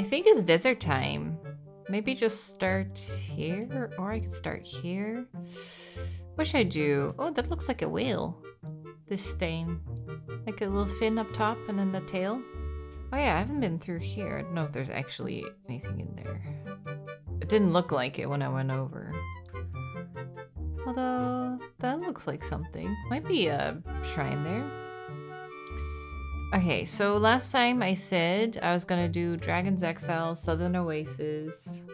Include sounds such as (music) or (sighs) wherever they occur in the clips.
I think it's desert time. Maybe just start here, or I could start here. What should I do? Oh, that looks like a whale. This stain. Like a little fin up top and then the tail. Oh yeah, I haven't been through here. I don't know if there's actually anything in there. It didn't look like it when I went over. Although, that looks like something. Might be a shrine there. Okay, so last time I said I was gonna do Dragon's Exile, Southern Oasis,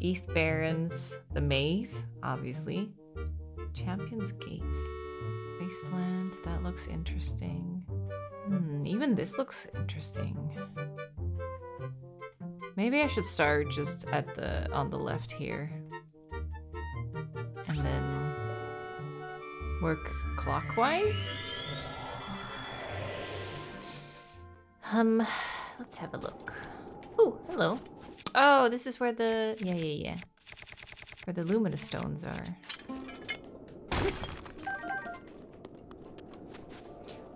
East Barrens, the Maze, obviously. Champion's Gate. Wasteland, that looks interesting. Hmm, even this looks interesting. Maybe I should start just at the on the left here. And then work clockwise? Um, let's have a look. Oh, hello. Oh, this is where the yeah, yeah, yeah. Where the luminous stones are.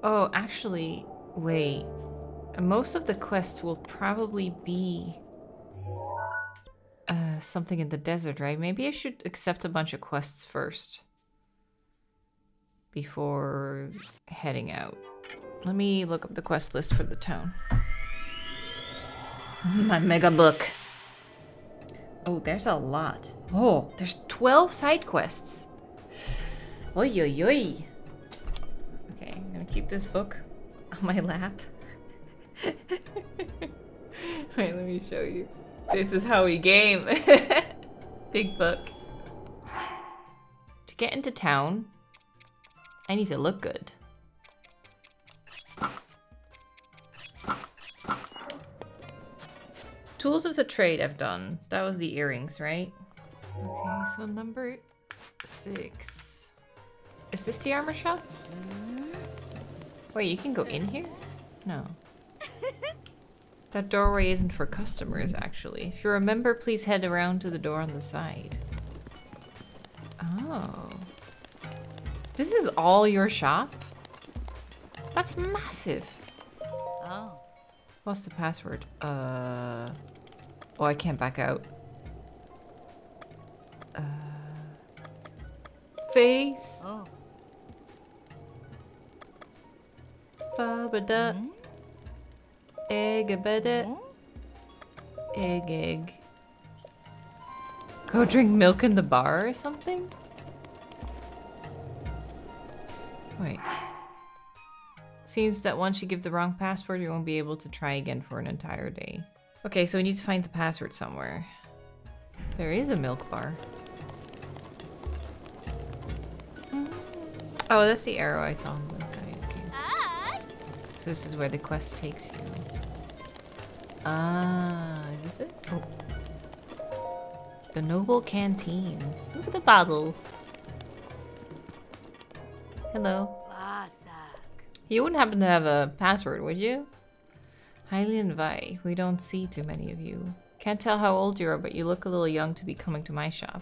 Oh, actually, wait. Most of the quests will probably be uh, something in the desert, right? Maybe I should accept a bunch of quests first before heading out. Let me look up the quest list for the town. (laughs) My mega book. Oh, there's a lot. Oh, there's 12 side quests. Oi, oi, oi. Okay, I'm gonna keep this book (laughs) on my lap. (laughs) Wait, let me show you. This is how we game. Big book. To get into town, I need to look good. Tools of the trade I've done. That was the earrings, right? Okay, so number six. Is this the armor shop? Wait, you can go in here? No. (laughs) That doorway isn't for customers, actually. If you're a member, please head around to the door on the side. Oh. This is all your shop? That's massive. Oh. What's the password? Uh. Oh, I can't back out. Uh. Face. Oh. Fabada. Hmm? Egg a bada. Hmm? Egg egg. Go drink milk in the bar or something? Wait. Seems that once you give the wrong password, you won't be able to try again for an entire day. Okay, so we need to find the password somewhere. There is a milk bar. Oh, that's the arrow I saw on the guide. Okay. So this is where the quest takes you. Ah, is this it? Oh. The Noble Canteen. Look at the bottles. Hello. You wouldn't happen to have a password, would you? Highly invite. We don't see too many of you. Can't tell how old you are, but you look a little young to be coming to my shop.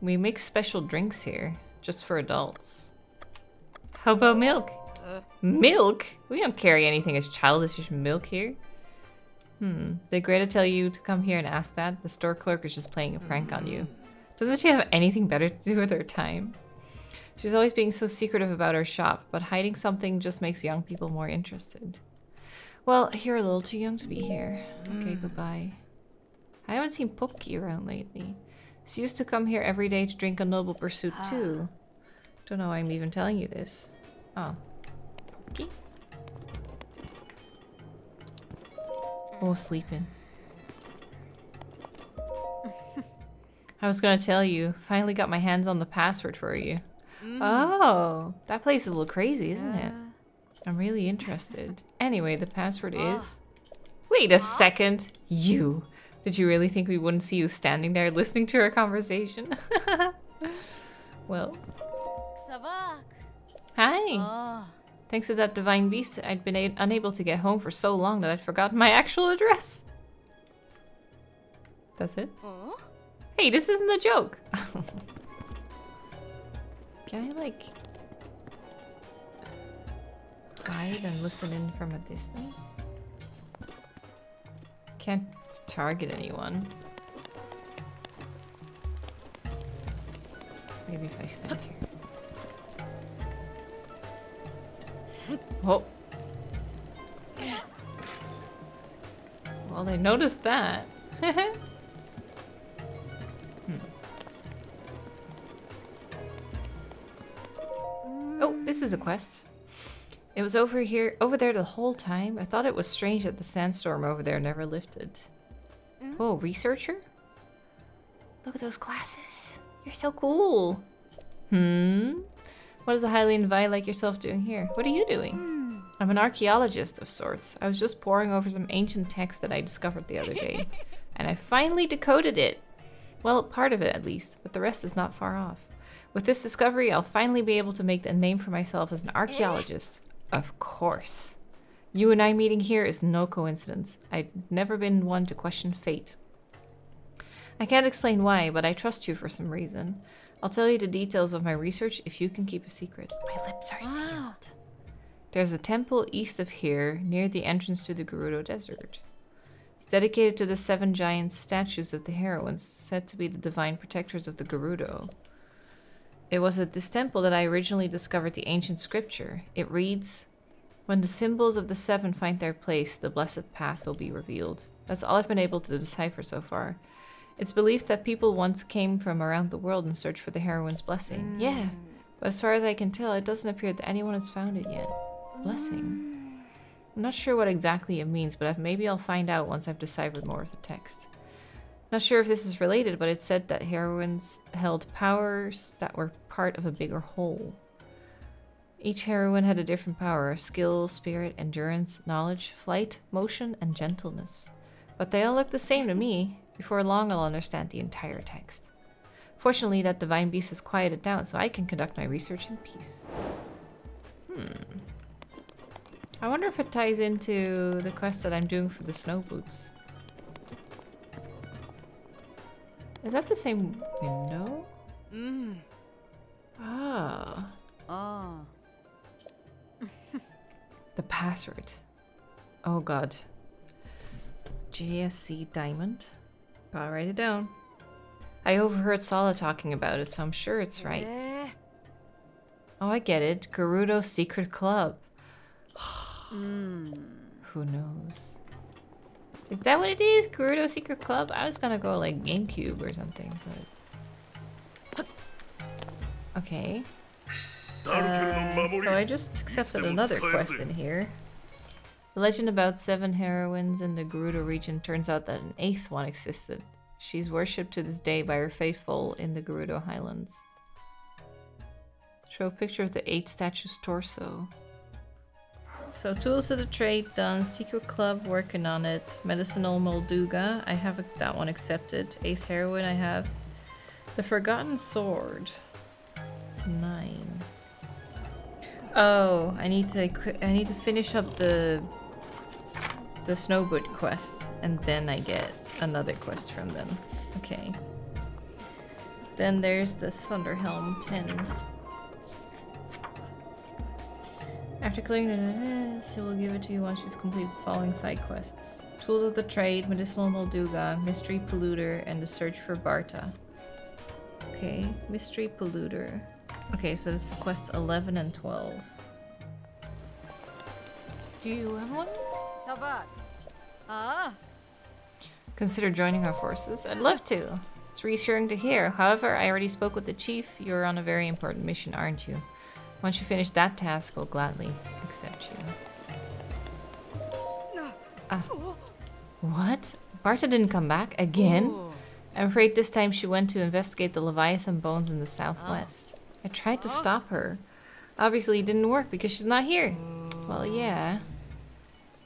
We make special drinks here, just for adults. How about milk? Milk? We don't carry anything as childish as milk here. Hmm. Did Greta tell you to come here and ask that? The store clerk is just playing a prank on you. Doesn't she have anything better to do with her time? She's always being so secretive about her shop, but hiding something just makes young people more interested. Well, you're a little too young to be here. Okay, hmm. goodbye. I haven't seen Popki around lately. She used to come here every day to drink a Noble Pursuit ah. too. Don't know why I'm even telling you this. Oh. Popki? Oh, sleeping. (laughs) I was gonna tell you. Finally got my hands on the password for you. Mm. Oh, that place is a little crazy, isn't it? I'm really interested. Anyway, the password ah. is. Wait a second. You. Did you really think we wouldn't see you standing there listening to our conversation? (laughs) well, Savak. hi. Oh. Thanks to that divine beast, I'd been unable to get home for so long that I'd forgotten my actual address. That's it? Hey, this isn't a joke. (laughs) Can I like hide and listen in from a distance? Can't target anyone. Maybe if I stand here. Oh. Well, they noticed that. (laughs) Hmm. Oh, this is a quest. It was over here, over there the whole time. I thought it was strange that the sandstorm over there never lifted. Mm-hmm. Oh, researcher? Look at those glasses. You're so cool. Hmm? What is a Hylian Vai like yourself doing here? What are you doing? Hmm. I'm an archaeologist of sorts. I was just poring over some ancient text that I discovered the other day. (laughs) and I finally decoded it. Well, part of it at least, but the rest is not far off. With this discovery, I'll finally be able to make a name for myself as an eh? archaeologist. Of course. You and I meeting here is no coincidence. I've never been one to question fate. I can't explain why, but I trust you for some reason. I'll tell you the details of my research if you can keep a secret. My lips are sealed. There's a temple east of here, near the entrance to the Gerudo Desert. It's dedicated to the seven giant statues of the heroines, said to be the divine protectors of the Gerudo. It was at this temple that I originally discovered the ancient scripture. It reads, When the symbols of the seven find their place, the blessed path will be revealed. That's all I've been able to decipher so far. It's believed that people once came from around the world in search for the heroine's blessing. Mm. Yeah, but as far as I can tell, it doesn't appear that anyone has found it yet. Blessing. Mm. I'm not sure what exactly it means, but maybe I'll find out once I've deciphered more of the text. Not sure if this is related, but it said that heroines held powers that were part of a bigger whole. Each heroine had a different power skill, spirit, endurance, knowledge, flight, motion, and gentleness. But they all look the same to me. Before long, I'll understand the entire text. Fortunately, that divine beast has quieted down, so I can conduct my research in peace. Hmm. I wonder if it ties into the quest that I'm doing for the snow boots. Is that the same window? Mm. Ah. Oh. The password. Oh god. GSC Diamond. Gotta write it down. I overheard Sala talking about it, so I'm sure it's right. Eh. Oh, I get it. Gerudo Secret Club. Mm. Who knows? Is that what it is? Gerudo Secret Club? I was gonna go like GameCube or something, but... Okay. Uh, so I just accepted another quest in here. The legend about seven heroines in the Gerudo region turns out that an eighth one existed. She's worshipped to this day by her faithful in the Gerudo Highlands. Show a picture of the eight statues' torso. So tools of the trade done. Secret club working on it. Medicinal Molduga. I have that one accepted. Eighth heroine I have. The Forgotten Sword. Nine. Oh, I need to I need to finish up the the snowboot quests and then I get another quest from them. Okay. Then there's the Thunderhelm 10. After clearing the this, he will give it to you once you've completed the following side quests. Tools of the Trade, Medicinal Molduga, Mystery Polluter, and the Search for Barta. Okay, Mystery Polluter. Okay, so this is quest 11 and 12. Do you have one? Sabat. Ah. Consider joining our forces. I'd love to. It's reassuring to hear. However, I already spoke with the chief. You're on a very important mission, aren't you? Once you finish that task, we'll gladly accept you. Ah. What? Barta didn't come back? Again? I'm afraid this time she went to investigate the Leviathan bones in the southwest. Ah. I tried to ah. stop her. Obviously, it didn't work because she's not here. Well, mm. yeah.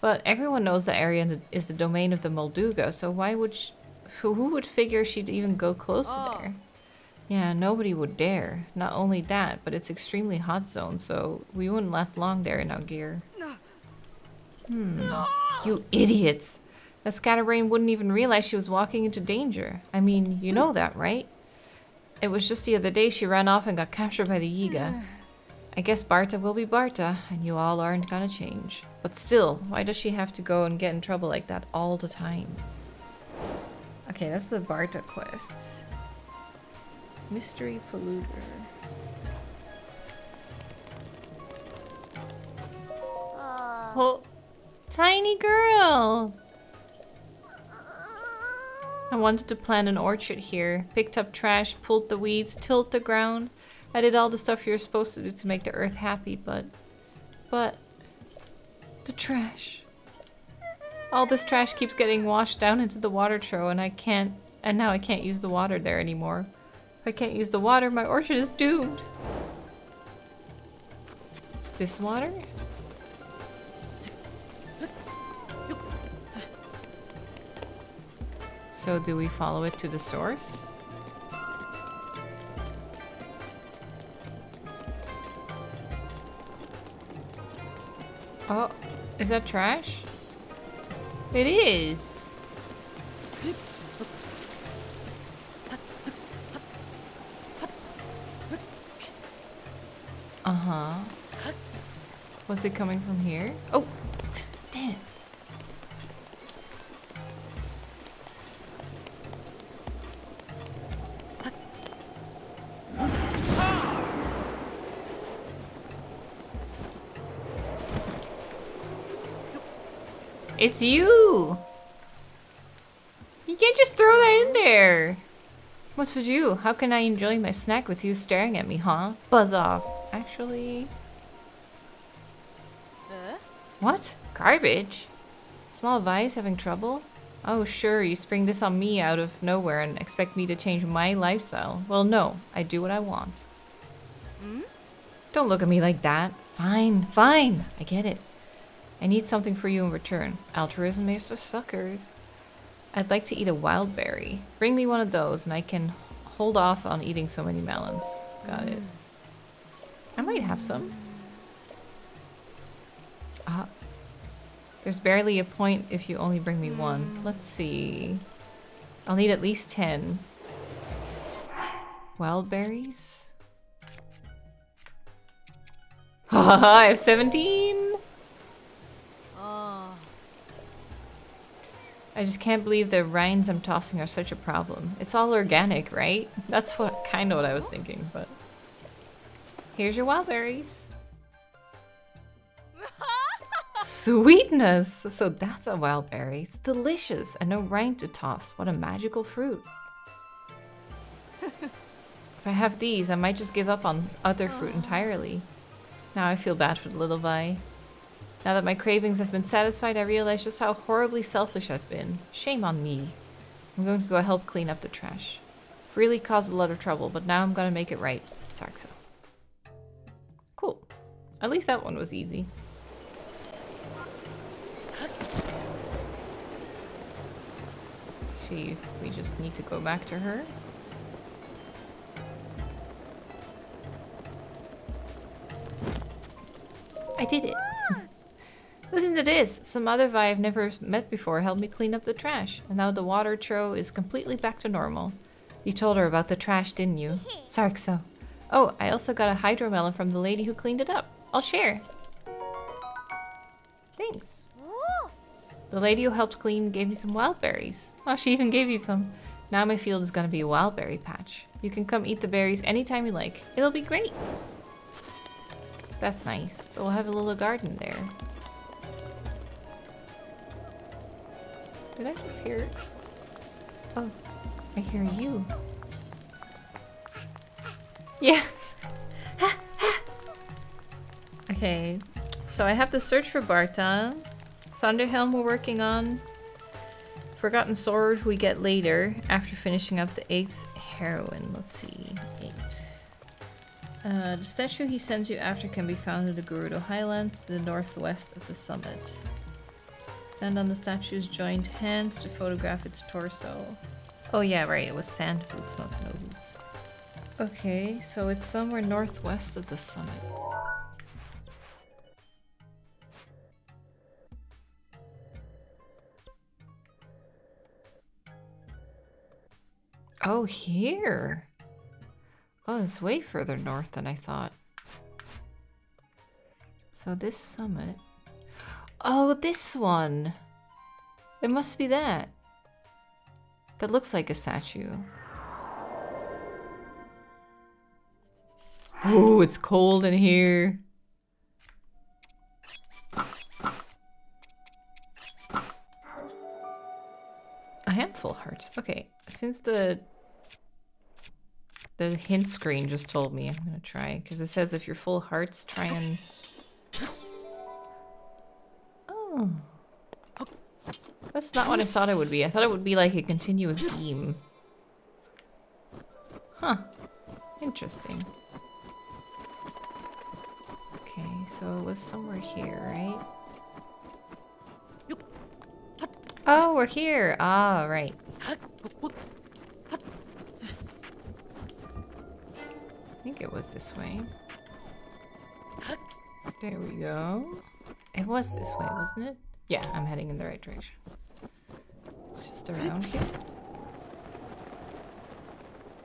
But everyone knows that area is the domain of the Molduga, so why would sh who would figure she'd even go close to Oh. there? Yeah, nobody would dare. Not only that, but it's extremely hot zone, so we wouldn't last long there in our gear. Hmm. You idiots! That scatterbrain wouldn't even realize she was walking into danger. I mean, you know that, right? It was just the other day she ran off and got captured by the Yiga. (sighs) I guess Barta will be Barta, and you all aren't gonna change. But still, why does she have to go and get in trouble like that all the time? Okay, that's the Barta quest. Mystery polluter. Oh, tiny girl! I wanted to plant an orchard here. Picked up trash, pulled the weeds, tilled the ground. I did all the stuff you're supposed to do to make the earth happy, but... But... The trash. All this trash keeps getting washed down into the water trough and I can't... And now I can't use the water there anymore. If I can't use the water, my orchard is doomed. This water? So do we follow it to the source? Oh, is that trash? It is. Uh-huh. Was it coming from here? Oh, damn. It's you! You can't just throw that in there! What's with you? How can I enjoy my snack with you staring at me, huh? Buzz off. Actually... Uh? What? Garbage? Small Vice having trouble? Oh, sure, you spring this on me out of nowhere and expect me to change my lifestyle. Well, no, I do what I want. Hmm? Don't look at me like that. Fine, fine, I get it. I need something for you in return. Altruism is for suckers. I'd like to eat a wild berry. Bring me one of those and I can hold off on eating so many melons. Got it. I might have some. Ah. There's barely a point if you only bring me one. Let's see. I'll need at least 10. Wild berries? (laughs) I have 17! Oh. I just can't believe the rinds I'm tossing are such a problem. It's all organic, right? That's what kind of what I was thinking, but... Here's your wild berries. (laughs) Sweetness! So that's a wild berry. It's delicious and no rind to toss. What a magical fruit. if I have these, I might just give up on other fruit entirely. Now I feel bad for the little Vai. Now that my cravings have been satisfied, I realize just how horribly selfish I've been. Shame on me. I'm going to go help clean up the trash. Really caused a lot of trouble, but now I'm gonna make it right. Sarqso. At least that one was easy. Let's see if we just need to go back to her. I did it. Ah! Listen to this. Some other Vai I've never met before helped me clean up the trash. And now the water tro is completely back to normal. You told her about the trash, didn't you? (laughs) Sarqso. Oh, I also got a hydromelon from the lady who cleaned it up. I'll share. Thanks. The lady who helped clean gave me some wild berries. Oh, she even gave you some. Now my field is gonna be a wild berry patch. You can come eat the berries anytime you like. It'll be great. That's nice. So we'll have a little garden there. Did I just hear? Oh, I hear you. Yeah. Okay, so I have to search for Barta. Thunderhelm we're working on. Forgotten Sword we get later after finishing up the 8th heroine. Let's see. 8. Uh, the statue he sends you after can be found in the Gerudo Highlands to the northwest of the summit. Stand on the statue's joined hands to photograph its torso. Oh yeah, right, it was sand boots, not snow boots. Okay, so it's somewhere northwest of the summit. Oh, here. Oh, it's way further north than I thought. So this summit. Oh, this one. It must be that. That looks like a statue. Oh, it's cold in here. Okay, since the the hint screen just told me, I'm gonna try because it says if you're full hearts, try and. Oh, that's not what I thought it would be. I thought it would be like a continuous beam. Huh. Interesting. Okay, so it was somewhere here, right? Oh, we're here. Ah, right. I think it was this way. There we go. It was this way, wasn't it? Yeah, I'm heading in the right direction. It's just around here.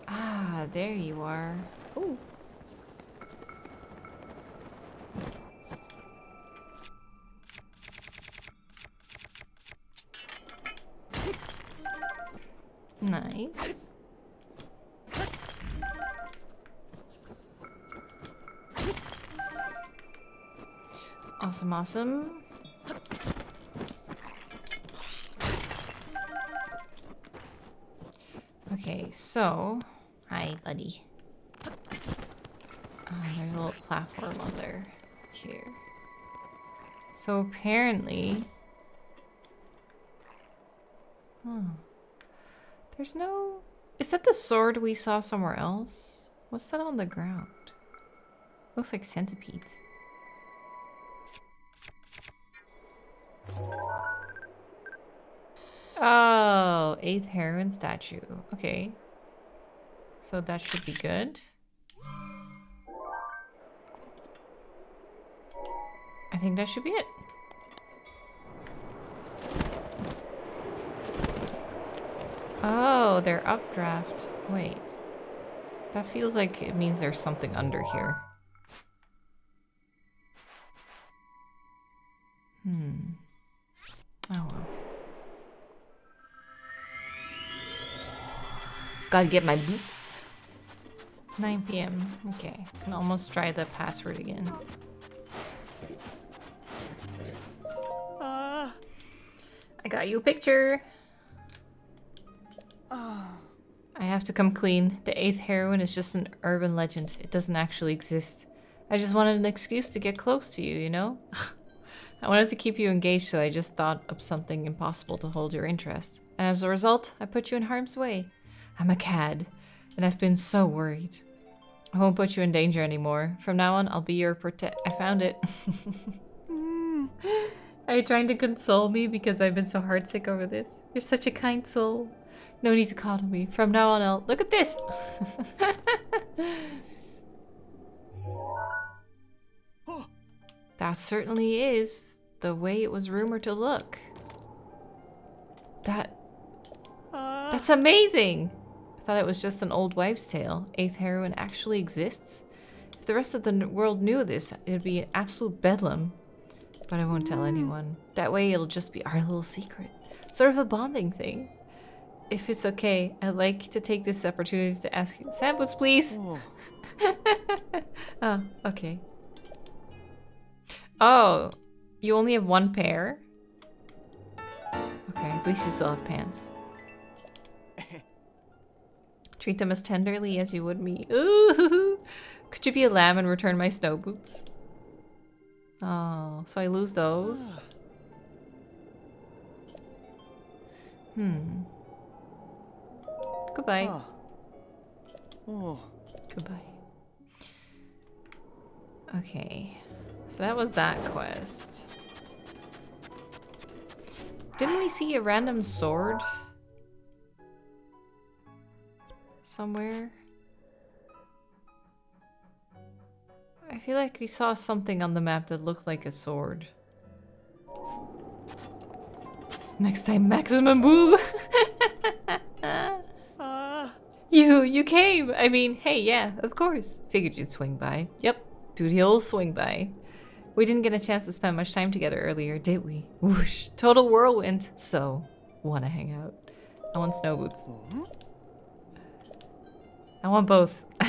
Ah, there you are. Ooh. Nice. Awesome, awesome. Okay, so... Hi, buddy. Oh, there's a little platform there. Here. So apparently... Hmm. There's no... Is that the sword we saw somewhere else? What's that on the ground? Looks like centipedes. Oh, eighth heroine statue. Okay. So that should be good. I think that should be it. Oh, they're updraft. Wait. That feels like it means there's something under here. Hmm. Oh well. Gotta get my boots. 9 p.m. Okay. Can almost try the password again. Uh, I got you a picture. I have to come clean. The eighth heroine is just an urban legend. It doesn't actually exist. I just wanted an excuse to get close to you, you know? (laughs) I wanted to keep you engaged, so I just thought up something impossible to hold your interest. And as a result, I put you in harm's way. I'm a cad, and I've been so worried. I won't put you in danger anymore. From now on, I'll be your protect. I found it. (laughs) Mm. Are you trying to console me because I've been so heartsick over this? You're such a kind soul. No need to coddle me. From now on, I'll look at this. (laughs) that certainly is the way it was rumored to look. That that's amazing. I thought it was just an old wives' tale. Eighth heroine actually exists. If the rest of the world knew this, it'd be an absolute bedlam. But I won't tell hmm. anyone. That way, it'll just be our little secret. Sort of a bonding thing. If it's okay, I'd like to take this opportunity to ask you. Samples, please! oh, (laughs) Oh, okay. Oh, you only have one pair? Okay, at least you still have pants. (laughs) Treat them as tenderly as you would me. Ooh! (laughs) Could you be a lamb and return my snow boots? Oh, so I lose those? Hmm. Goodbye. ah. Oh, Goodbye. Okay. So that was that quest. Didn't we see a random sword? Somewhere? I feel like we saw something on the map that looked like a sword. Next time, maximum boo! (laughs) You, you came. I mean, hey, yeah, of course. Figured you'd swing by. Yep, do the old swing by. We didn't get a chance to spend much time together earlier, did we? Whoosh, total whirlwind. So, wanna hang out? I want snow boots. I want both. (laughs)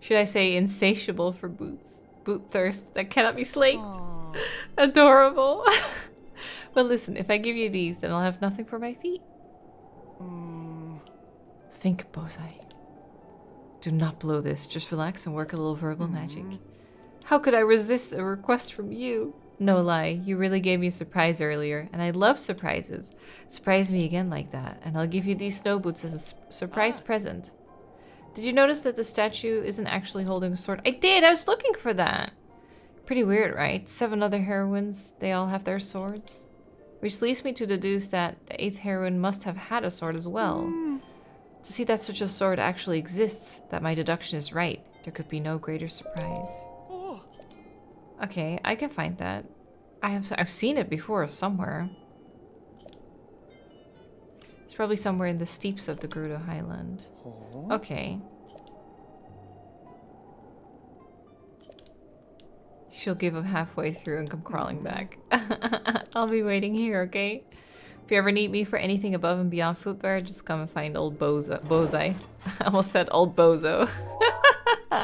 Should I say insatiable for boots? Boot thirst that cannot be slaked. Ah. Adorable. (laughs) but listen, if I give you these, then I'll have nothing for my feet. Mm. Think, Bozai. Do not blow this. Just relax and work a little verbal mm-hmm. magic. How could I resist a request from you? No lie, you really gave me a surprise earlier, and I love surprises. Surprise me again like that, and I'll give you these snow boots as a surprise ah. present. Did you notice that the statue isn't actually holding a sword? I did! I was looking for that! Pretty weird, right? Seven other heroines, they all have their swords. Which leads me to deduce that the eighth heroine must have had a sword as well. Mm. To see that such a sword actually exists, that my deduction is right, there could be no greater surprise. Okay, I can find that. I have I've seen it before somewhere. It's probably somewhere in the steeps of the Gerudo Highland. Okay. She'll give up halfway through and come crawling hmm. back. (laughs) I'll be waiting here, okay? If you ever need me for anything above and beyond footwear, just come and find old Bozo. Bozai. (laughs) I almost said old Bozo. (laughs)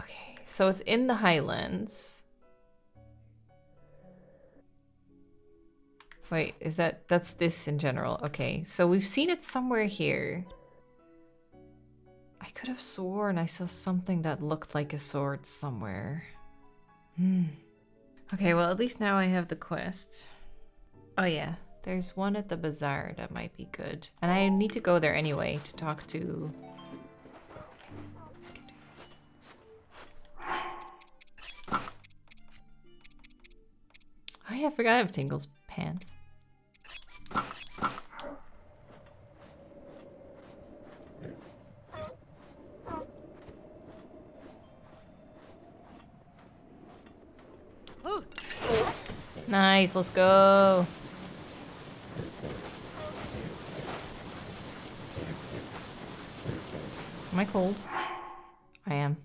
okay, so it's in the Highlands. Wait, is that that's this in general? Okay, so we've seen it somewhere here. I could have sworn I saw something that looked like a sword somewhere. Hmm. Okay, well at least now I have the quest. Oh yeah, there's one at the bazaar that might be good. And I need to go there anyway to talk to Oh yeah, I forgot I have Tingle's pants. Nice, let's go. Am I cold? I am.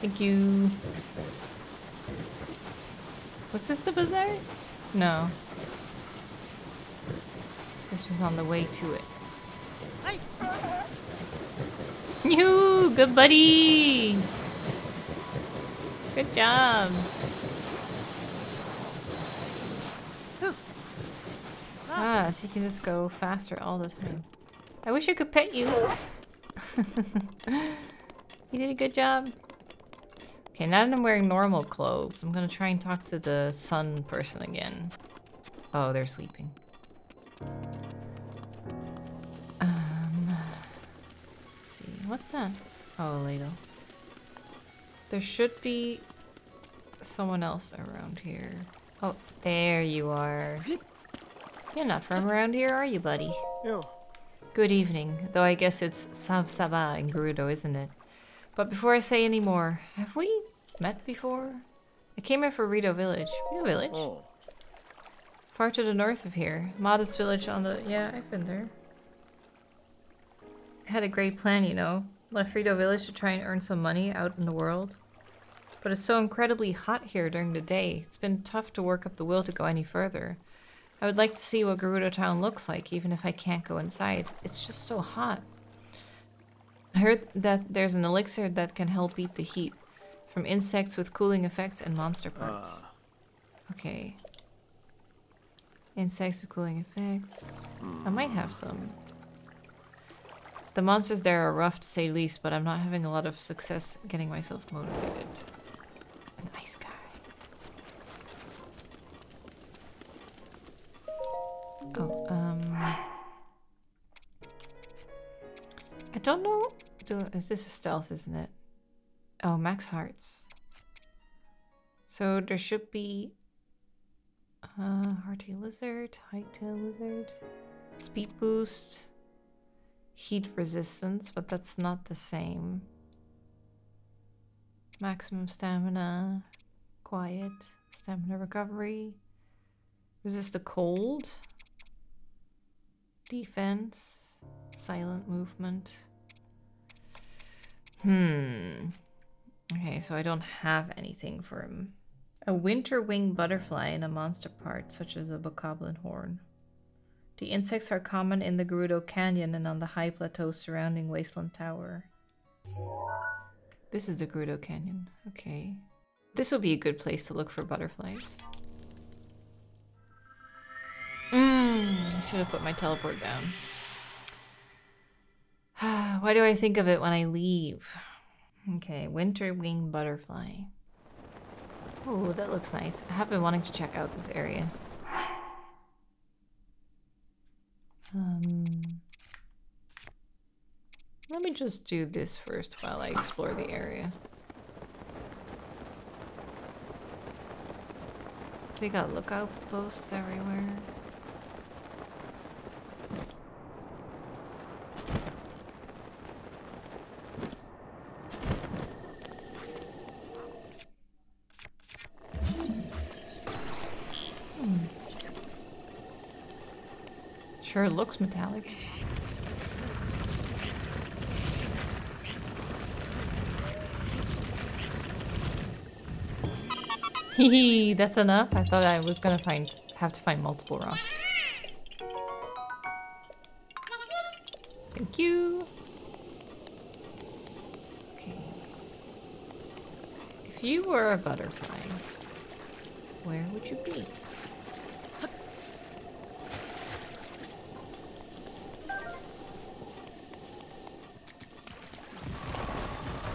Thank you. Was this the bazaar? No. This was on the way to it. You good buddy. Good job. Ah, so you can just go faster all the time. I wish I could pet you. (laughs) you did a good job. Okay, now that I'm wearing normal clothes, I'm gonna try and talk to the sun person again. Oh, they're sleeping. What's that? Oh, a ladle. There should be someone else around here. Oh, there you are. You're not from around here, are you, buddy? Ew. Good evening, though I guess it's Sav Saba in Gerudo, isn't it? But before I say any more, have we met before? I came here for Rito Village. Rito Village? Oh. Far to the north of here. Modest village on the... Yeah, I've been there. I had a great plan, you know. Left Rito Village to try and earn some money out in the world. But it's so incredibly hot here during the day. It's been tough to work up the will to go any further. I would like to see what Gerudo Town looks like, even if I can't go inside. It's just so hot. I heard that there's an elixir that can help beat the heat. From insects with cooling effects and monster parts. Ah. Okay. Insects with cooling effects. I might have some. The monsters there are rough to say least, but I'm not having a lot of success getting myself motivated. An ice guy. Oh, um. I don't know. Do, is this a stealth, isn't it? Oh, max hearts. So there should be uh, hearty lizard, hightail lizard, speed boost, heat resistance, but that's not the same. Maximum stamina, quiet, stamina recovery, resist the cold, defense, silent movement, Hmm. Okay, so I don't have anything for him. A winter wing butterfly and a monster part, such as a bokoblin horn. The insects are common in the Gerudo Canyon and on the high plateaus surrounding Wasteland Tower. This is the Gerudo Canyon. Okay. This would be a good place to look for butterflies. Mmm, I should have put my teleport down. (sighs) Why do I think of it when I leave? Okay, winter winged butterfly. Oh, that looks nice. I have been wanting to check out this area. Um, let me just do this first while I explore the area. They got lookout posts everywhere. Sure looks metallic. Hehe, that's enough. I thought I was gonna find have to find multiple rocks. Thank you. Okay. If you were a butterfly, where would you be?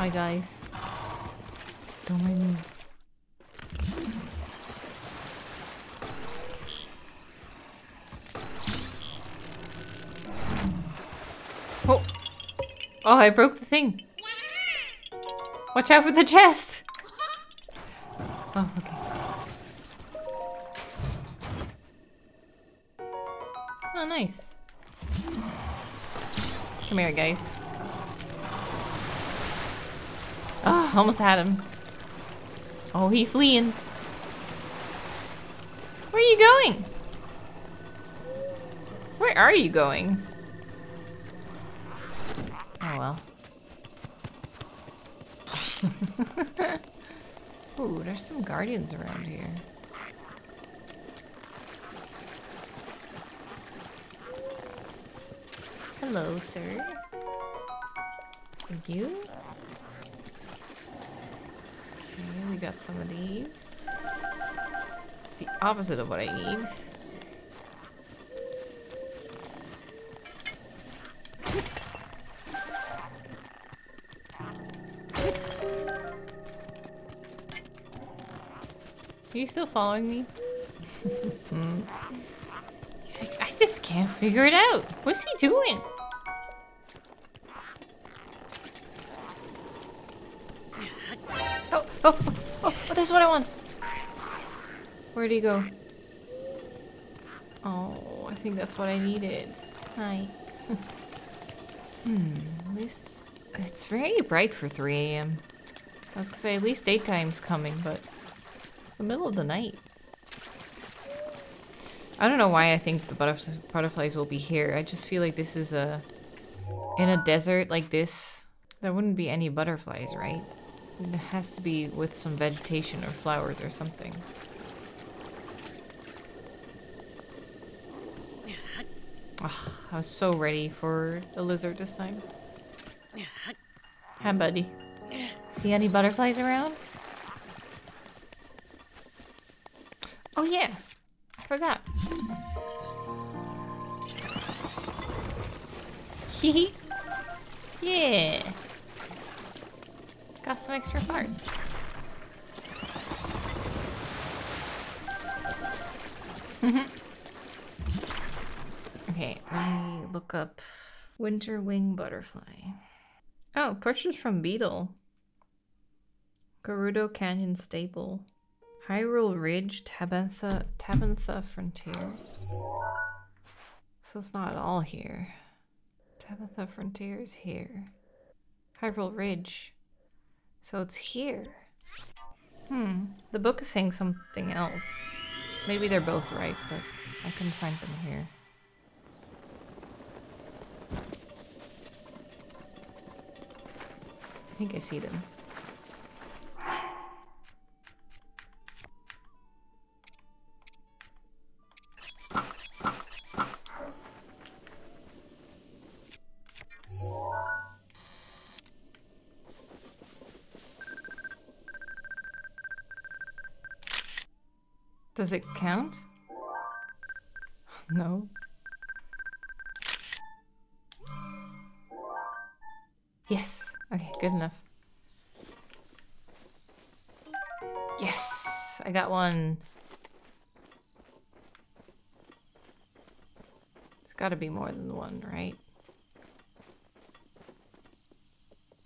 Hi guys. Don't mind me. Oh. Oh, I broke the thing. Watch out for the chest. Oh, okay. Oh, nice. Come here, guys. Oh, almost had him. Oh, he fleeing. Where are you going? Where are you going? Oh well. (laughs) Ooh, there's some guardians around here. Hello, sir. Thank you. Okay, we got some of these. It's the opposite of what I need. Are you still following me? (laughs) Hmm. He's like, I just can't figure it out. What's he doing? That's what I want. Where'd he go? Oh, I think that's what I needed. Hi. (laughs) hmm, at least it's very bright for 3 a.m. I was gonna say at least daytime's coming, but it's the middle of the night. I don't know why I think the butterf butterflies will be here. I just feel like this is a... In a desert like this, there wouldn't be any butterflies, right? It has to be with some vegetation or flowers or something. Ugh, I was so ready for a lizard this time. Hi, buddy. See any butterflies around? Oh yeah, I forgot. Hee (laughs) Yeah. Got some extra parts. Mm-hmm. okay, let me look up winter wing butterfly. Oh, purchased from Beedle. Gerudo Canyon Stable. Hyrule Ridge, Tabantha, Tabantha Frontier. So it's not all here. Tabantha Frontier is here. Hyrule Ridge. So it's here. Hmm. The book is saying something else. Maybe they're both right, but I couldn't find them here. I think I see them. Does it count? (laughs) no. Yes. Okay, good enough. Yes! I got one. It's gotta be more than one, right?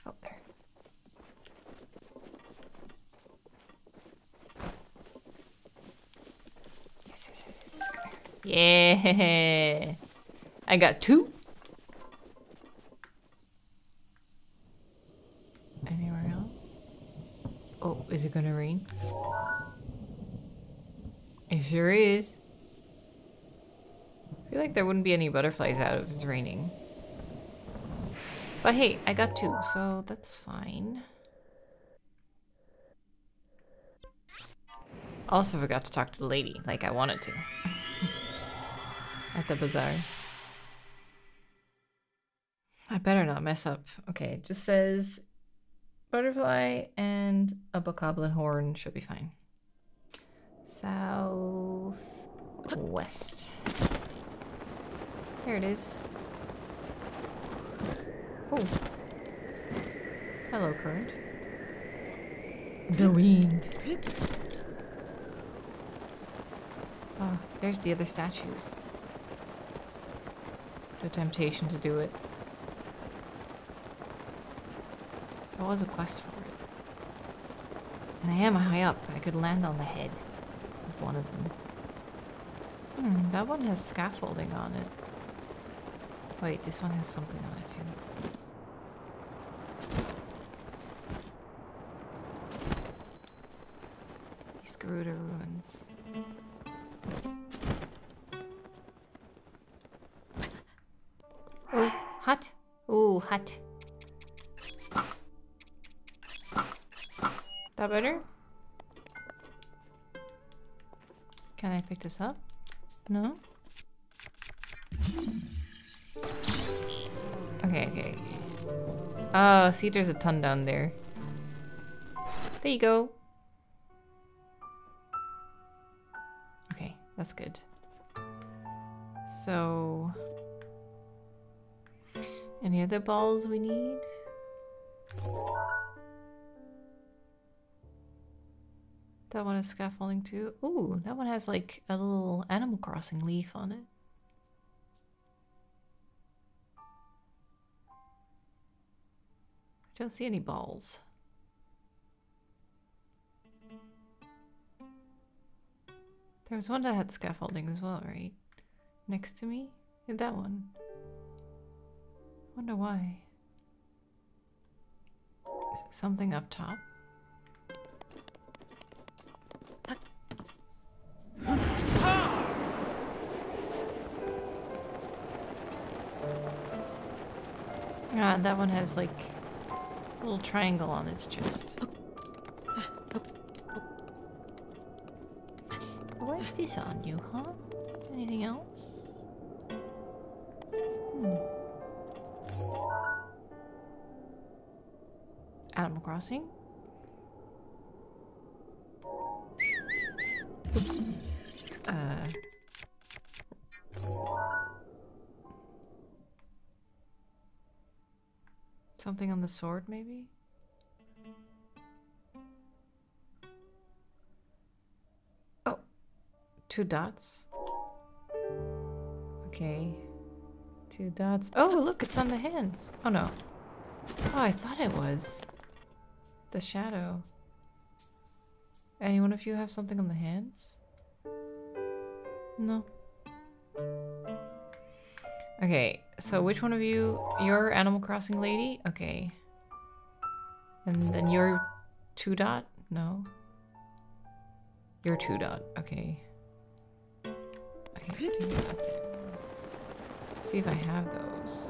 Oh, there. Yes, yes, yes, yes, come here. I got two. Anywhere else? Oh, is it gonna rain? It sure is. I feel like there wouldn't be any butterflies out if it's raining. But hey, I got two, so that's fine. Also forgot to talk to the lady, like I wanted to. (laughs) At the bazaar. I better not mess up. Okay, it just says butterfly and a bokoblin horn should be fine. South west. There it is. Oh. Hello, current. The wind. Oh, there's the other statues. The temptation to do it. There was a quest for it. And I am high up. I could land on the head of one of them. Hmm, that one has scaffolding on it. Wait, this one has something on it too. Screwed Garuda hot. That better? Can I pick this up? No? Okay, okay. Oh, see, there's a ton down there. There you go. Okay, that's good. So... Any other balls we need? That one is scaffolding too. Ooh, that one has like a little Animal Crossing leaf on it. I don't see any balls. There was one that had scaffolding as well, right? Next to me? That one. Wonder why. Something up top? Ah, that one has like a little triangle on its chest. What is this on you, huh? Anything else? Animal Crossing? Oops. Uh. Something on the sword, maybe? Oh, two dots. Okay. Two dots. Oh, look, it's on the hands. Oh, no. Oh, I thought it was. The shadow. Anyone of you have something on the hands? No. Okay, so which one of you? You're Animal Crossing lady? Okay. And then you're two dot? No. You're two dot. Okay. Okay. See if I have those.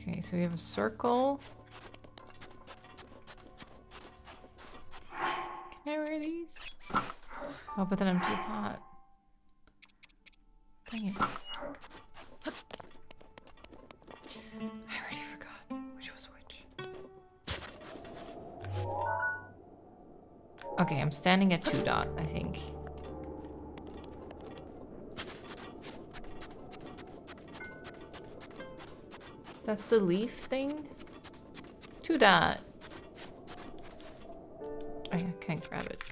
Okay, so we have a circle. Oh, but then I'm too hot. Dang it. I already forgot which was which. Okay, I'm standing at two dot, I think. That's the leaf thing? Two dot. Oh, I can't grab it.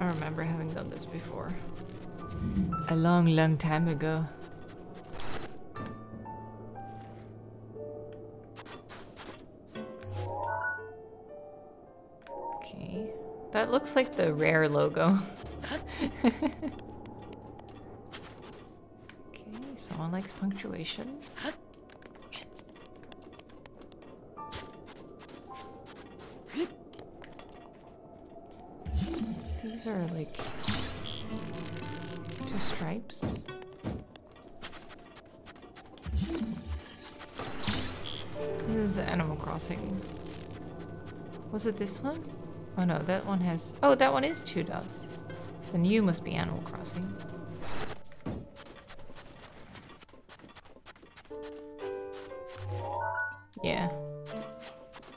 I remember having done this before. A long, long time ago. Okay. That looks like the rare logo. (laughs) okay, someone likes punctuation. (laughs) These are like two stripes. This is Animal Crossing. Was it this one? Oh no, that one has. Oh, that one is two dots. Then you must be Animal Crossing. Yeah.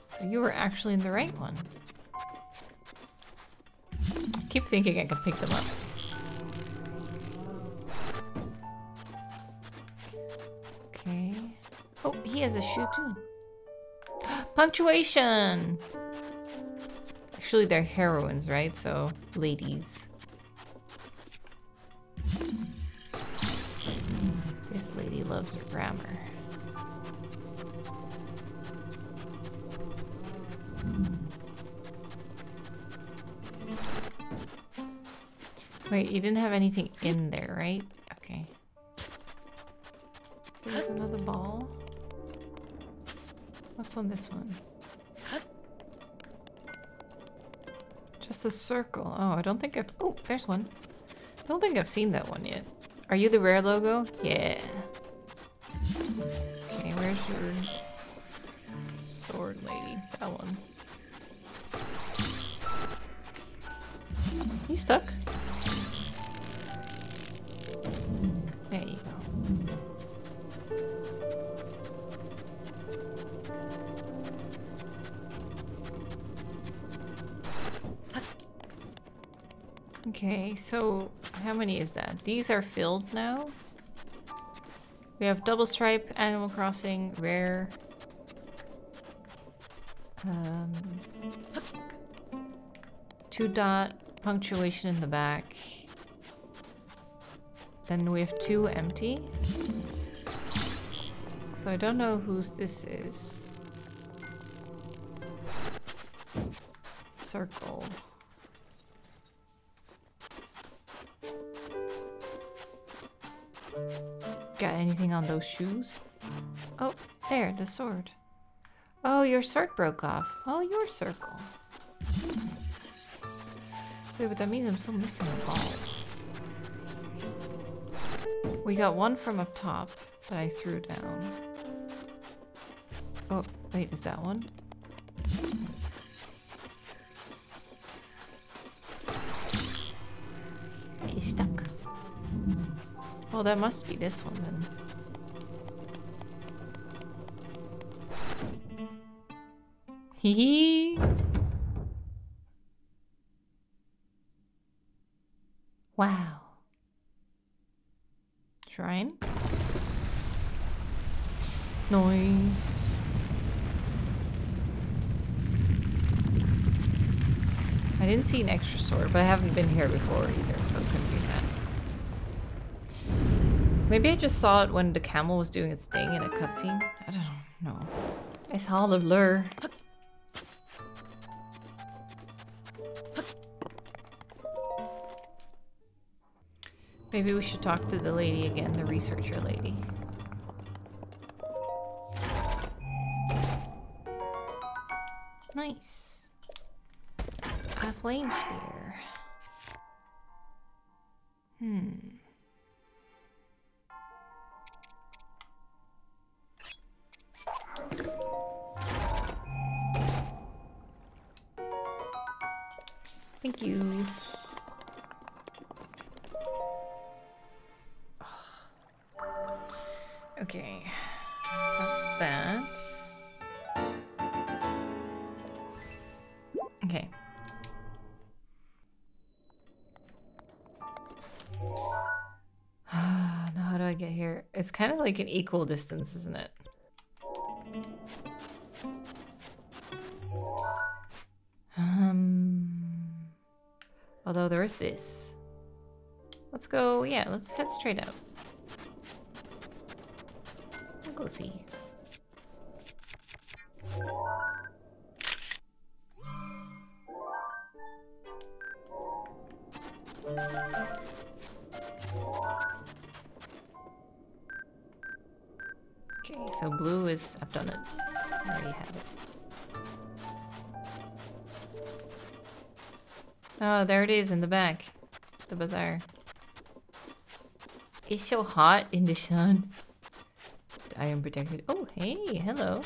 So you were actually in the right one. Thinking I can pick them up. Okay. Oh, he has a shoe too. (gasps) Punctuation! Actually, they're heroines, right? So, ladies. This lady loves grammar. Wait, you didn't have anything in there, right? Okay. There's another ball. What's on this one? Just a circle. Oh, I don't think I've... Oh, there's one. I don't think I've seen that one yet. Are you the rare logo? Yeah. Okay, where's your sword lady? That one. You stuck? Okay, so how many is that? These are filled now. We have double stripe, Animal Crossing, rare. Um, two dot, punctuation in the back. Then we have two empty. So I don't know whose this is. Circle. Got anything on those shoes? Oh, there, the sword. Oh, your sword broke off. Oh, your circle. Wait, but that means I'm still missing a ball. We got one from up top that I threw down. Oh, wait, is that one? He's stuck. Well, that must be this one then. Wow. Shrine. Noise. I didn't see an extra sword, but I haven't been here before either, so it couldn't be that. Maybe I just saw it when the camel was doing its thing in a cutscene. I don't know. I saw the lure. Maybe we should talk to the lady again, the researcher lady. Like an equal distance, isn't it? Um, although there is this. Let's go, yeah, let's head straight out. We'll go see. In the back. The bazaar. It's so hot in the sun. I am protected. Oh, hey, hello.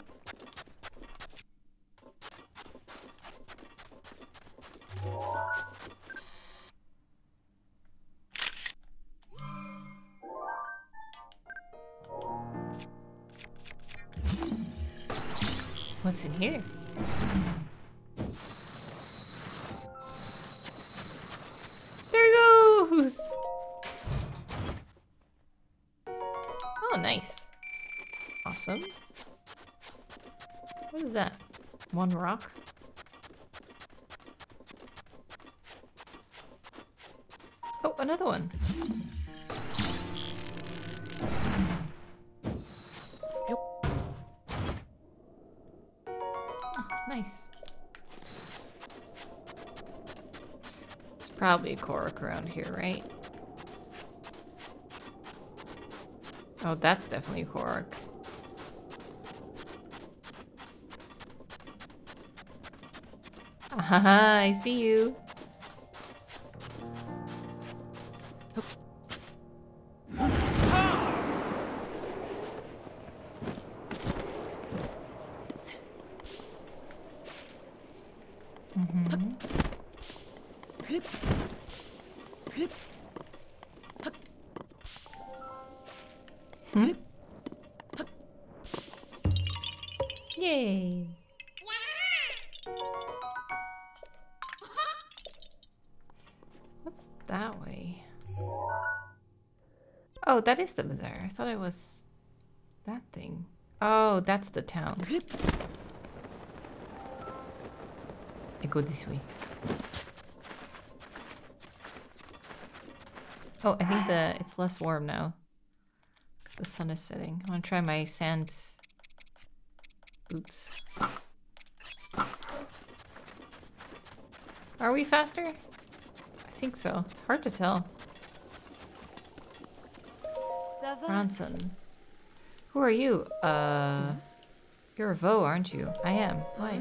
Rock? Oh, another one. Oh, nice. It's probably a Korok around here, right? Oh, that's definitely a Korok. Ahaha, (laughs) I see you. That is the bazaar. I thought it was that thing. Oh, that's the town. I go this way. Oh, I think the it's less warm now. the sun is setting. I want to try my sand boots. Are we faster? I think so. It's hard to tell. Rhondson. Who are you? Uh, you're a Voe, aren't you? I am. Why?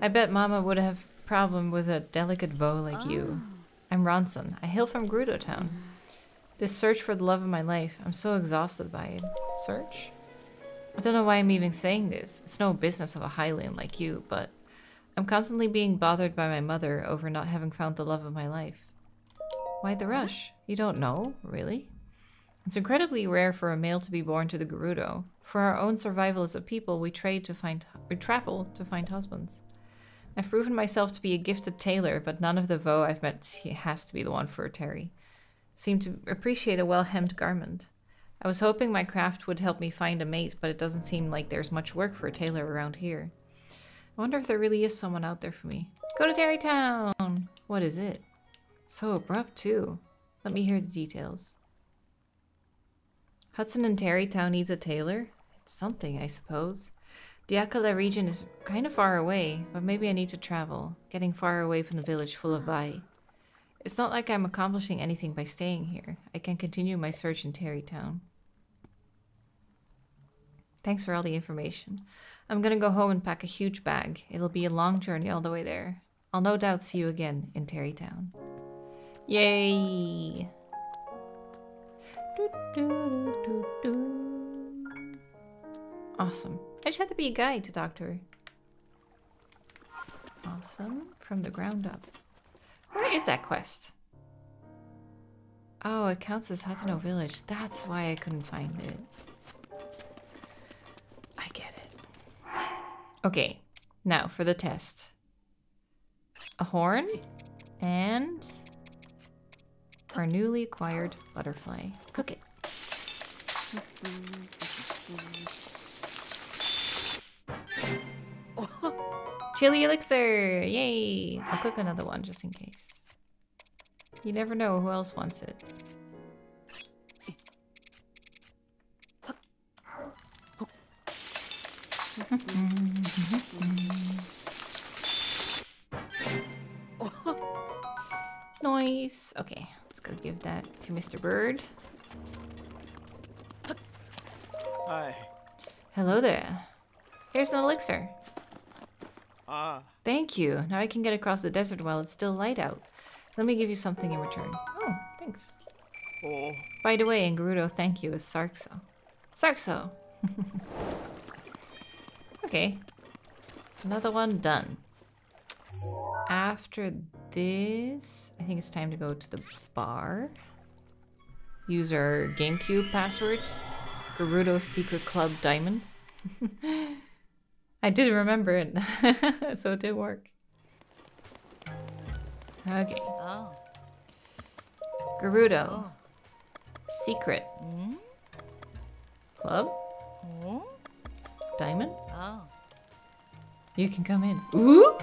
I bet Mama would have problem with a delicate Voe like you. I'm Rhondson. I hail from Gerudo Town. This search for the love of my life. I'm so exhausted by it. Search? I don't know why I'm even saying this. It's no business of a Hylian like you, but I'm constantly being bothered by my mother over not having found the love of my life. Why the rush? You don't know, really? It's incredibly rare for a male to be born to the Gerudo. For our own survival as a people, we trade to find we travel to find husbands. I've proven myself to be a gifted tailor, but none of the Voe I've met has to be the one for a Terry. Seem to appreciate a well-hemmed garment. I was hoping my craft would help me find a mate, but it doesn't seem like there's much work for a tailor around here. I wonder if there really is someone out there for me. Go to Tarrey Town! What is it? So abrupt, too. Let me hear the details. Hudson and Tarrey Town needs a tailor? It's something, I suppose. The Akkala region is kind of far away, but maybe I need to travel, getting far away from the village full of Vai. It's not like I'm accomplishing anything by staying here. I can continue my search in Tarrey Town. Thanks for all the information. I'm gonna go home and pack a huge bag. It'll be a long journey all the way there. I'll no doubt see you again in Tarrey Town. Yay! Awesome. I just have to be a guide to talk to her. Awesome. From the ground up. Where is that quest? Oh, it counts as Hateno Village. That's why I couldn't find it. I get it. Okay, now for the test. A horn and our newly acquired butterfly. Cook it. (laughs) Chili elixir! Yay! I'll cook another one just in case. You never know who else wants it. (laughs) Noise. Okay, go give that to Mr. Bird. Hi. Hello there. Here's an elixir. Ah. Thank you. Now I can get across the desert while it's still light out. Let me give you something in return. Oh, thanks. Oh. By the way, in Gerudo, thank you is Sarqso. Sarqso! (laughs) okay. Another one done. After this, I think it's time to go to the bar. Use our GameCube password. Gerudo Secret Club Diamond. (laughs) I did remember it, (laughs) so it did work. Okay. Oh. Gerudo. Oh. Secret. Hmm? Club? Oh. Diamond? Oh. You can come in. Ooh!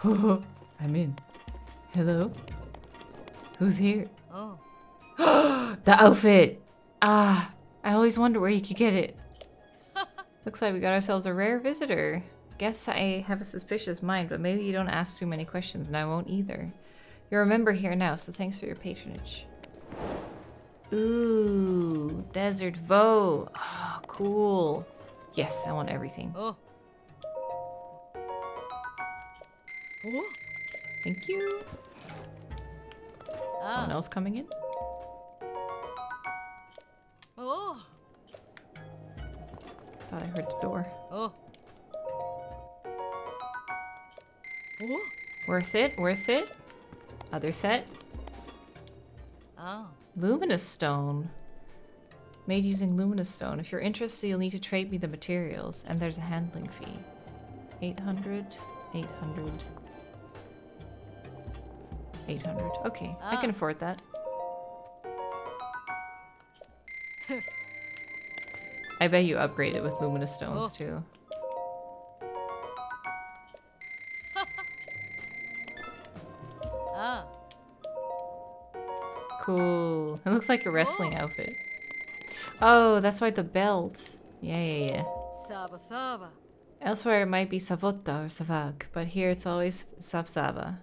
(laughs) I'm in. Hello? Who's here? Oh. (gasps) The outfit! Ah, I always wonder where you could get it. (laughs) Looks like we got ourselves a rare visitor. Guess I have a suspicious mind, but maybe you don't ask too many questions and I won't either. You're a member here now, so thanks for your patronage. Ooh, Desert Voe. Oh, cool. Yes, I want everything. Oh. Oh. Thank you. Someone Ah. else coming in? Oh. Thought I heard the door. Oh. Oh. Worth it, worth it. Other set. Oh. Luminous stone. Made using luminous stone. If you're interested, you'll need to trade me the materials, and there's a handling fee. 800, 800, 800. Okay, I can Ah. afford that. (laughs) I bet you upgrade it with luminous stones Oh. too. (laughs) Ah. Cool. It looks like a wrestling outfit. Oh, that's why the belt. Yeah, yeah, yeah. Elsewhere it might be Sav'otta or Sav'aaq, but here it's always Sav'saaba.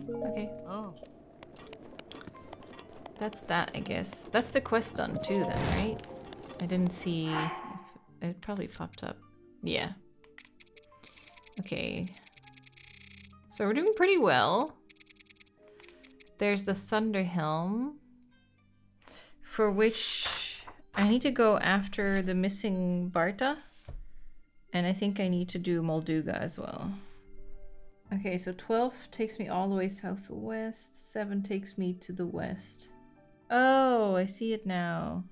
Okay, Oh. that's that, I guess. That's the quest done too, then, right? I didn't see if it probably popped up. Yeah. Okay. So we're doing pretty well. There's the Thunder Helm, for which I need to go after the missing Barta. And I think I need to do Molduga as well. Okay, so 12 takes me all the way southwest. 7 takes me to the west. Oh, I see it now.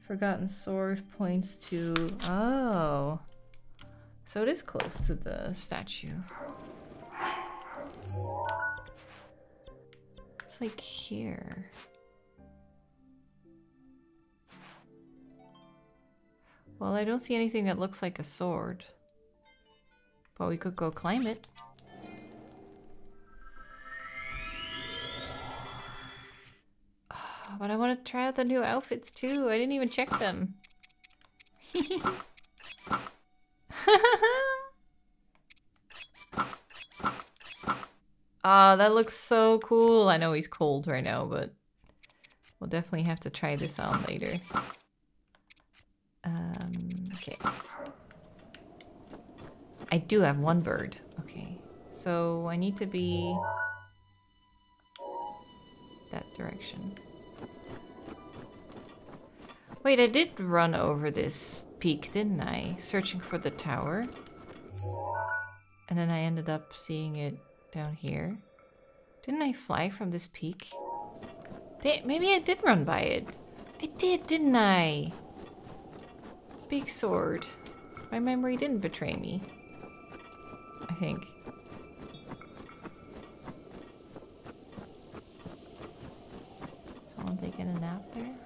Forgotten Sword points to... Oh. So it is close to the statue. It's like here. Well, I don't see anything that looks like a sword. But we could go climb it. But I want to try out the new outfits too. I didn't even check them. (laughs) Ah, that looks so cool. I know he's cold right now, but we'll definitely have to try this on later. Um, okay. I do have one bird. Okay. So I need to be that direction. Wait, I did run over this peak, didn't I? Searching for the tower. And then I ended up seeing it down here. Didn't I fly from this peak? They, maybe I did run by it. I did, didn't I? Big sword. My memory didn't betray me. I think. Someone taking a nap there?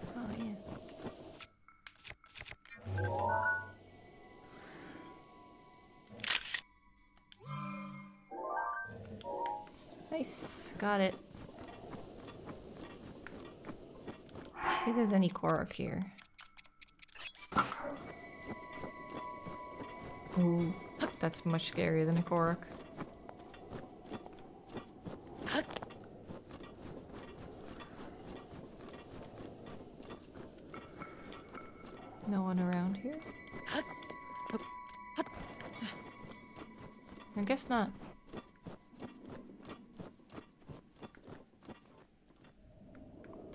Nice. Got it. See if there's any Korok here. Ooh, that's much scarier than a Korok. No one around here? I guess not.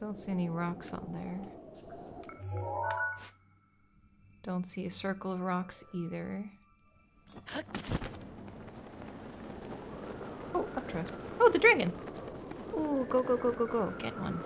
Don't see any rocks on there. Don't see a circle of rocks either. Oh, updraft. Oh, the dragon! Ooh, go, go, go, go, go. Get one.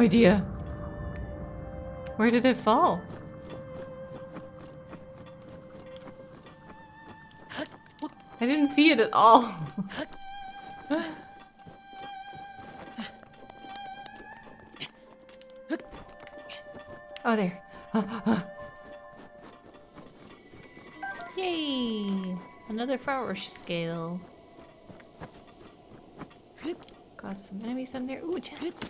Idea. Where did it fall? I didn't see it at all. (laughs) oh, there. Yay! Another Farosh scale. Got some enemies on there. Ooh, chest.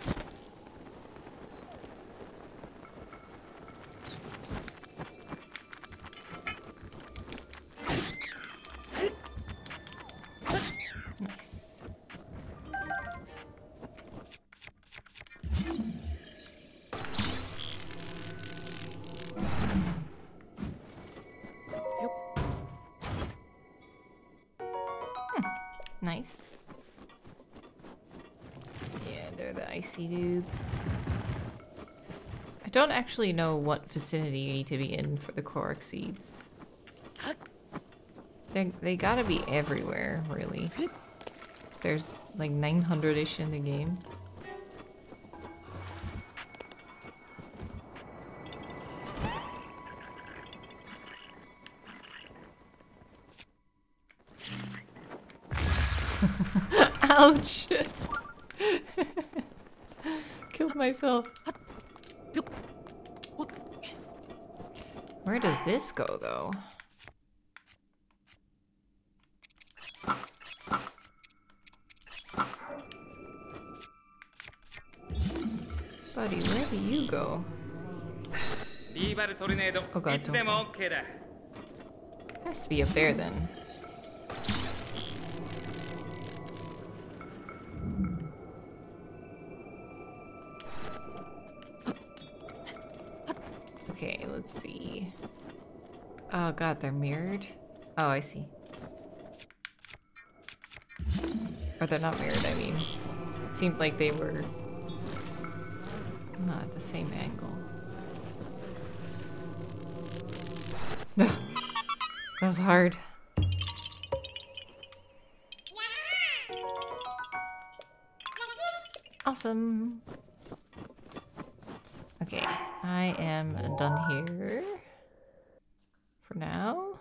Actually know what vicinity you need to be in for the Korok seeds. They, they gotta be everywhere, really. There's like 900-ish in the game. (laughs) Ouch! (laughs) Killed myself. Where does this go, though? Buddy, where do you go? Oh god, do Has to be up there then. Oh god, they're mirrored? Oh, I see. Or they're not mirrored, I mean. It seemed like they were not at the same angle. That was hard. Awesome. Okay, I am done here. For now.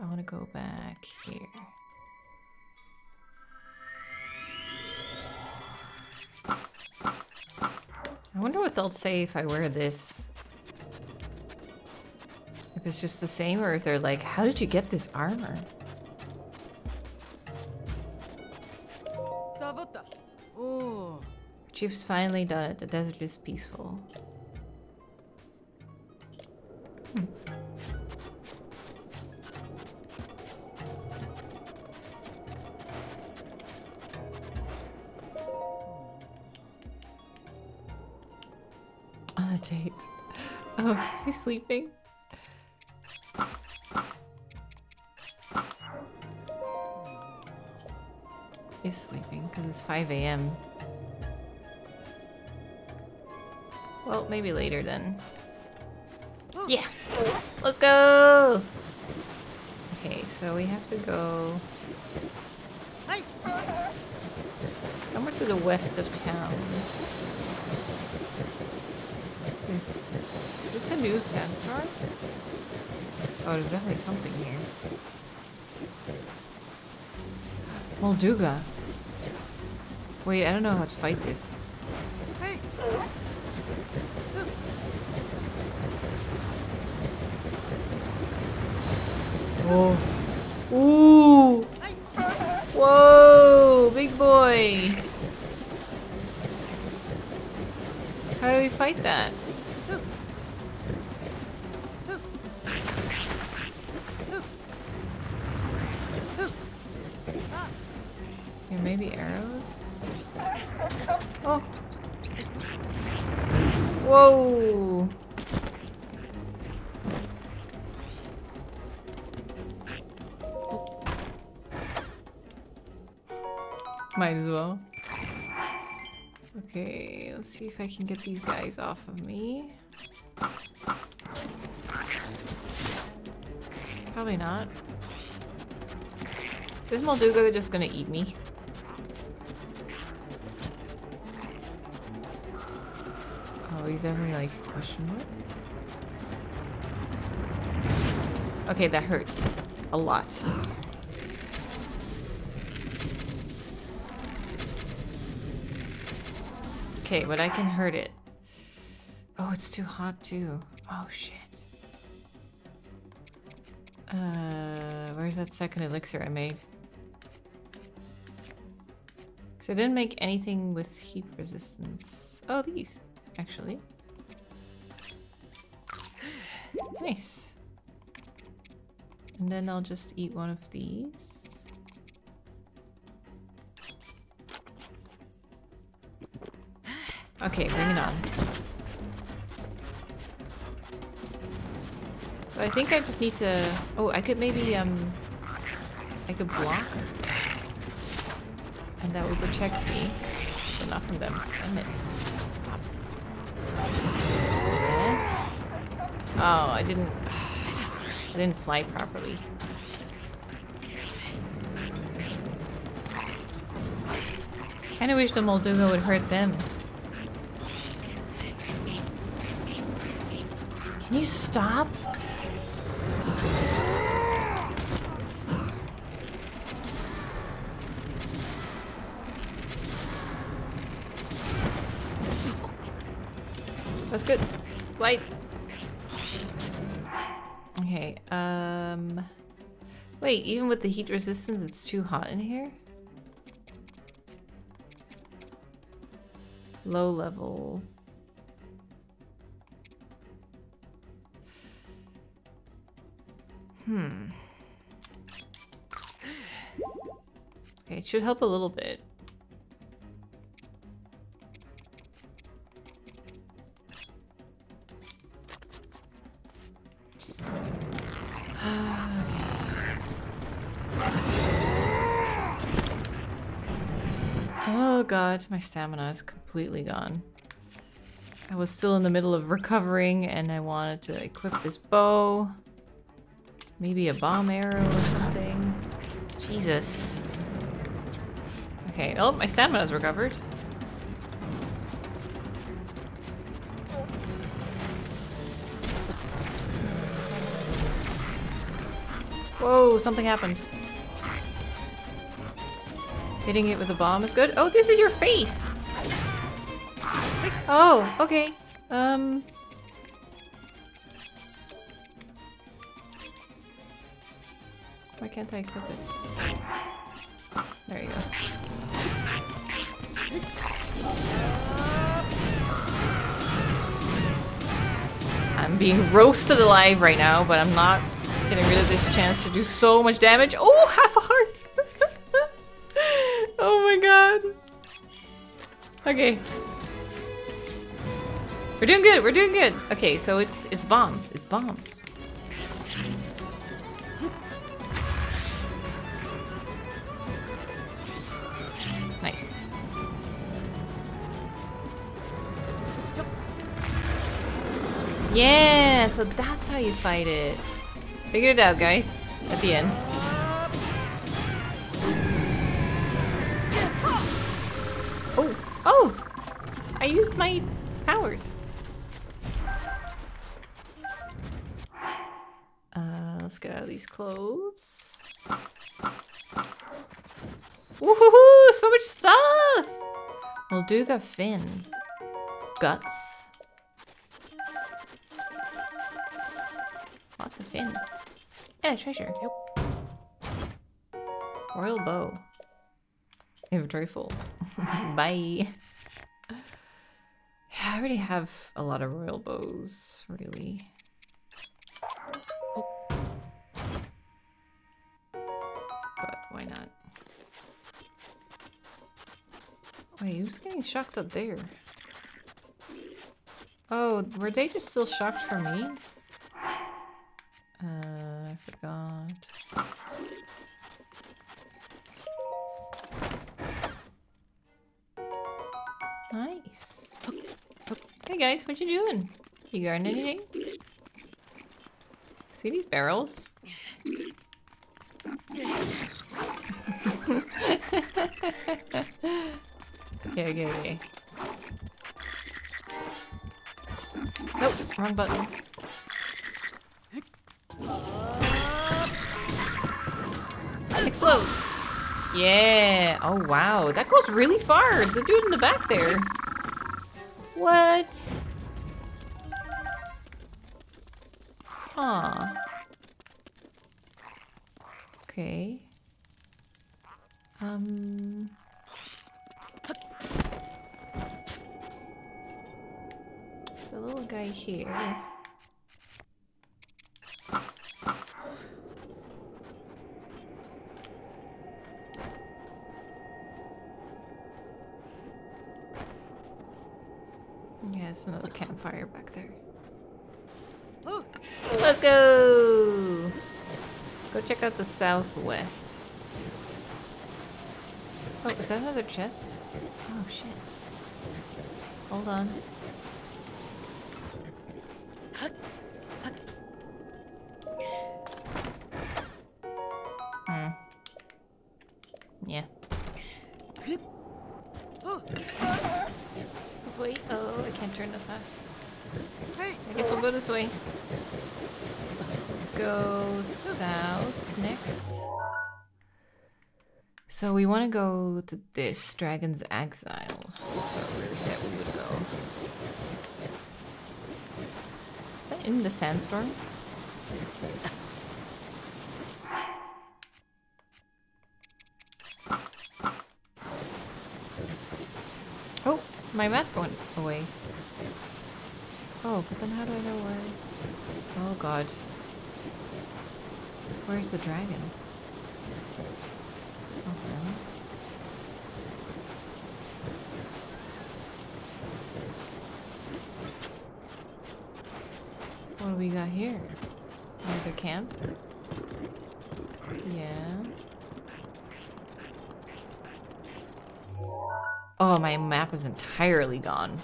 I want to go back here. I wonder what they'll say if I wear this. If it's just the same or if they're like, how did you get this armor? Oh. Chief's finally done it. The desert is peaceful. Oh, is sleeping? He's sleeping because it's 5 a.m. Well, maybe later then. Oh. Yeah! Let's go! Okay, so we have to go somewhere to the west of town. Is this a new sandstorm? Oh, there's definitely something here. Molduga. Wait, I don't know how to fight this. Hey. Oh. I can get these guys off of me. Probably not. Is this Molduga just gonna eat me? Oh, he's definitely like question mark. Okay, that hurts a lot. Okay, but I can hurt it. Oh, it's too hot too. Oh shit. Uh, where's that second elixir I made? Because I didn't make anything with heat resistance. Oh, these, actually. Nice. And then I'll just eat one of these. Okay, bring it on. So I think I just need to... Oh, I could maybe, um... I could block. And that would protect me. But not from them. Damn it. Stop. Oh, I didn't... I didn't fly properly. Kinda wish the Molduga would hurt them. Can you stop? That's good. Light. Okay, um... Wait, even with the heat resistance, it's too hot in here? Low level. Hmm. Okay, it should help a little bit. (sighs) Oh god, my stamina is completely gone. I was still in the middle of recovering and I wanted to equip this bow. Maybe a bomb arrow or something. Jesus. Okay, oh, my stamina's recovered. Whoa, something happened. Hitting it with a bomb is good. Oh, this is your face! Oh, okay. Um... Why can't I equip it? There you go. I'm being roasted alive right now, but I'm not getting rid of this chance to do so much damage. Oh, half a heart! (laughs) oh my god. Okay. We're doing good. We're doing good. Okay, so it's it's bombs. It's bombs. Yeah, so that's how you fight it. Figured it out, guys. At the end. Oh, oh! I used my powers. Uh, let's get out of these clothes. Woohoo! So much stuff! Molduga fin. Guts. Lots of fins. And a treasure. Royal bow. Inventory full. (laughs) Bye. I already have a lot of royal bows, really. Oh. But why not? Wait, who's getting shocked up there? Oh, were they just still shocked for me? Uh, I forgot. Nice. Hey guys, what you doing? You guarding anything? See these barrels? (laughs) okay, okay, okay. Nope, wrong button. Explode! Yeah! Oh wow, that goes really far! The dude in the back there. What? Huh. Okay. Um. There's a little guy here. It's another campfire back there. Let's go! Go check out the southwest. Oh, is that another chest? Oh shit. Hold on. Hmm. Yeah. This way? Oh, I can't turn that fast. I guess we'll go this way. Let's go south next. So we want to go to this Dragon's Exile. That's where we said we would go. Is that in the sandstorm? Oh, my map went away. Oh, but then how do I know where? Oh god. Where's the dragon? Oh, heavens. What do we got here? Another camp? Yeah. My map is entirely gone.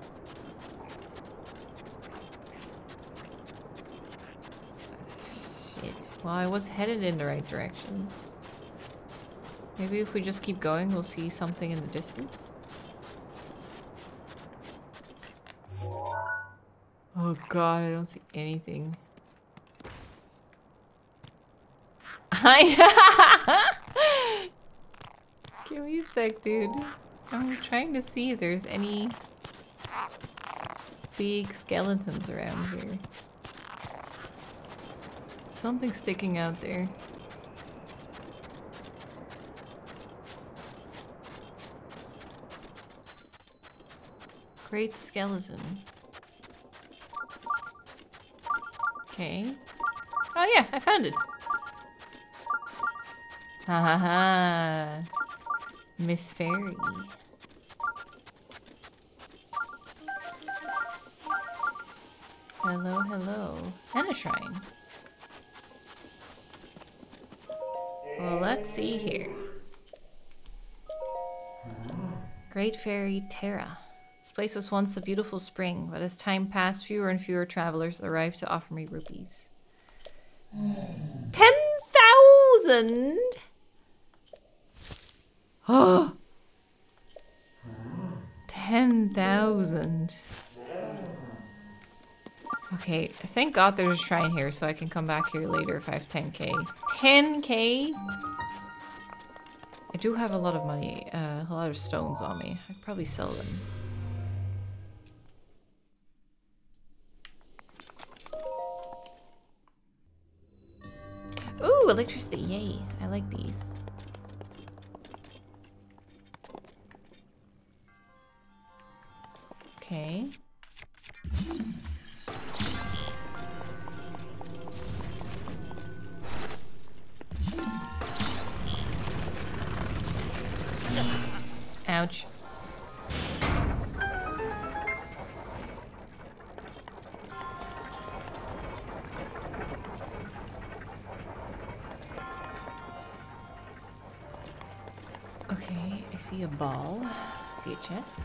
Shit. Well, I was headed in the right direction. Maybe if we just keep going, we'll see something in the distance. Oh god, I don't see anything. Hi. (laughs) Give me a sec, dude. I'm trying to see if there's any big skeletons around here. Something sticking out there. Great skeleton. Okay. Oh yeah, I found it. Ha ha ha. Miss Fairy. Hello, hello. And a shrine. Well, let's see here. Great Fairy Terra. This place was once a beautiful spring, but as time passed, fewer and fewer travelers arrived to offer me rupees. Ten thousand! Oh! (gasps) Ten thousand. Okay, thank God there's a shrine here so I can come back here later if I have 10k. 10k? I do have a lot of money, uh, a lot of stones on me. I could probably sell them. Ooh, electricity, yay. I like these. Okay. Chest.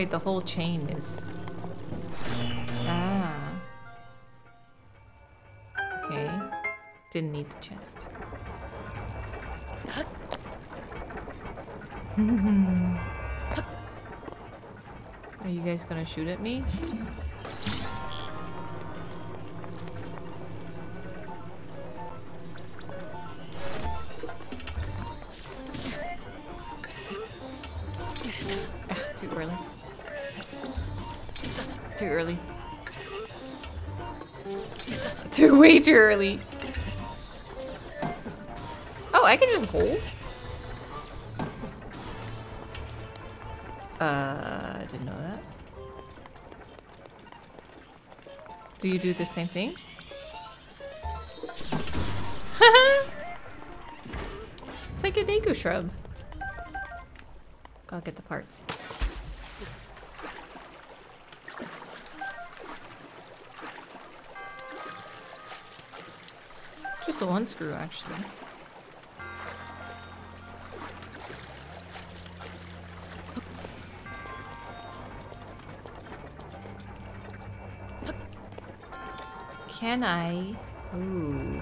Wait, the whole chain is. Ah. Okay. Didn't need the chest. (laughs) Are you guys gonna shoot at me? (laughs) too early. Oh, I can just hold? Uh, I didn't know that. Do you do the same thing? (laughs) it's like a Deku scrub. Gotta get the parts. Just a one screw, actually. Can I? Ooh.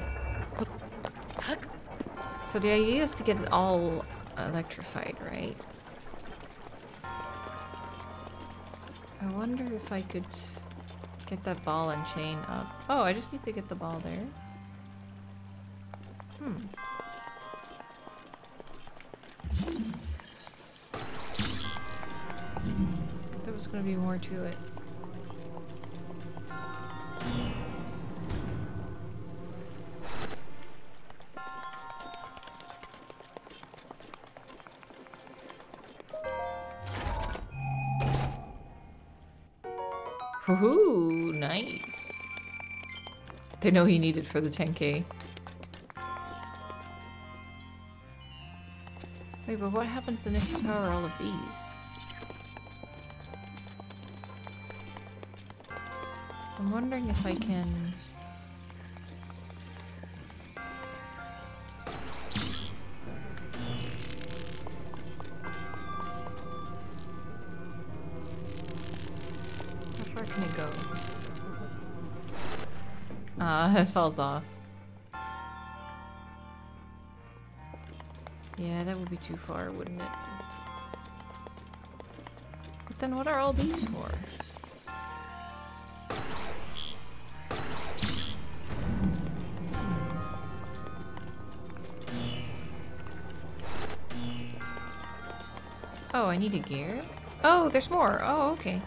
So the idea is to get it all electrified, right? I wonder if I could get that ball and chain up. Oh, I just need to get the ball there. Hmm. There was gonna be more to it. Woohoo! Nice. They know he needed for the 10k. But what happens then if you power all of these? I'm wondering if I can... How far can it go? Ah, (laughs) it falls off. would be too far, wouldn't it? But then what are all these for? Oh, I need a gear? Oh, there's more. Oh, okay.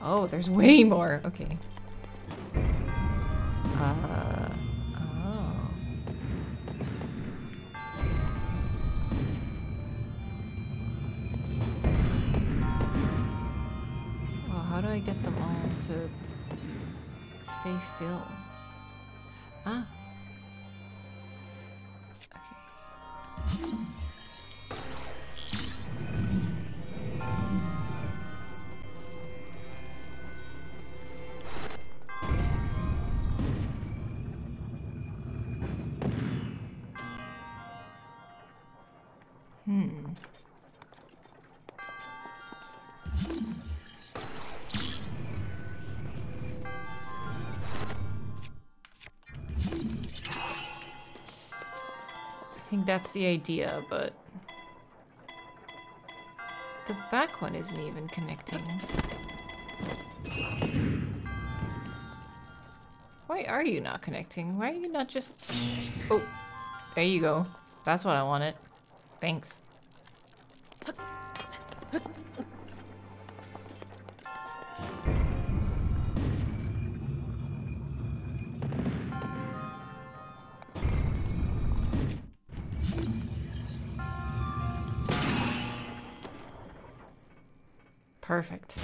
Oh, there's (laughs) way more. Okay. Still? That's the idea, but the back one isn't even connecting. Why are you not connecting? Why are you not just... Oh, there you go. That's what I wanted. Thanks. Perfect.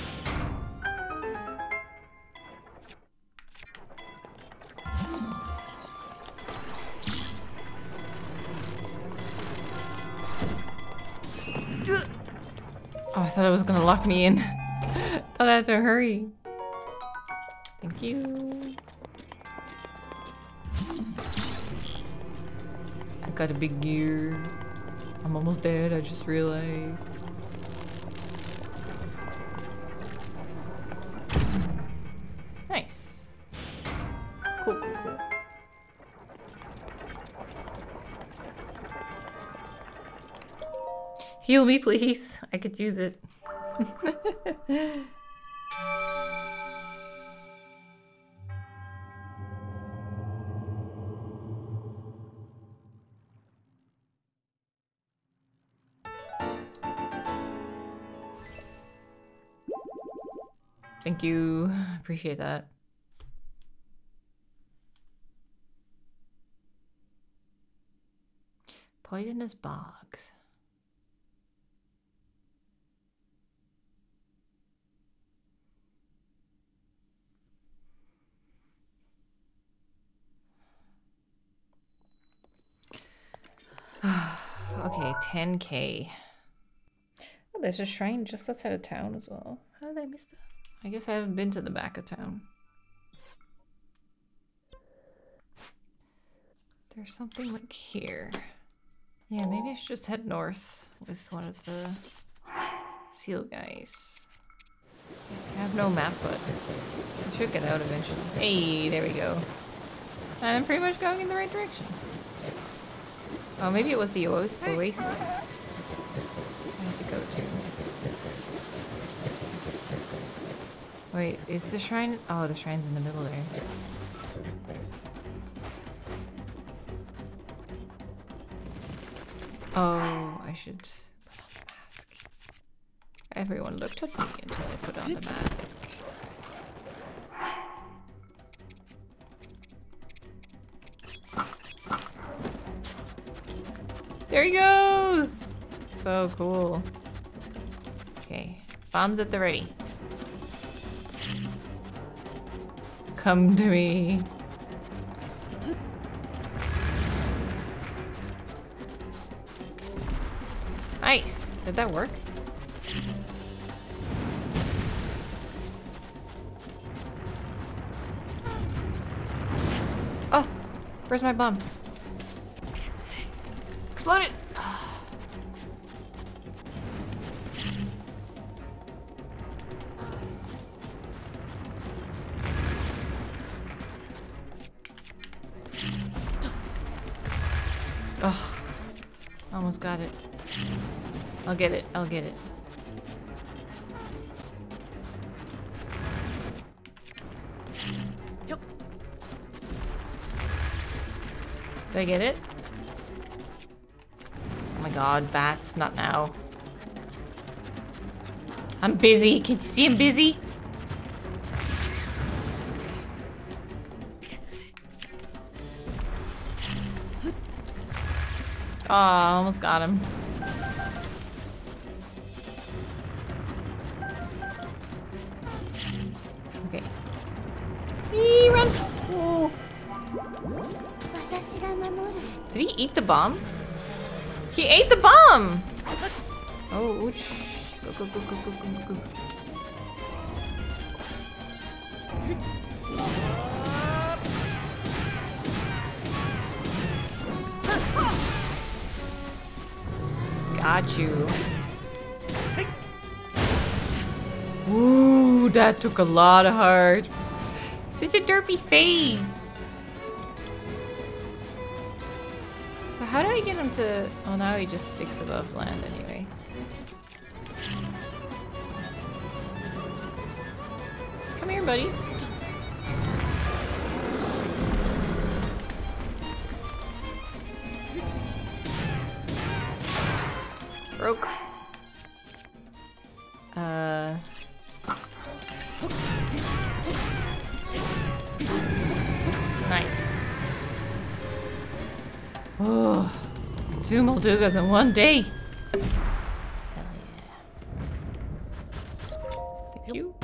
Oh, I thought it was gonna lock me in. (laughs) thought I had to hurry. Thank you. I got a big gear. I'm almost dead, I just realized. Heal me, please. I could use it. (laughs) Thank you. Appreciate that. Poisonous bogs. (sighs) okay, 10k. Oh, there's a shrine just outside of town as well. How did I miss that? I guess I haven't been to the back of town. There's something like here. Yeah, maybe I should just head north with one of the seal guys. I have no map, but I should get out eventually. Hey, there we go. I'm pretty much going in the right direction. Oh, maybe it was the oasis I had to go to. Wait, is the shrine? Oh, the shrine's in the middle there. Oh, I should put on the mask. Everyone looked at me until I put on the mask. There he goes! So cool. Okay, bombs at the ready. Come to me. Nice. Did that work? Oh, where's my bomb? Almost got it. I'll get it. I'll get it. Yup. Did I get it? Oh my god, bats, not now. I'm busy. Can't you see I'm busy? almost got him. Okay. Eee, run! Did he eat the bomb? He ate the bomb! Oh. Go, go, go, go, go, go, go. Got you. Ooh, that took a lot of hearts. Such a derpy face. So how do I get him to... Oh, now he just sticks above land anyway. Come here, buddy. Moldugas in one day. You.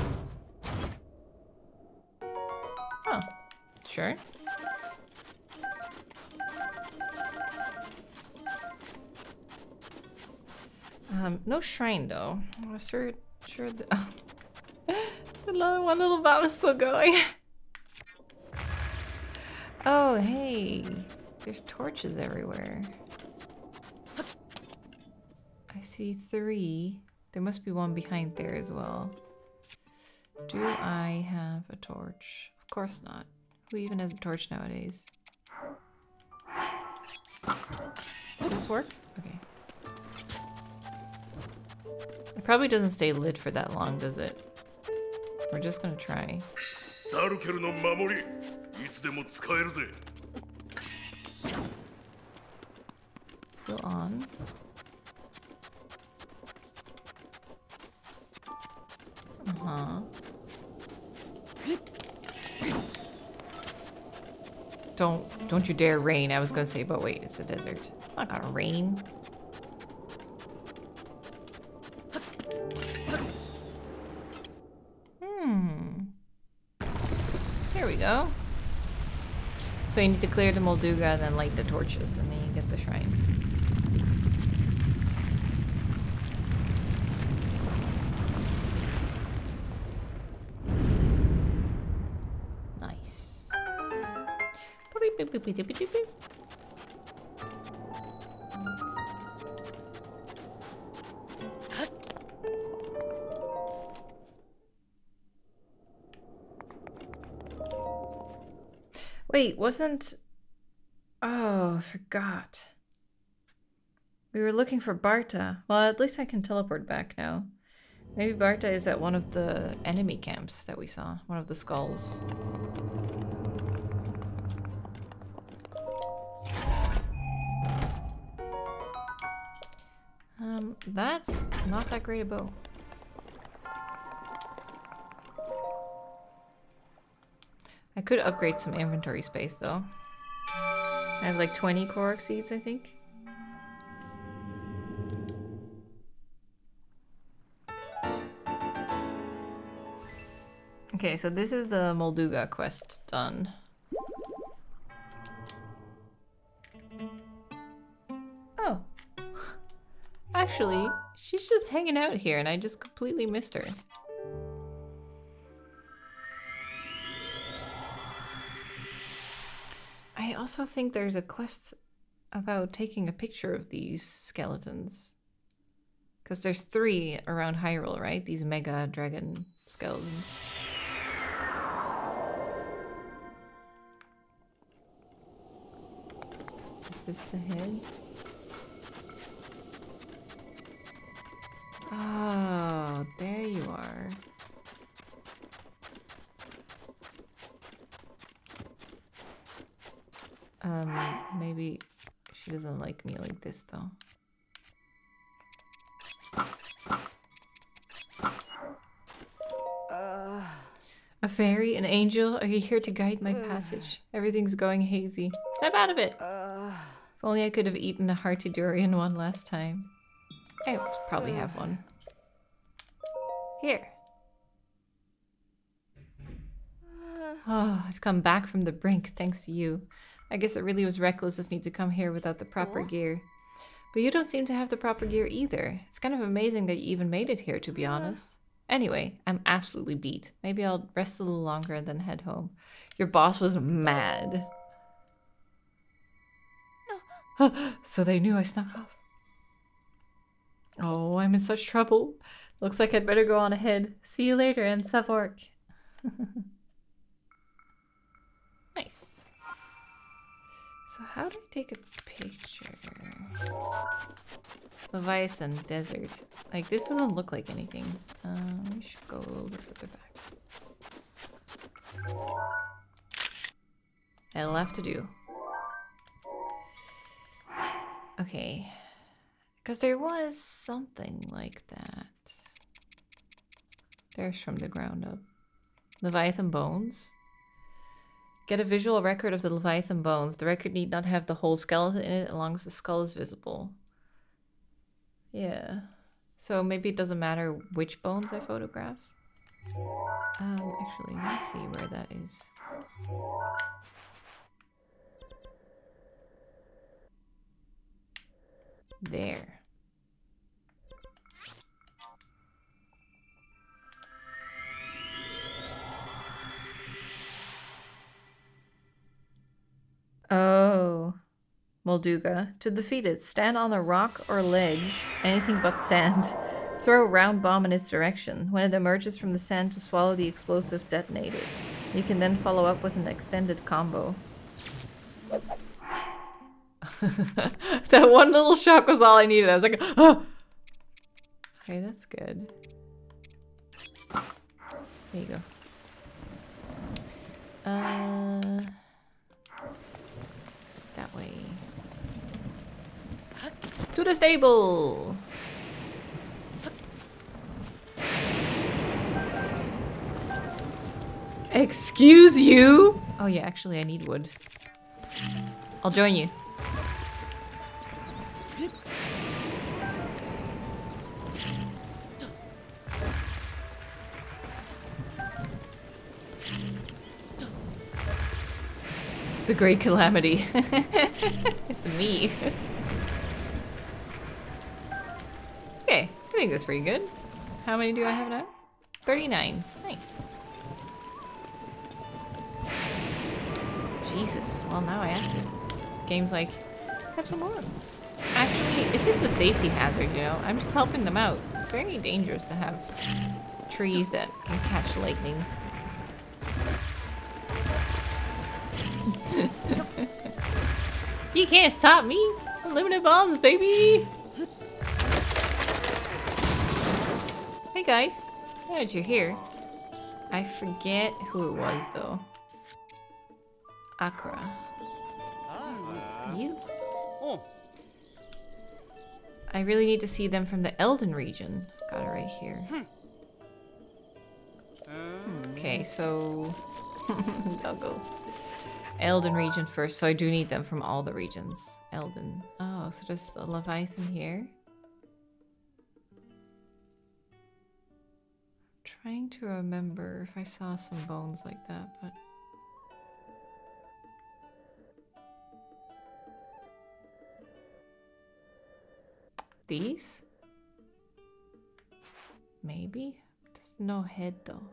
Oh, sure. Um, no shrine though. I was sure, sure the, (laughs) the little, one little bot was still going. (laughs) oh, hey. There's torches everywhere see three. There must be one behind there as well. Do I have a torch? Of course not. Who even has a torch nowadays? Does this work? Okay. It probably doesn't stay lit for that long, does it? We're just gonna try. Still on. Don't you dare rain. I was gonna say, but wait, it's a desert. It's not gonna rain. Hmm. There we go. So you need to clear the Molduga, then light the torches, and then you get the shrine. Beep, beep, beep. Wait, wasn't... Oh, I forgot. We were looking for Barta. Well, at least I can teleport back now. Maybe Barta is at one of the enemy camps that we saw. One of the skulls. Um, that's not that great a bow. I could upgrade some inventory space though. I have like 20 Korok seeds, I think. Okay, so this is the Molduga quest done. Actually, she's just hanging out here and I just completely missed her. I also think there's a quest about taking a picture of these skeletons. Because there's three around Hyrule, right? These mega dragon skeletons. Is this the head? Oh, there you are. Um, maybe she doesn't like me like this though. A fairy, an angel, are you here to guide my passage? Everything's going hazy. Snap out of it! Uh, if only I could have eaten a hearty durian one last time. I probably have one. Here. Oh, (sighs) I've come back from the brink thanks to you. I guess it really was reckless of me to come here without the proper gear. But you don't seem to have the proper gear either. It's kind of amazing that you even made it here, to be honest. Anyway, I'm absolutely beat. Maybe I'll rest a little longer and then head home. Your boss was mad. (gasps) so they knew I snuck off. Oh, I'm in such trouble. Looks like I'd better go on ahead. See you later, in Sav'orq. (laughs) nice. So how do I take a picture? Leviathan Desert. Like, this doesn't look like anything. Um, we should go a little bit further back. That'll have to do. Okay. Because there was something like that. There's from the ground up. Leviathan bones. Get a visual record of the Leviathan bones. The record need not have the whole skeleton in it as long as the skull is visible. Yeah. So maybe it doesn't matter which bones I photograph. Um, actually, let me see where that is. There. Oh. Molduga. To defeat it, stand on a rock or ledge, anything but sand. (laughs) Throw a round bomb in its direction. When it emerges from the sand to swallow the explosive, detonate it. You can then follow up with an extended combo. (laughs) that one little shock was all I needed. I was like, oh! Okay, that's good. There you go. Uh, that way. To the stable! Excuse you? Oh yeah, actually I need wood. I'll join you. The Great Calamity. (laughs) it's me. okay, I think that's pretty good. How many do I have now? 39. Nice. Jesus. Well, now I have to. Game's like, have some more. Actually, it's just a safety hazard, you know? I'm just helping them out. It's very dangerous to have trees that can catch lightning. You can't stop me. Unlimited bombs, baby. Hey guys, glad you're here? I forget who it was though. Akra. You? Oh. I really need to see them from the Eldin region. Got it right here. Hmm. Okay, so (laughs) I'll go Eldin region first. So I do need them from all the regions. Eldin. Oh, so there's a Leviathan here. Trying to remember if I saw some bones like that, but These? Maybe? There's no head though.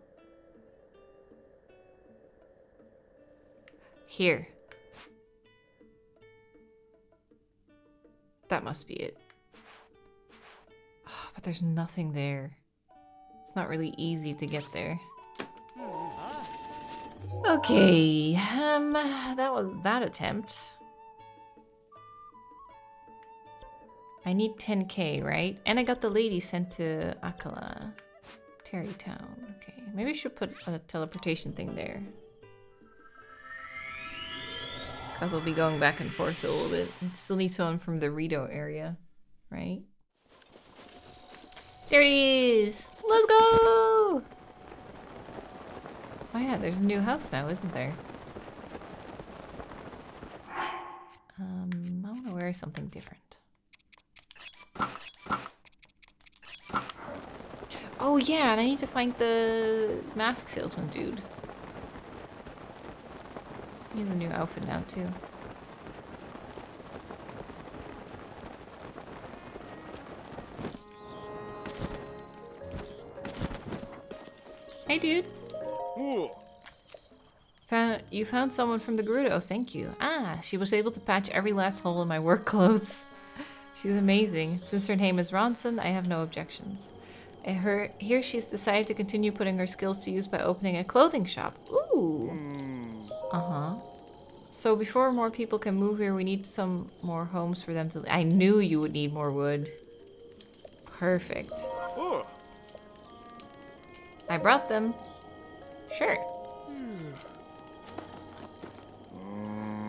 Here. That must be it. Oh, but there's nothing there. It's not really easy to get there. Okay, um, that was that attempt. I need 10k, right? And I got the lady sent to Akkala. Terrytown. Okay, maybe I should put a teleportation thing there. Because we'll be going back and forth a little bit. Still need someone from the Rito area, right? There it is! Let's go! Oh yeah, there's a new house now, isn't there? Um, I want to wear something different. Oh yeah, and I need to find the mask salesman dude. He has a new outfit now too. Hey dude. Ooh. Found, you found someone from the Gerudo, thank you. Ah, she was able to patch every last hole in my work (laughs) clothes. she's amazing. Since her name is Rhondson, I have no objections. Her, here she's decided to continue putting her skills to use by opening a clothing shop. Ooh. Uh-huh. So before more people can move here, we need some more homes for them to... I knew you would need more wood. Perfect. Ooh. I brought them. Sure.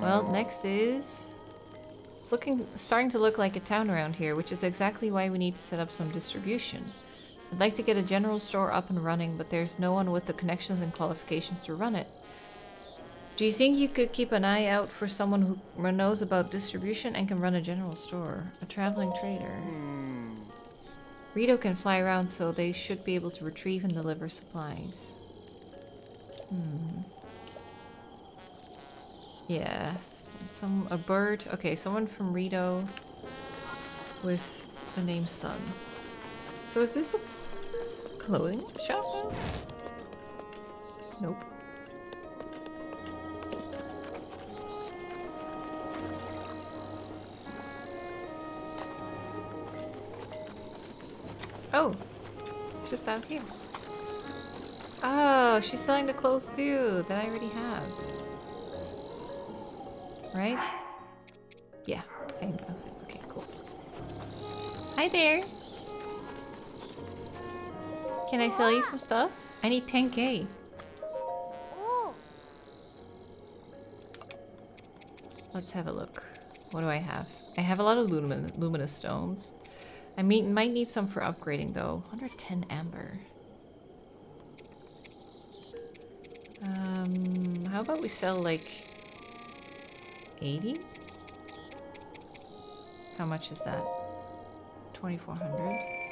Well, next is... It's looking, starting to look like a town around here, which is exactly why we need to set up some distribution. I'd like to get a general store up and running, but there's no one with the connections and qualifications to run it. Do you think you could keep an eye out for someone who knows about distribution and can run a general store? A traveling trader. Rito can fly around, so they should be able to retrieve and deliver supplies. Hmm. Yes. Some a bird. Okay, someone from Rito with the name Sun. So is this a clothing shop? Nope. Oh, just out here. Oh, she's selling the clothes too that I already have. Right? Yeah, same outfit. Okay, cool. Hi there. Can I sell you some stuff? I need 10k. Oh. Let's have a look. What do I have? I have a lot of lumin luminous stones. I mean, might need some for upgrading though. 110 amber. Um, how about we sell like 80? How much is that? 2400.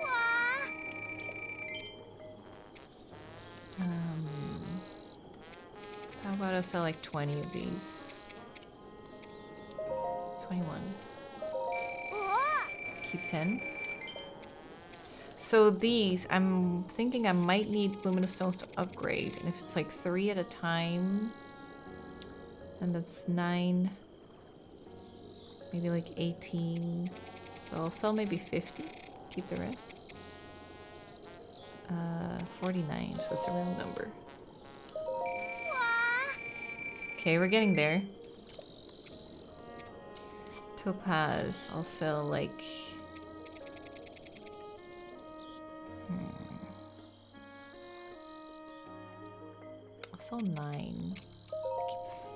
Um, how about I sell like 20 of these? 21. Keep 10. So these, I'm thinking I might need luminous stones to upgrade. And if it's like three at a time, then that's nine, maybe like 18. So I'll sell maybe 50, keep the rest. Uh, 49, so that's a real number. Okay, we're getting there. Topaz, I'll sell like... nine.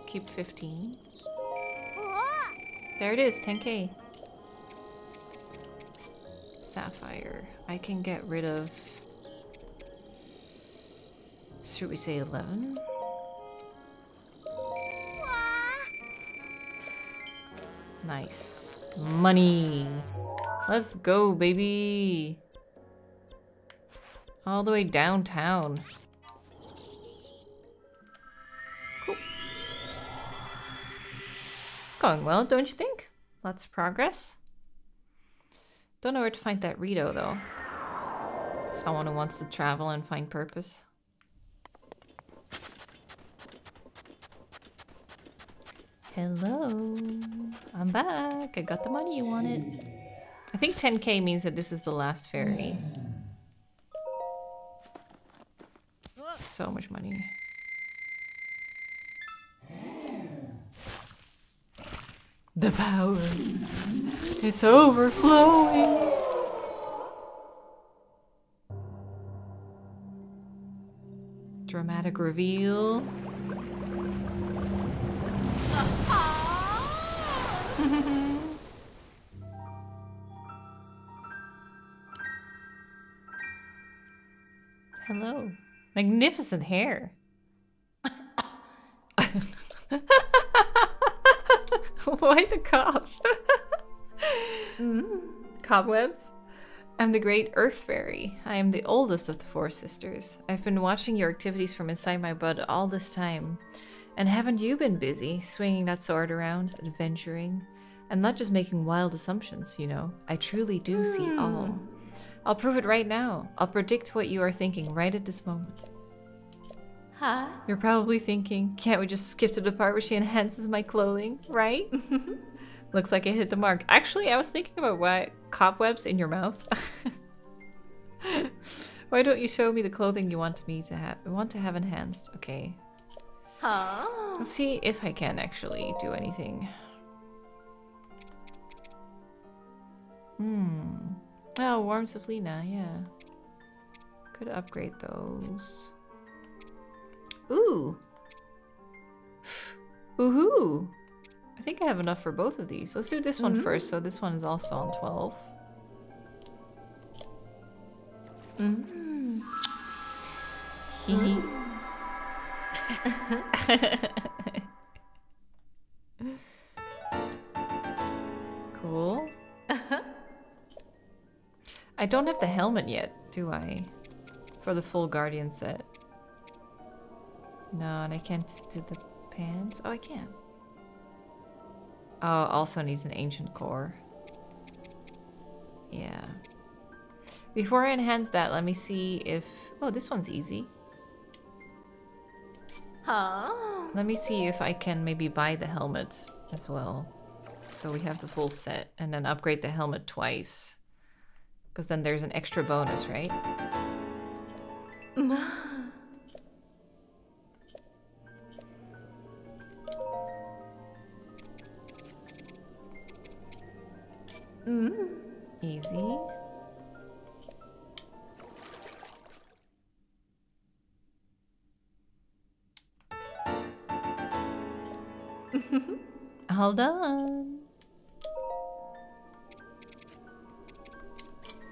Keep, keep 15. There it is, 10k. Sapphire. I can get rid of... Should we say 11? Nice. Money. Let's go, baby. All the way downtown. Going well, don't you think? Lots of progress. Don't know where to find that Rito, though. Someone who wants to travel and find purpose. Hello. I'm back. I got the money you wanted. I think 10k means that this is the last fairy. So much money. The power. It's overflowing. Dramatic reveal. (laughs) Hello. Magnificent hair. (laughs) (laughs) Why the cough? Mm. Cobwebs? I'm the great Earth Fairy. I am the oldest of the four sisters. I've been watching your activities from inside my bud all this time. And haven't you been busy, swinging that sword around, adventuring? And not just making wild assumptions, you know. I truly do see hmm. all. I'll prove it right now. I'll predict what you are thinking right at this moment. You're probably thinking, can't we just skip to the part where she enhances my clothing, right? (laughs) Looks like it hit the mark. Actually, I was thinking about why cobwebs in your mouth. (laughs) why don't you show me the clothing you want me to have want to have enhanced? Okay. Huh? Let's see if I can actually do anything. Hmm. Oh, Warm Safflina, yeah. Could upgrade those. Ooh. Ooh. I think I have enough for both of these. Let's do this one first. So this one is also on 12. Mm. Hee hee. cool. I don't have the helmet yet, do I? For the full Guardian set. No, and I can't do the pants. Oh, I can. Oh, also needs an ancient core. Yeah. Before I enhance that, let me see if... Oh, this one's easy. Huh? Let me see if I can maybe buy the helmet as well. So we have the full set and then upgrade the helmet twice. Because then there's an extra bonus, right? (laughs) Easy. (laughs) All done.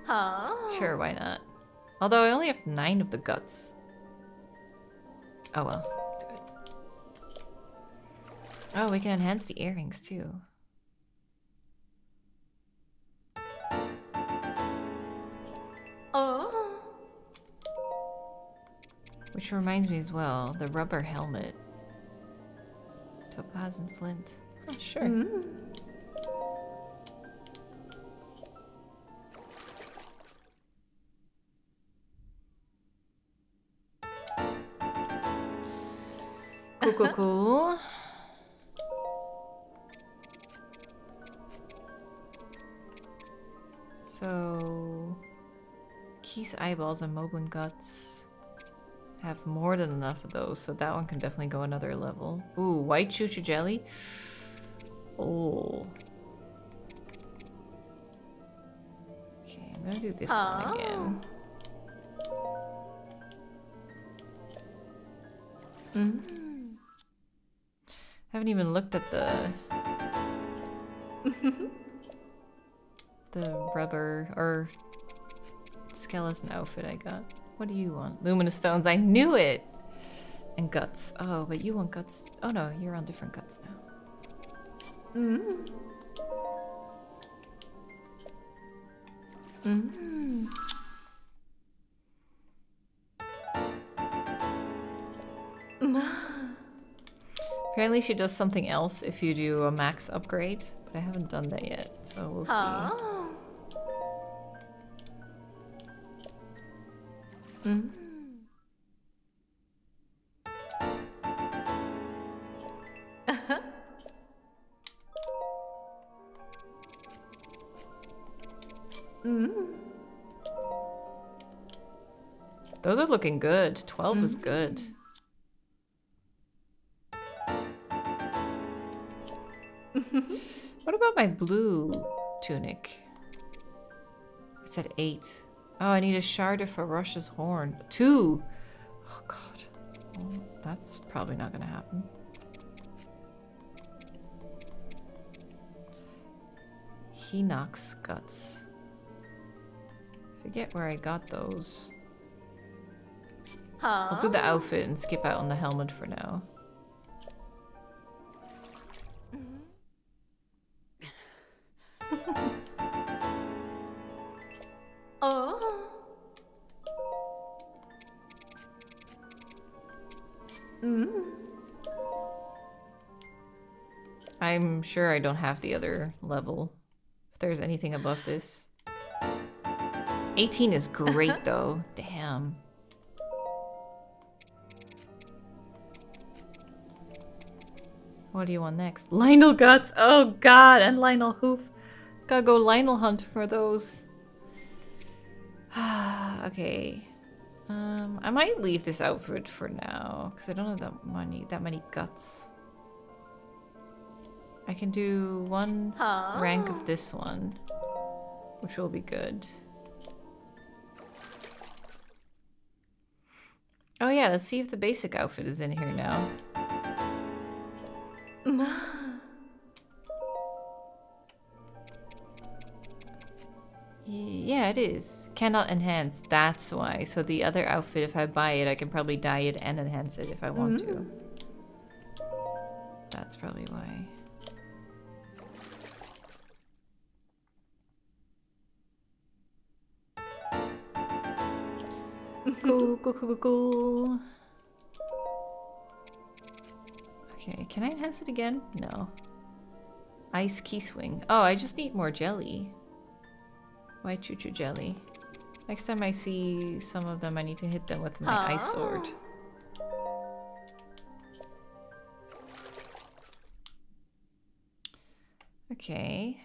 Huh? Sure, why not? Although I only have nine of the guts. Oh well. Oh, we can enhance the earrings too. Which reminds me as well, the rubber helmet. Topaz and flint. Oh, sure. Mm. Cool, cool, (laughs) cool. So, Keese eyeballs and Moblin guts have more than enough of those, so that one can definitely go another level. Ooh, white Chuchu jelly. Oh. Okay, I'm gonna do this one again. Mm. Haven't even looked at the (laughs) the rubber or skeleton outfit I got. What do you want? Luminous stones. I knew it. And guts. Oh, but you want guts. Oh no, you're on different guts now. Mm. Mm. Apparently she does something else if you do a max upgrade, but I haven't done that yet, so we'll see. Huh? Mm. (laughs) Those are looking good. 12 is good. (laughs) what about my blue tunic? It's at 8. Oh, I need a shard of Ferocious Horn. Two! Oh, God. Well, that's probably not going to happen. Hinox Guts. Forget where I got those. Huh? I'll do the outfit and skip out on the helmet for now. Sure I don't have the other level. If there's anything above this. 18 is great (laughs) though. Damn. What do you want next? Lynel guts. Oh god, and Lynel hoof. Gotta go Lynel hunt for those. (sighs) okay. Um, I might leave this outfit for now because I don't have that money, that many guts. I can do one Huh? rank of this one, which will be good. Oh yeah, let's see if the basic outfit is in here now. (sighs) Yeah, it is. Cannot enhance. That's why. So the other outfit, if I buy it, I can probably dye it and enhance it if I want to. Mm. That's probably why. Cool, cool, cool, cool. Okay, can I enhance it again? No. Ice Keese wing. Oh, I just need more jelly. Why Chuchu jelly? Next time I see some of them, I need to hit them with my ice oh. sword. Okay.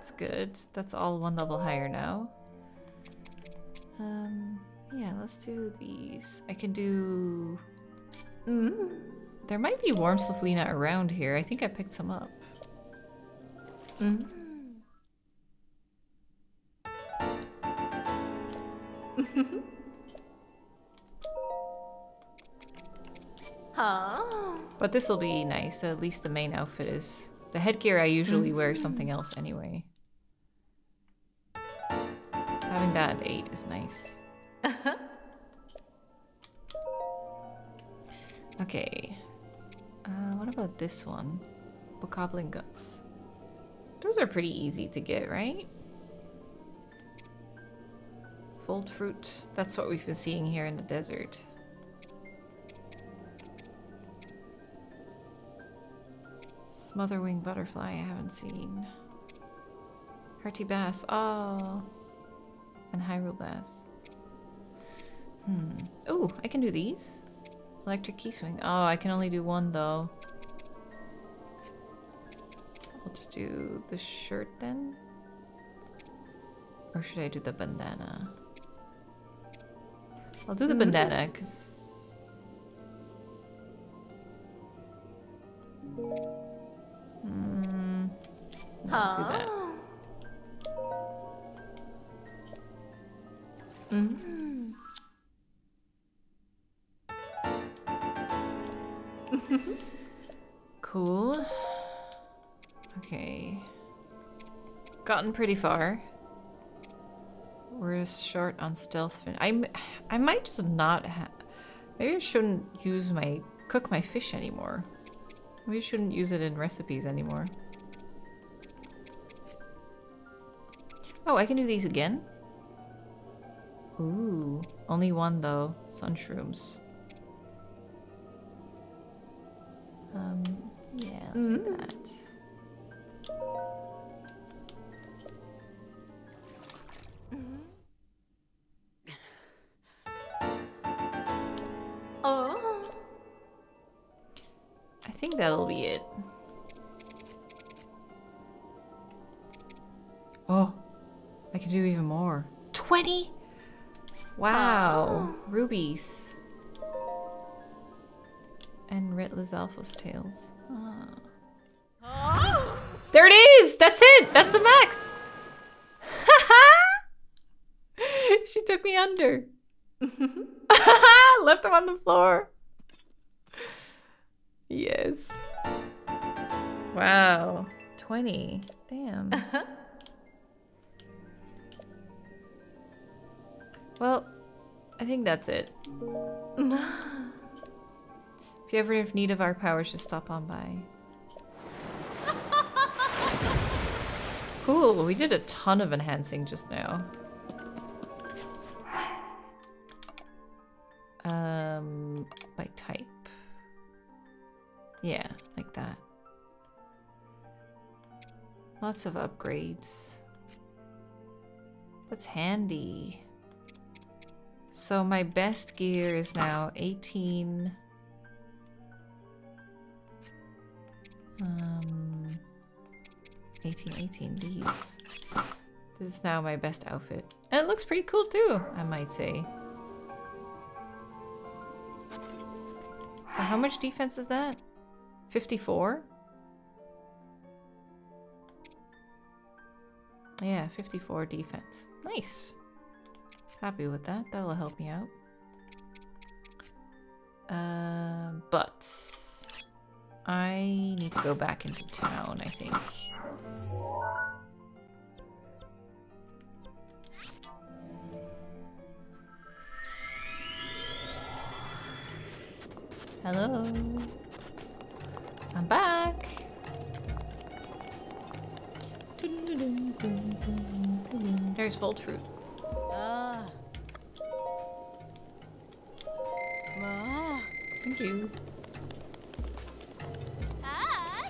That's good. That's all one level higher now. Um, yeah, let's do these. I can do. Mm, there might be warm Safflina around here. I think I picked some up. Mm-hmm. (laughs) Huh? But this will be nice. At least the main outfit is. The headgear I usually mm-hmm. wear something else anyway. That 8 is nice. (laughs) okay. Uh, what about this one? Bokoblin Guts. Those are pretty easy to get, right? Volt fruit. That's what we've been seeing here in the desert. Smotherwing butterfly, I haven't seen. Hearty bass, oh. And Hyrule bass. Hmm. Oh, I can do these. Electric Keese wing. Oh, I can only do one though. I'll just do the shirt then. Or should I do the bandana? I'll do the bandana because. Hmm. No, do that. Cool. Okay. Gotten pretty far. We're short on stealth. I'm. I might just not. Ha Maybe I shouldn't use my cook my fish anymore. Maybe I shouldn't use it in recipes anymore. Oh, I can do these again. Ooh, only one though. Sunshrooms. Um, yeah, let's do that. Oh. I think that'll be it. Oh, I can do even more. 20? Wow. Rubies. And Rit Lizalfos tails. Ah. There it is! That's it! That's the max! (laughs) she took me under. (laughs) Left him on the floor. Yes. Wow. 20. Damn. Well, I think that's it. (laughs) if you ever have need of our powers, just stop on by. Cool. We did a ton of enhancing just now. Um, by type. Yeah, like that. Lots of upgrades. That's handy. So my best gear is now 18. Um, 18, 18, these. This is now my best outfit. And it looks pretty cool too, I might say. So how much defense is that? 54? Yeah, 54 defense. Nice. Happy with that. That'll help me out. Um, but I need to go back into town, I think. Hello. I'm back. There's Volt Fruit. Ah. Thank you. Ah.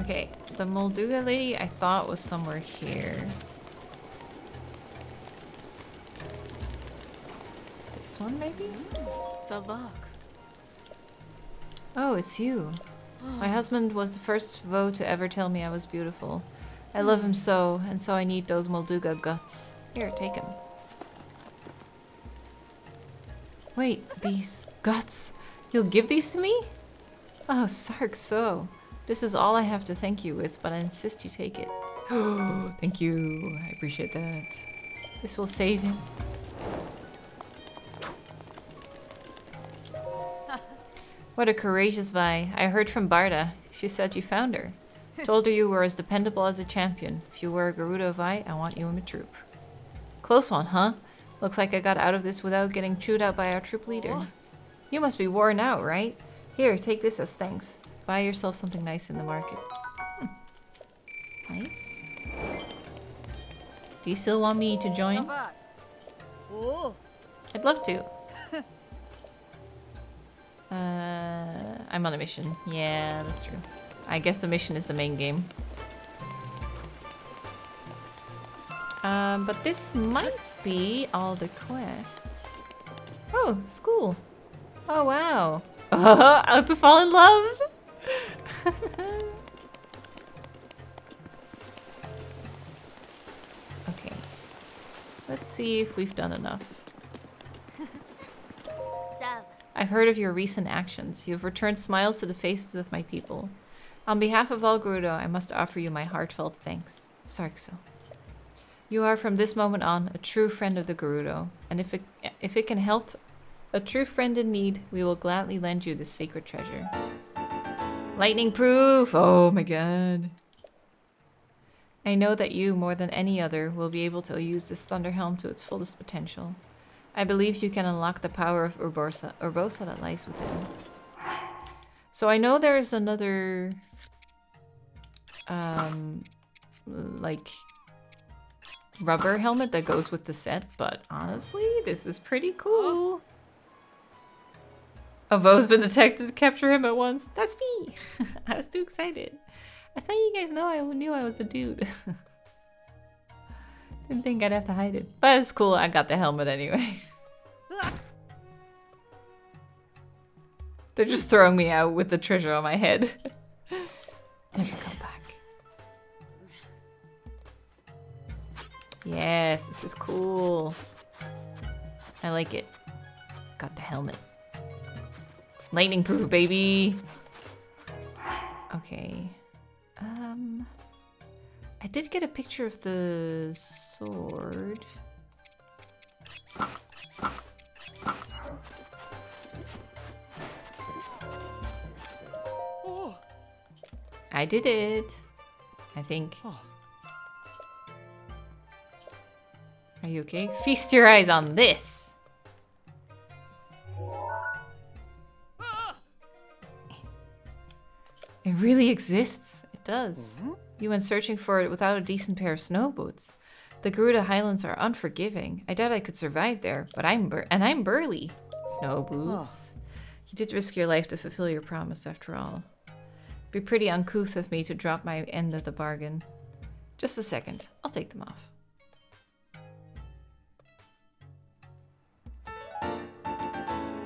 Okay, the Molduga lady I thought was somewhere here. This one maybe? Sav'aaq. Oh, it's you. My (gasps) husband was the first Voe to ever tell me I was beautiful. I love him so, and so I need those Molduga guts. Here, take him. Wait, these guts? You'll give these to me? Oh, Sarqso. This is all I have to thank you with, but I insist you take it. Oh, (gasps) thank you. I appreciate that. This will save him. (laughs) What a courageous vai. I heard from Barda. She said you found her. (laughs) Told her you were as dependable as a champion. If you were a Gerudo vai, I want you in my troop. Close one, huh? Looks like I got out of this without getting chewed out by our troop leader. You must be worn out, right? Here, take this as thanks. Buy yourself something nice in the market. Hmm. Nice. Do you still want me to join? Oh. I'd love to. (laughs) Uh, I'm on a mission. Yeah, that's true. I guess the mission is the main game. Um, but this might be all the quests. Oh, school. Oh, wow. (laughs) Out to fall in love? (laughs) okay. Let's see if we've done enough. (laughs) I've heard of your recent actions. You have returned smiles to the faces of my people. On behalf of all Gerudo, I must offer you my heartfelt thanks. Sarqso. You are from this moment on a true friend of the Gerudo, and if it, if it can help a true friend in need, we will gladly lend you this sacred treasure. Lightning proof! Oh my god. I know that you, more than any other, will be able to use this Thunder Helm to its fullest potential. I believe you can unlock the power of Urbosa, Urbosa that lies within. So I know there's another, um, like rubber helmet that goes with the set, but honestly, this is pretty cool. Oh. A Voe's been detected. Capture him at once. That's me. (laughs) I was too excited. I thought you guys know I knew I was a dude. (laughs) Didn't think I'd have to hide it. But it's cool. I got the helmet anyway. (laughs) They're just throwing me out with the treasure on my head. Never come back. Yes, this is cool. I like it. Got the helmet. Lightning proof, baby. Okay. Um, I did get a picture of the sword. Oh. I did it. I think. Oh. Are you okay? Feast your eyes on this. It really exists. It does. Mm-hmm. You went searching for it without a decent pair of snow boots. The Gerudo Highlands are unforgiving. I doubt I could survive there, but I'm bur- and I'm burly. Snow boots. You did risk your life to fulfill your promise, after all. Be pretty uncouth of me to drop my end of the bargain. Just a second. I'll take them off.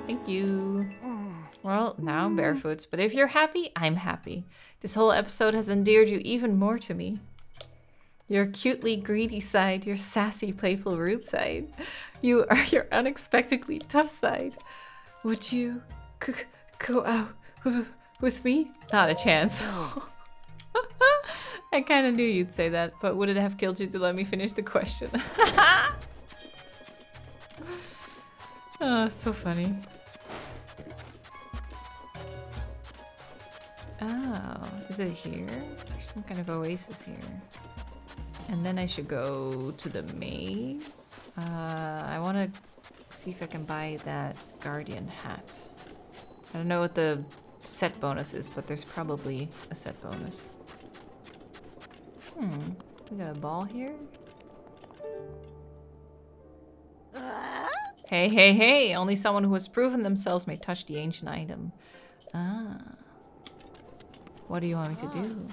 Thank you. Mm. Well, now mm. I'm barefoot, but if you're happy, I'm happy. This whole episode has endeared you even more to me. Your cutely greedy side, your sassy, playful rude side. You are (laughs) your unexpectedly tough side. Would you go out (laughs) with me? Not a chance. (laughs) I kind of knew you'd say that, but would it have killed you to let me finish the question? Oh, so funny. Oh, is it here? There's some kind of oasis here. And then I should go to the maze. Uh, I want to see if I can buy that guardian hat. I don't know what the set bonus is, but there's probably a set bonus. Hmm, we got a ball here. Hey, hey, hey! Only someone who has proven themselves may touch the ancient item. Ah. What do you want me to do?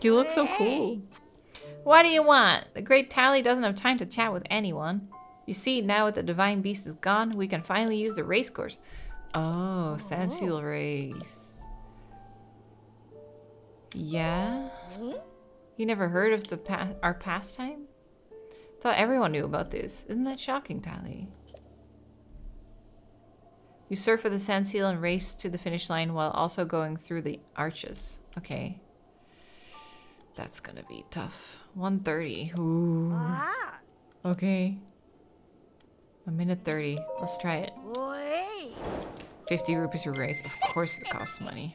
You look so cool. What do you want? The great Tally doesn't have time to chat with anyone. You see, now that the divine beast is gone, we can finally use the race course. Oh, Sandseal race. Yeah? You never heard of the pa our pastime? Thought everyone knew about this. Isn't that shocking, Tally? You surf with the sand seal and race to the finish line while also going through the arches. Okay. That's gonna be tough. 130. Ooh. Ah. Okay. A minute 30. Let's try it. 50 rupees per race. Of course it costs money.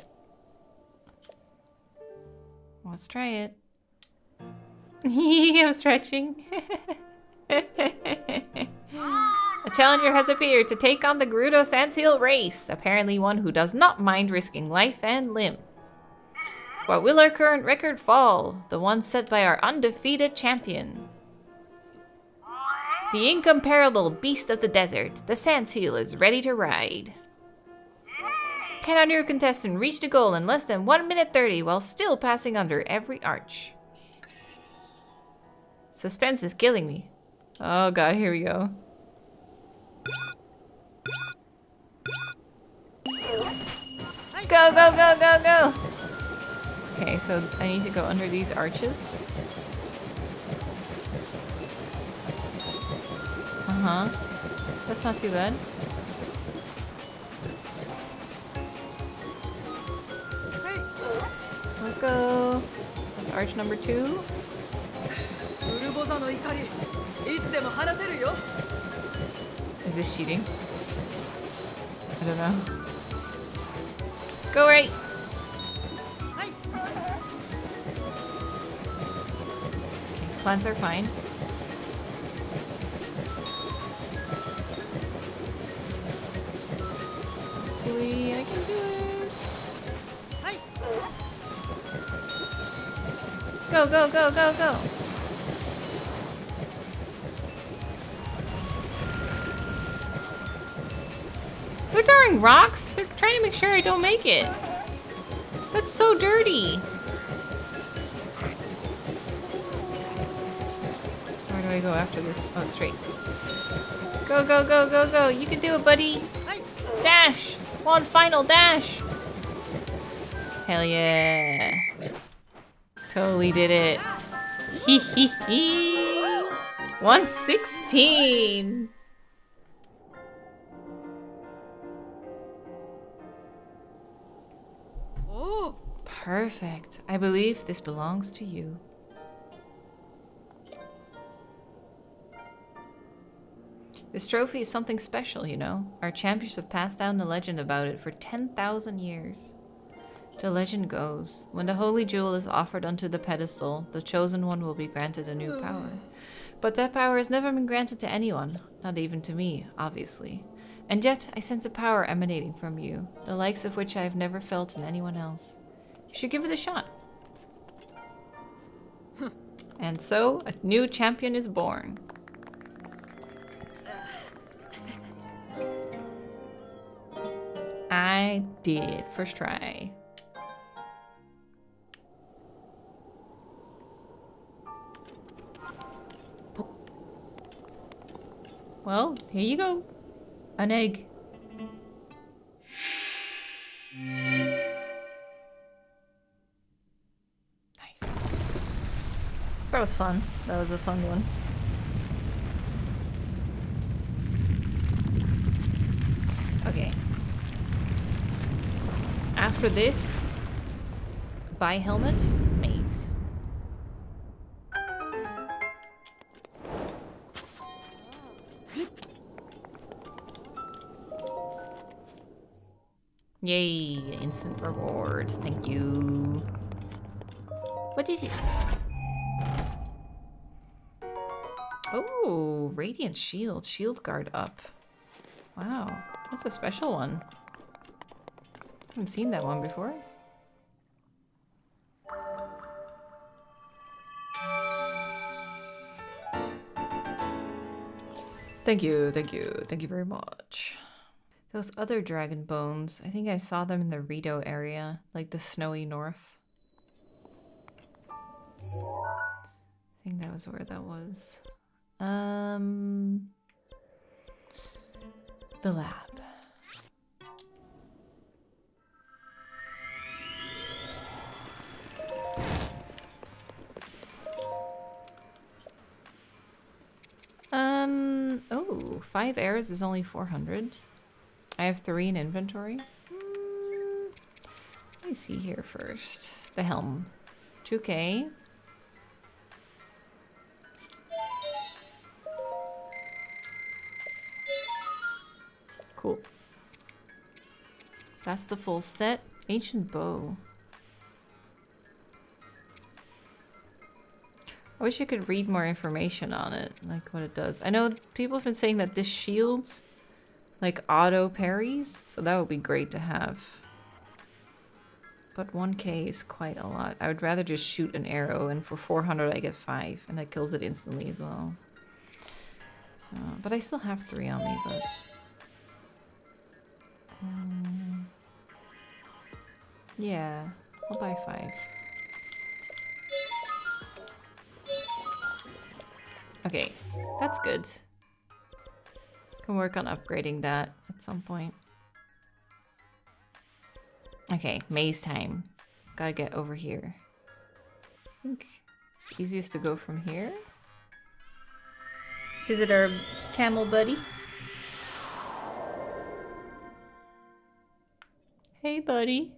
Let's try it. (laughs) I'm stretching. A challenger has appeared to take on the Gerudo Sandseal race. Apparently one who does not mind risking life and limb. What will our current record fall? The one set by our undefeated champion. The incomparable beast of the desert, the Sandseal is ready to ride. Can our new contestant reach the goal in less than 1 minute 30 while still passing under every arch? Suspense is killing me. Oh god, here we go. Go, go, go, go, go! Okay, so I need to go under these arches. Uh-huh. That's not too bad. Let's go. That's arch number two. ウルボザの怒りいつでも放てるよ Is this cheating? I don't know. Go right. Hi. Okay, plants are fine. Hopefully I can do it. Hi. Go, go, go, go, go. They're throwing rocks. They're trying to make sure I don't make it. That's so dirty. Where do I go after this? Oh, straight. Go, go, go, go, go. You can do it, buddy. Dash. One final dash. Hell yeah. Totally did it. Hee hee hee. 116. Oh. Perfect. I believe this belongs to you. This trophy is something special, you know. Our champions have passed down the legend about it for 10,000 years. The legend goes, when the holy jewel is offered unto the pedestal, the chosen one will be granted a new power. But that power has never been granted to anyone, not even to me, obviously. And yet, I sense a power emanating from you, the likes of which I have never felt in anyone else. You should give it a shot. Hmm. and so, a new champion is born. (sighs) I did. First try. Well, here you go. An egg. Nice. That was fun. That was a fun one. Okay. After this, buy helmet, Yay, instant reward. Thank you. What is it? Oh, radiant shield. Shield guard up. Wow, that's a special one. Haven't seen that one before. Thank you, thank you, thank you very much. Those other dragon bones, I think I saw them in the Rito area, like the snowy north. I think that was where that was. Um, the lab. Um, oh, five airs is only 400. I have three in inventory. Hmm, Let me see here first. The helm. 2k. Cool. That's the full set. Ancient bow. I wish I could read more information on it, like what it does. I know people have been saying that this shield, like auto parries, so that would be great to have. But 1k is quite a lot. I would rather just shoot an arrow, and for 400 I get 5, and that kills it instantly as well. So, but I still have 3 on me, but... Um, yeah, I'll buy 5. Okay, that's good. Can work on upgrading that at some point. Okay, maze time. Gotta get over here. I think it's easiest to go from here. Visit our camel buddy. Hey, buddy.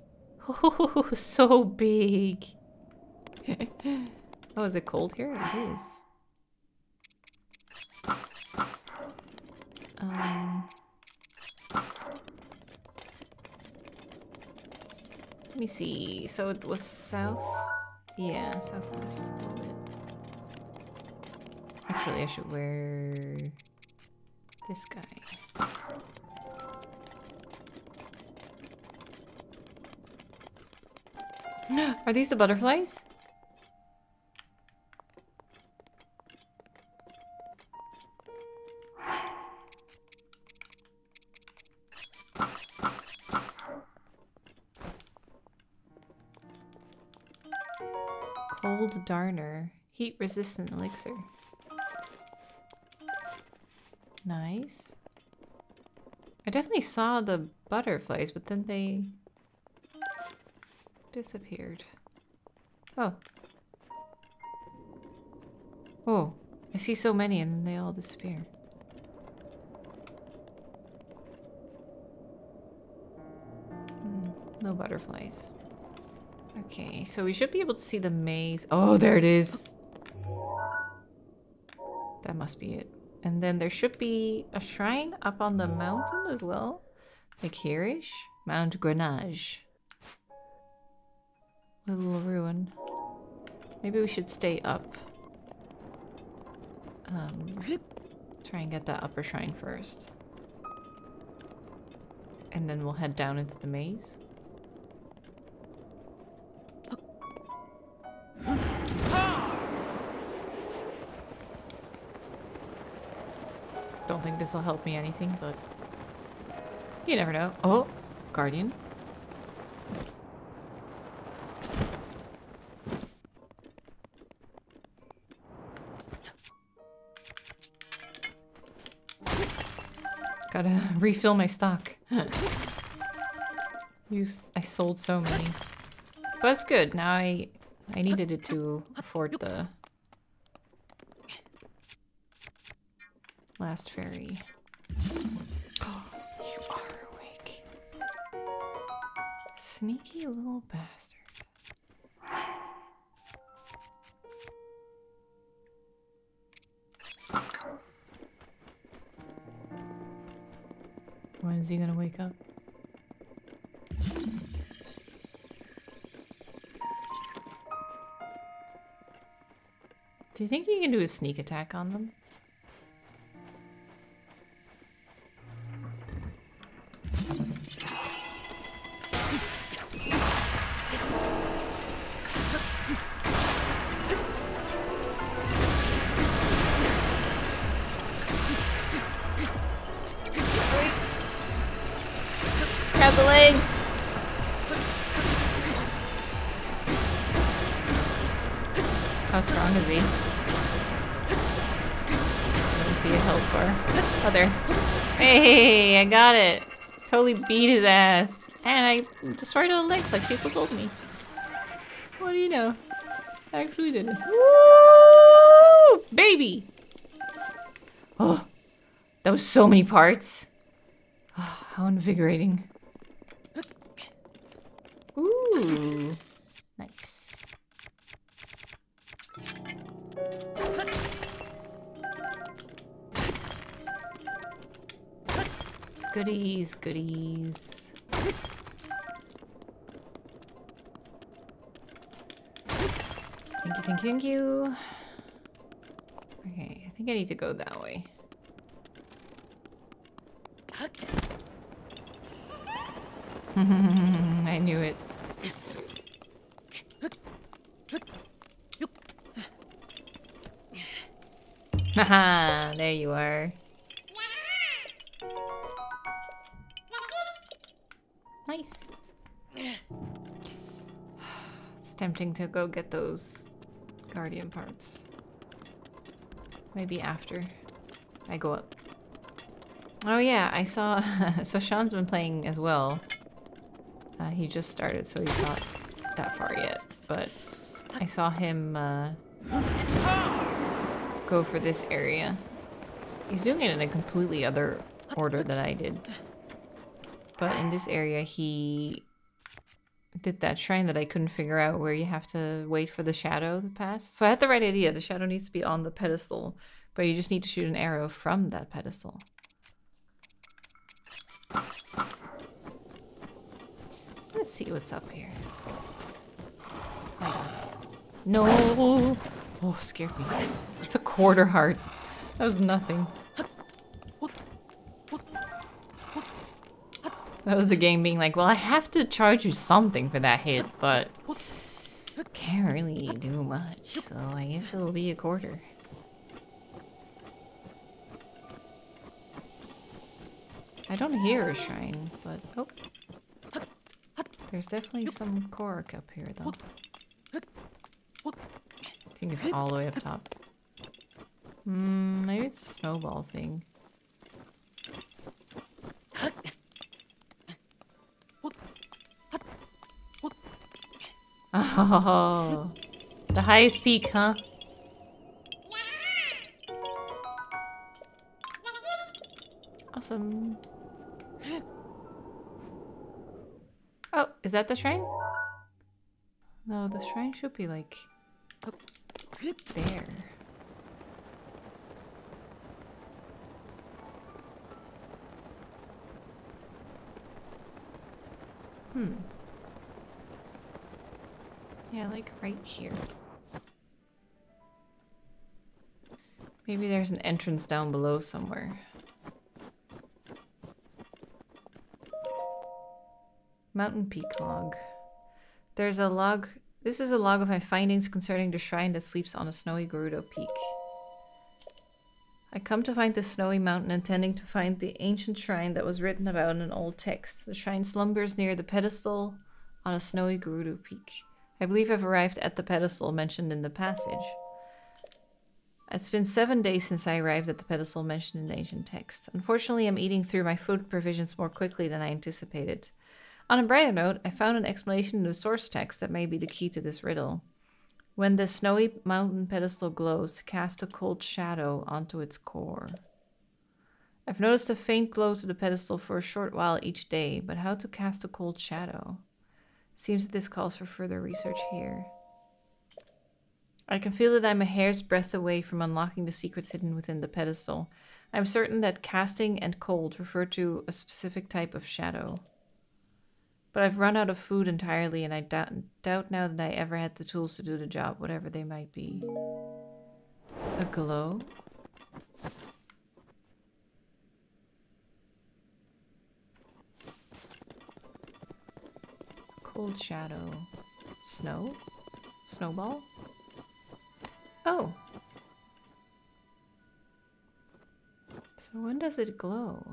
Oh, (laughs) so big. (laughs) oh, is it cold here? It is. Um, let me see. So it was south? Yeah, southwest. Actually, I should wear this guy. (gasps) Are these the butterflies? Darner. Heat resistant elixir. Nice. I definitely saw the butterflies, but then they disappeared. Oh. Oh, I see so many and then they all disappear. Hmm, no butterflies. Okay, so we should be able to see the maze. Oh, there it is. That must be it. And then there should be a shrine up on the mountain as well. Like here-ish. Mount Granajh. A little ruin. Maybe we should stay up. Um, try and get that upper shrine first. And then we'll head down into the maze. This will help me anything, but you never know. Oh, Guardian. Gotta (laughs) refill my stock. (laughs) Use I sold so many. But it's good. Now I I needed it to afford the last fairy. (gasps) you are awake. Sneaky little bastard. When is he gonna wake up? Do you think you can do a sneak attack on them? I got it. Totally beat his ass. And I destroyed all the legs like people told me. What do you know? I actually did it. Woo! Baby! Oh, that was so many parts. Oh, how invigorating. Ooh. Nice. Goodies, goodies. Thank you, thank you, thank you. Okay, I think I need to go that way. (laughs) I knew it. (laughs) Haha, there you are. Nice. It's tempting to go get those guardian parts. Maybe after I go up. Oh yeah, I saw. (laughs) so Sean's been playing as well. Uh, he just started, so he's not that far yet. But I saw him uh, go for this area. He's doing it in a completely other order than I did. But in this area, he did that shrine that I couldn't figure out where you have to wait for the shadow to pass. So I had the right idea. The shadow needs to be on the pedestal, but you just need to shoot an arrow from that pedestal. Let's see what's up here. No! Oh, scared me. It's a quarter heart. That was nothing. That was the game being like, well, I have to charge you something for that hit, but can't really do much, so I guess it'll be a quarter. I don't hear a shrine, but oh. There's definitely some Korok up here, though. I think it's all the way up top. Hmm, maybe it's a snowball thing. Oh, the highest peak, huh? Awesome. Oh, is that the shrine? No, the shrine should be like there. Hmm. Yeah, like right here. Maybe there's an entrance down below somewhere. Mountain Peak log. There's a log. This is a log of my findings concerning the shrine that sleeps on a snowy Gerudo peak. I come to find this snowy mountain intending to find the ancient shrine that was written about in an old text. The shrine slumbers near the pedestal on a snowy Gerudo peak. I believe I've arrived at the pedestal mentioned in the passage. It's been seven days since I arrived at the pedestal mentioned in the ancient text. Unfortunately, I'm eating through my food provisions more quickly than I anticipated. On a brighter note, I found an explanation in the source text that may be the key to this riddle. When the snowy mountain pedestal glows, cast a cold shadow onto its core. I've noticed a faint glow to the pedestal for a short while each day, but how to cast a cold shadow? Seems that this calls for further research here. I can feel that I'm a hair's breadth away from unlocking the secrets hidden within the pedestal. I'm certain that casting and cold refer to a specific type of shadow. But I've run out of food entirely, and I doubt, doubt now that I ever had the tools to do the job, whatever they might be. A glow? Cold shadow. Snow? Snowball? Oh. So when does it glow?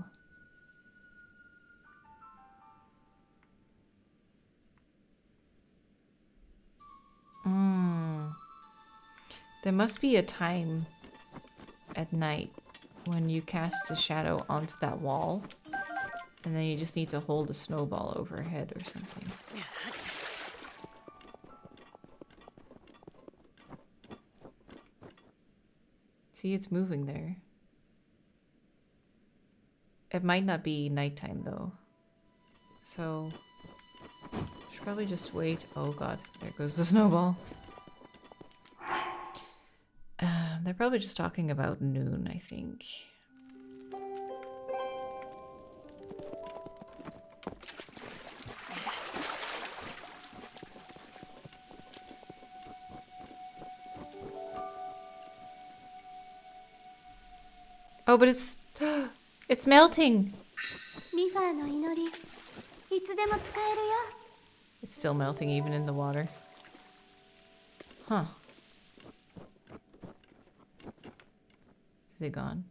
Mm. There must be a time at night when you cast a shadow onto that wall and then you just need to hold a snowball overhead or something. See, it's moving there. It might not be nighttime though. So, should probably just wait. Oh god, there goes the snowball. Uh, they're probably just talking about noon, I think. Oh, but it's... (gasps) it's melting! It's still melting even in the water. Huh. Is it gone?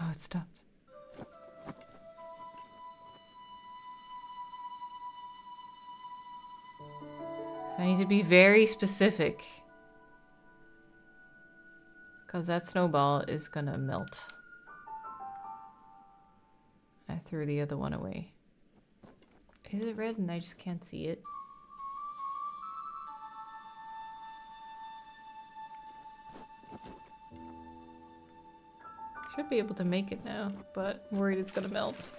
Oh, it stopped. I need to be very specific. Because that snowball is gonna melt. I threw the other one away. Is it red and I just can't see it? Should be able to make it now, but worried it's gonna melt.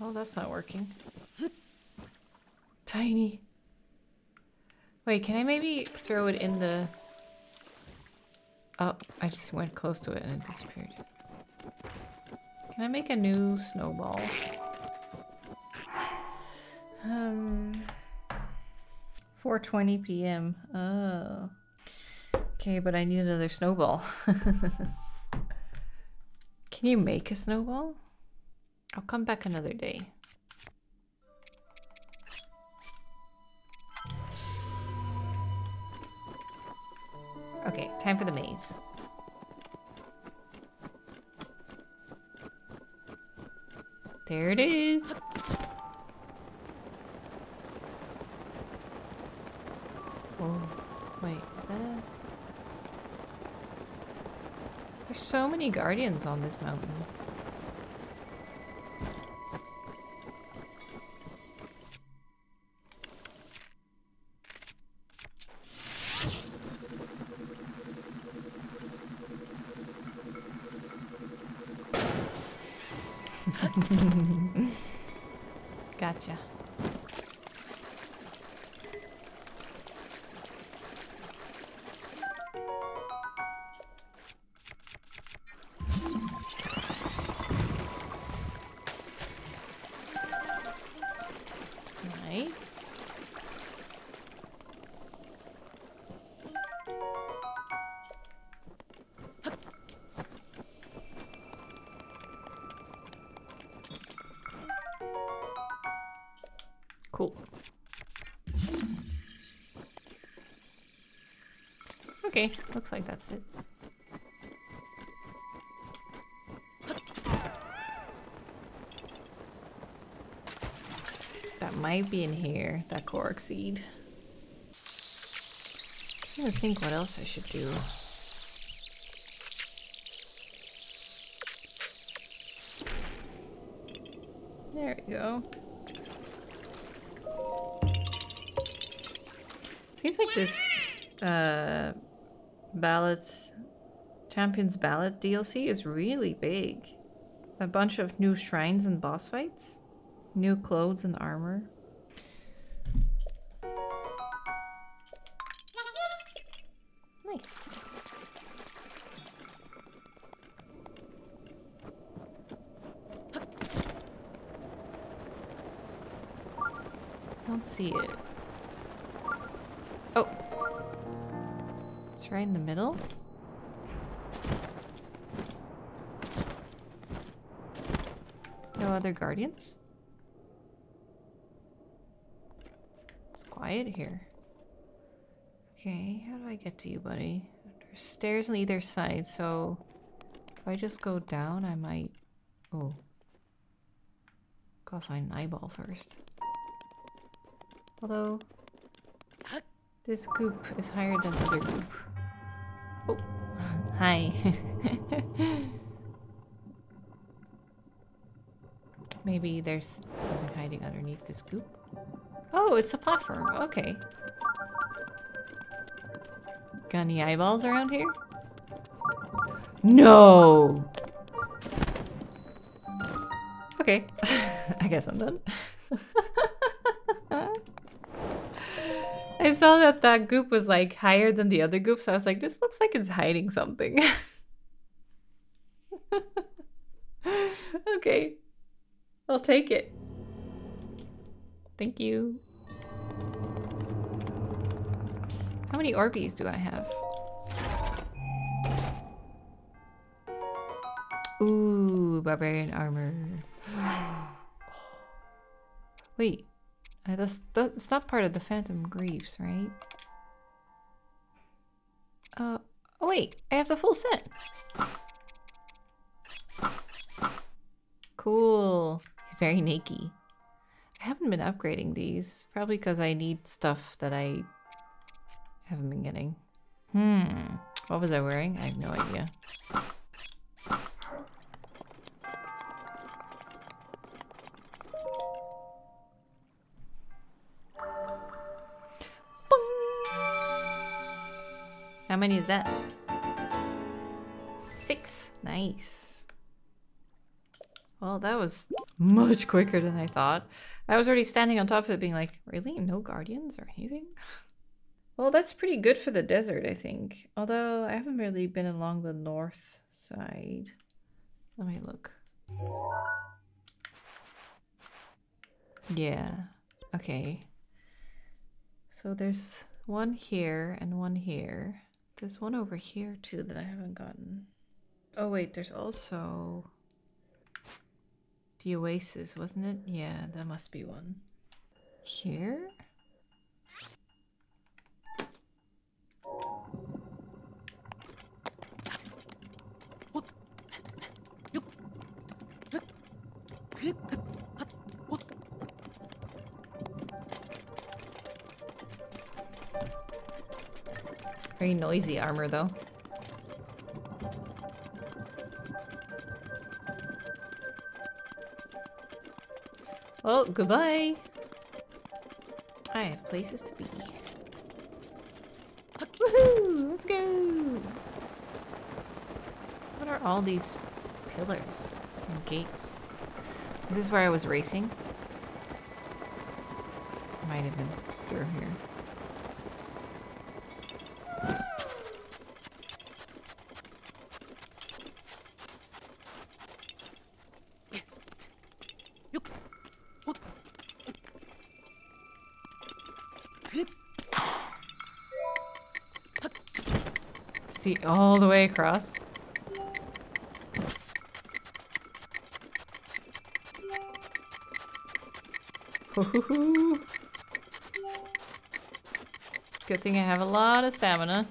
Oh, that's not working. Tiny. Wait, can I maybe throw it in the... Oh, I just went close to it and it disappeared. Can I make a new snowball? Um... 4:20 p.m. Oh. Okay, but I need another snowball. (laughs) Can you make a snowball? I'll come back another day. Time for the maze. There it is. Oh, wait, is that a... There's so many guardians on this mountain. Looks like that's it. That might be in here, that Korok seed. I'm trying to think what else I should do. There we go. Seems like this uh, ballad, Champions Ballad DLC is really big. A bunch of new shrines and boss fights, new clothes and armor. Nice. Don't see it. Right in the middle? No other guardians? It's quiet here. Okay, how do I get to you, buddy? There's stairs on either side, so if I just go down, I might. Oh. Gotta find an eyeball first. Although, this goop is higher than other goop. Hi. (laughs) Maybe there's something hiding underneath this goop. Oh, it's a platform. Okay. Got any eyeballs around here? No! Okay. (laughs) I guess I'm done. (laughs) I saw that that goop was like higher than the other goop, so I was like, this looks like it's hiding something. (laughs) okay. I'll take it. Thank you. How many Orbeez do I have? Ooh, barbarian armor. (gasps) Wait, uh, that's that's not part of the Phantom Greaves, right? Uh, oh wait, I have the full set. Cool. Very naked. I haven't been upgrading these, probably because I need stuff that I haven't been getting. Hmm. What was I wearing? I have no idea. How many is that? Six. Nice. Well, that was much quicker than I thought. I was already standing on top of it being like, really? No guardians or anything? (laughs) Well, that's pretty good for the desert, I think. Although, I haven't really been along the north side. Let me look. Yeah. Okay. So there's one here and one here. There's one over here too that I haven't gotten. Oh wait, there's also the oasis, wasn't it? Yeah, that must be one. Here? Very noisy armor though. Well, goodbye. I have places to be. (laughs) Woohoo! Let's go! What are all these pillars and gates? This is where I was racing? Might have been through here. See all the way across. Good thing I have a lot of stamina.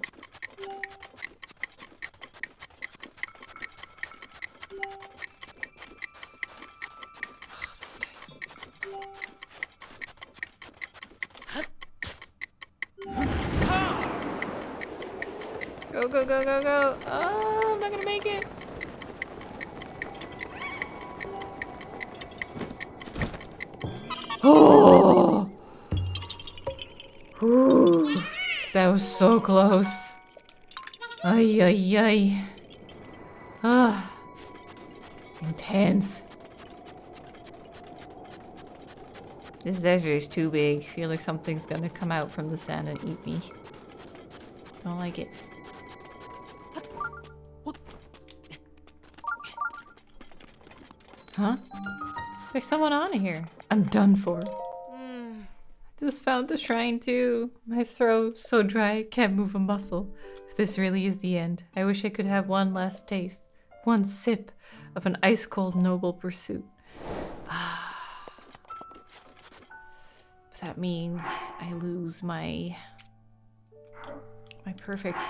Close. Ay, ay, ay. Ah. Intense. This desert is too big. I feel like something's gonna come out from the sand and eat me. Don't like it. Huh? There's someone on here. I'm done for. Just found the shrine too. My throat so dry I can't move a muscle. If this really is the end, I wish I could have one last taste, one sip of an ice cold noble pursuit. Ah. but that means I lose my my perfect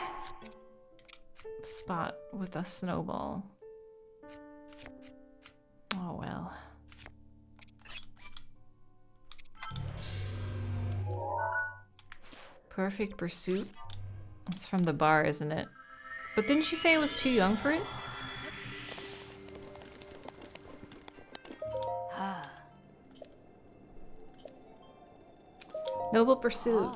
spot with a snowball. Oh well. Perfect pursuit. It's from the bar, isn't it? But didn't she say it was too young for it? (sighs) Noble pursuit.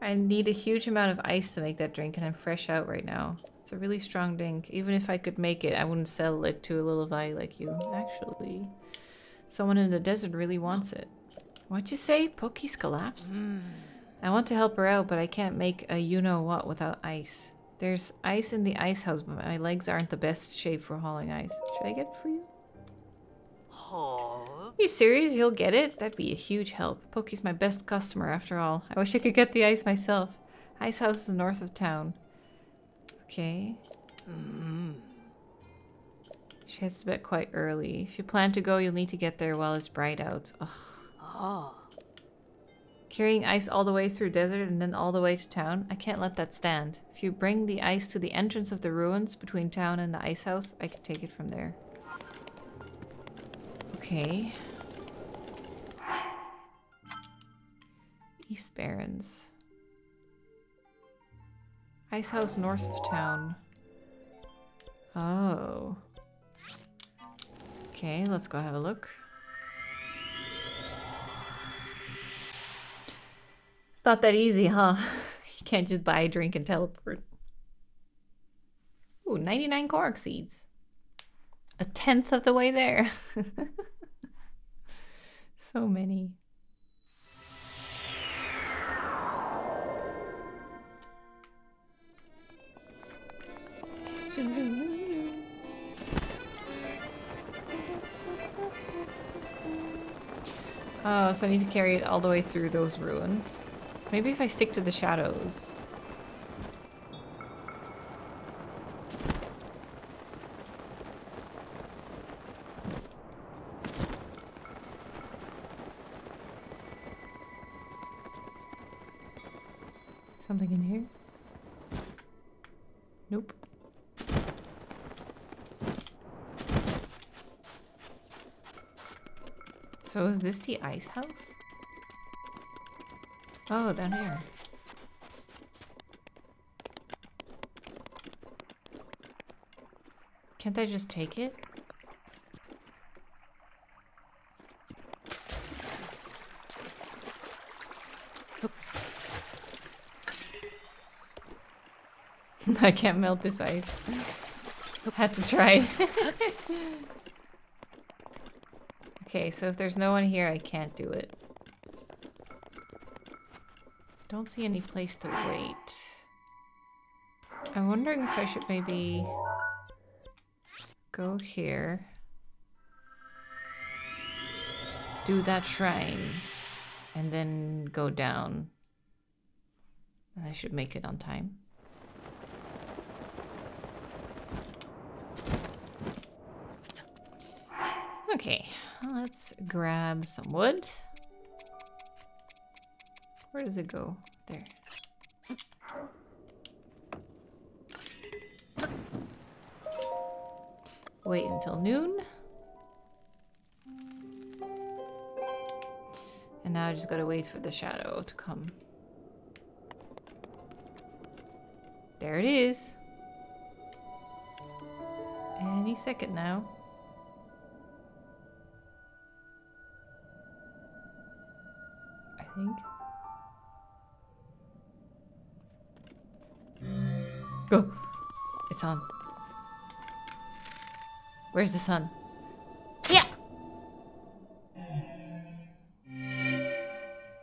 I need a huge amount of ice to make that drink, and I'm fresh out right now. It's a really strong drink. Even if I could make it, I wouldn't sell it to a little guy like you. Actually, someone in the desert really wants it. What'd you say? Pokey's collapsed? I want to help her out, but I can't make a you-know-what without ice. There's ice in the ice house, but my legs aren't the best shape for hauling ice. Should I get it for you? you serious? You'll get it? That'd be a huge help. Pokey's my best customer after all. I wish I could get the ice myself. Ice house is north of town. Okay. Mm. She heads to bed quite early. If you plan to go, you'll need to get there while it's bright out. Ugh. Oh. Carrying ice all the way through desert and then all the way to town? I can't let that stand. If you bring the ice to the entrance of the ruins between town and the ice house, I can take it from there. Okay. East Barrens. Ice house north of town. Oh. Okay, let's go have a look. Not that easy, huh? (laughs) you can't just buy a drink and teleport. Ooh, 99 Korok seeds. A tenth of the way there. (laughs) so many. (laughs) Oh, so I need to carry it all the way through those ruins. Maybe if I stick to the shadows. Something in here? Nope. So is this the ice house? Oh, down here. Can't I just take it? (laughs) I can't melt this ice. Had to try. (laughs) okay, so if there's no one here, I can't do it. Don't see any place to wait. I'm wondering if I should maybe go here. Do that shrine. And then go down. And I should make it on time. Okay, let's grab some wood. Where does it go? There. Wait until noon. And now I just gotta wait for the shadow to come. There it is. Any second now. I think. Go. It's on. Where's the sun? Yeah.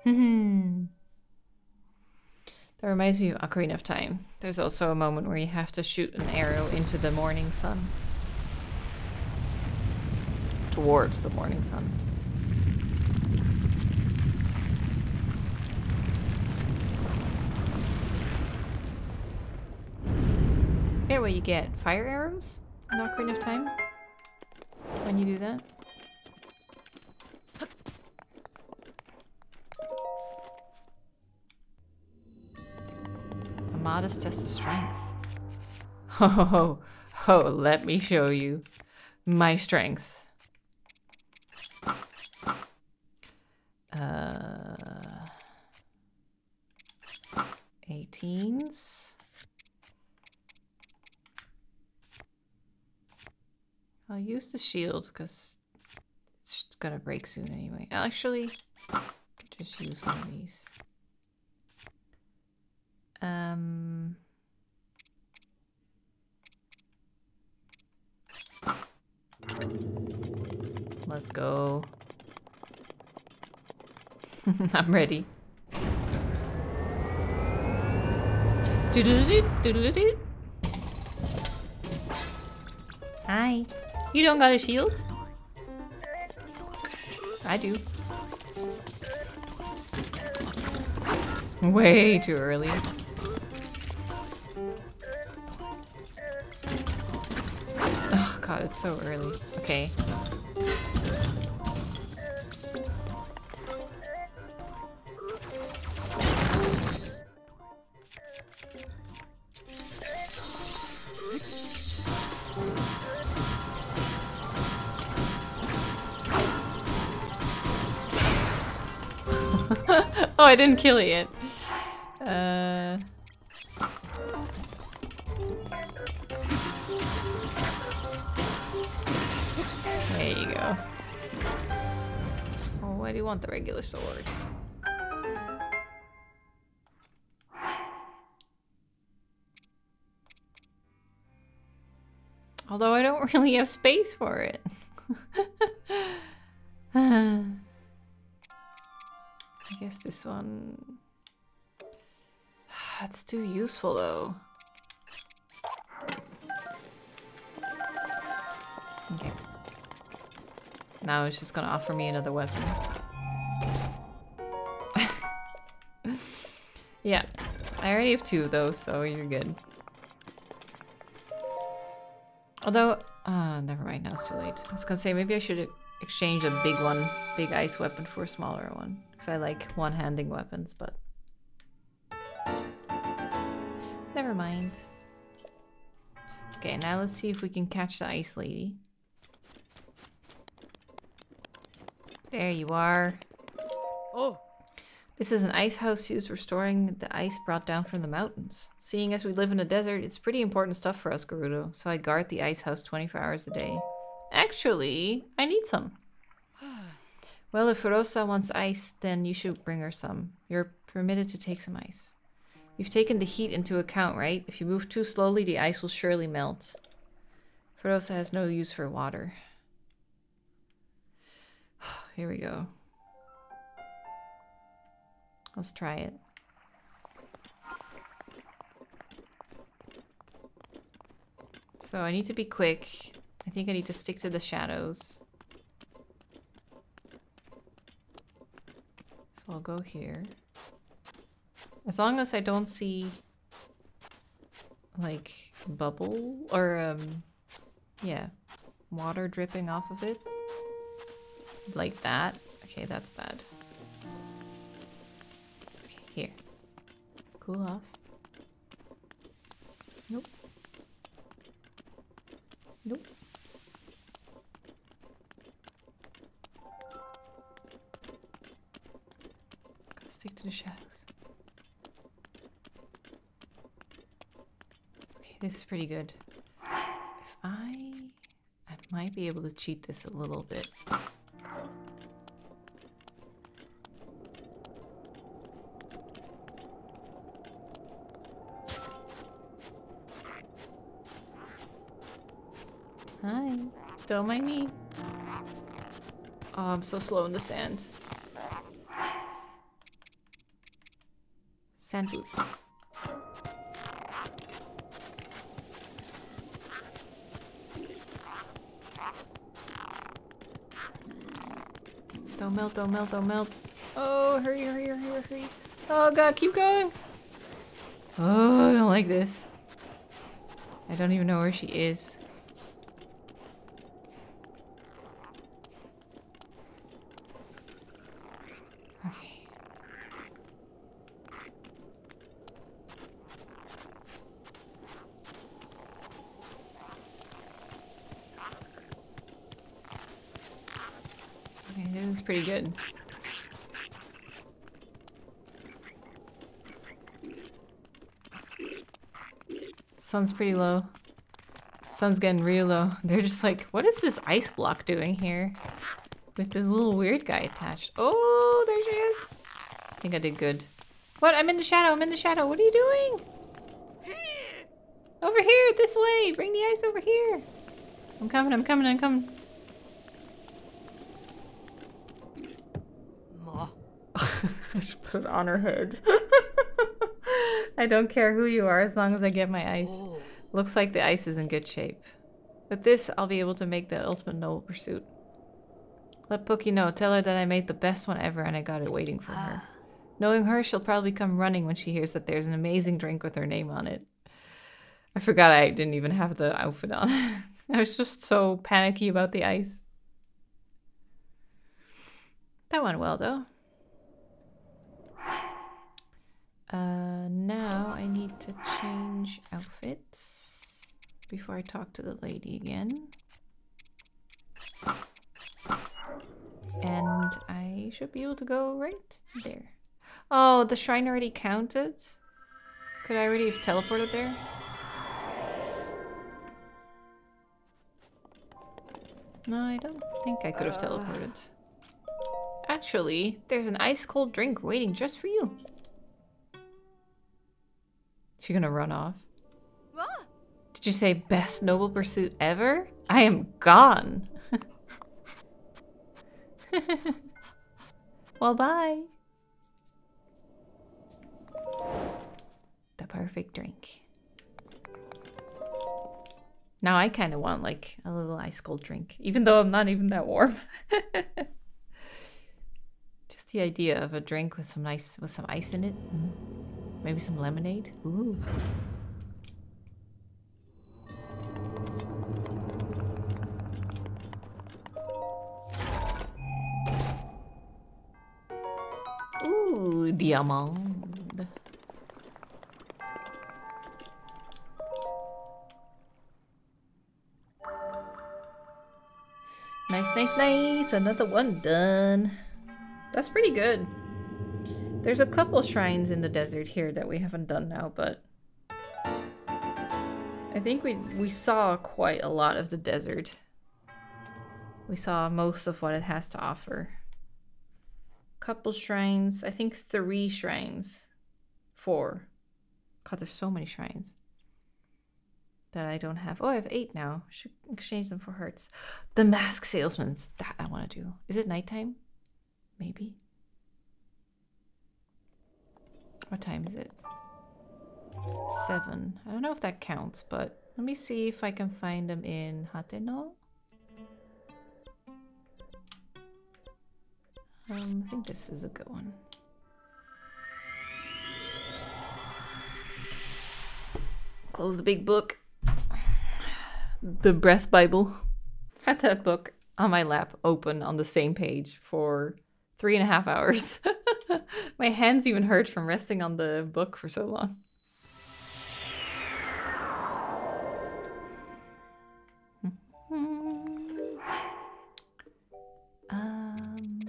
Hmm. (laughs) That reminds me of Ocarina of Time. There's also a moment where you have to shoot an arrow into the morning sun. Towards the morning sun. What you get? Fire arrows? In Ocarina of Time? When you do that? A modest test of strength. (laughs) Oh, oh, let me show you my strength. Uh, 18s. I'll use the shield because it's gonna break soon anyway. Actually, just use one of these. Um. Let's go. (laughs) I'm ready. Hi. You don't got a shield? I do. Way too early. Oh god, it's so early. Okay. I didn't kill it. Uh... There you go. Oh, why do you want the regular sword? Although I don't (laughs) really have space for it. (laughs) this one... (sighs) That's too useful though. Okay. Now it's just gonna offer me another weapon. (laughs) yeah. I already have two of those, so you're good. Although, uh, never mind, now it's too late. I was gonna say, maybe I should exchange a big one, big ice weapon for a smaller one. Because I like one-handing weapons, but... Never mind. Okay, now let's see if we can catch the ice lady. There you are. Oh, This is an ice house used for storing the ice brought down from the mountains. Seeing as we live in a desert, it's pretty important stuff for us, Gerudo, so I guard the ice house 24 hours a day. Actually, I need some. (sighs) Well, if Rosa wants ice, then you should bring her some. You're permitted to take some ice. You've taken the heat into account, right? If you move too slowly, the ice will surely melt. Furosa has no use for water. (sighs) Here we go. Let's try it. So I need to be quick. I think I need to stick to the shadows. So I'll go here. As long as I don't see like bubble or um yeah, water dripping off of it. Like that. Okay, that's bad. Okay, here. Cool off. Nope. Nope. Gotta to the shadows. Okay, this is pretty good. If I... I might be able to cheat this a little bit. Hi. Don't mind me. Oh, I'm so slow in the sand. Sand boots. Don't melt, don't melt, don't melt. Oh, hurry, hurry, hurry, hurry. Oh god, keep going. Oh, I don't like this. I don't even know where she is. Okay. Okay, this is pretty good. Sun's pretty low. Sun's getting real low. (laughs) They're just like, what is this ice block doing here? With this little weird guy attached. Oh, there she is. I think I did good. What? I'm in the shadow. I'm in the shadow. What are you doing? (gasps) Over here, this way. Bring the ice over here. I'm coming, I'm coming, I'm coming. (laughs) I should put it on her head. (laughs) I don't care who you are as long as I get my ice. Looks like the ice is in good shape. With this, I'll be able to make the ultimate noble pursuit. Let Pookie know. Tell her that I made the best one ever and I got it waiting for her. Ah. Knowing her, she'll probably come running when she hears that there's an amazing drink with her name on it. I forgot I didn't even have the outfit on. (laughs) I was just so panicky about the ice. That went well, though. Uh, now I need to change outfits before I talk to the lady again. And I should be able to go right there. Oh, the shrine already counted? Could I already have teleported there? No, I don't think I could have teleported. Actually, there's an ice cold drink waiting just for you. She gonna run off? Did you say best noble pursuit ever? I am gone. (laughs) well, bye. The perfect drink. Now I kind of want like a little ice cold drink, even though I'm not even that warm. (laughs) Just the idea of a drink with some nice with some ice in it. Mm. Maybe some lemonade. Ooh. Ooh, diamond. Nice, nice, nice. Another one done. That's pretty good. There's a couple shrines in the desert here that we haven't done now, but I think we we saw quite a lot of the desert. We saw most of what it has to offer. Couple shrines, I think three shrines. Four. God, there's so many shrines that I don't have. Oh, I have eight now. Should exchange them for hearts. The mask salesman's that I want to do. Is it nighttime? Maybe. What time is it? Seven. I don't know if that counts, but let me see if I can find them in Hateno. Um, I think this is a good one. Close the big book. The Breath Bible. (laughs) Had that book on my lap open on the same page for three and a half hours. (laughs) (laughs) my hands even hurt from resting on the book for so long. Um,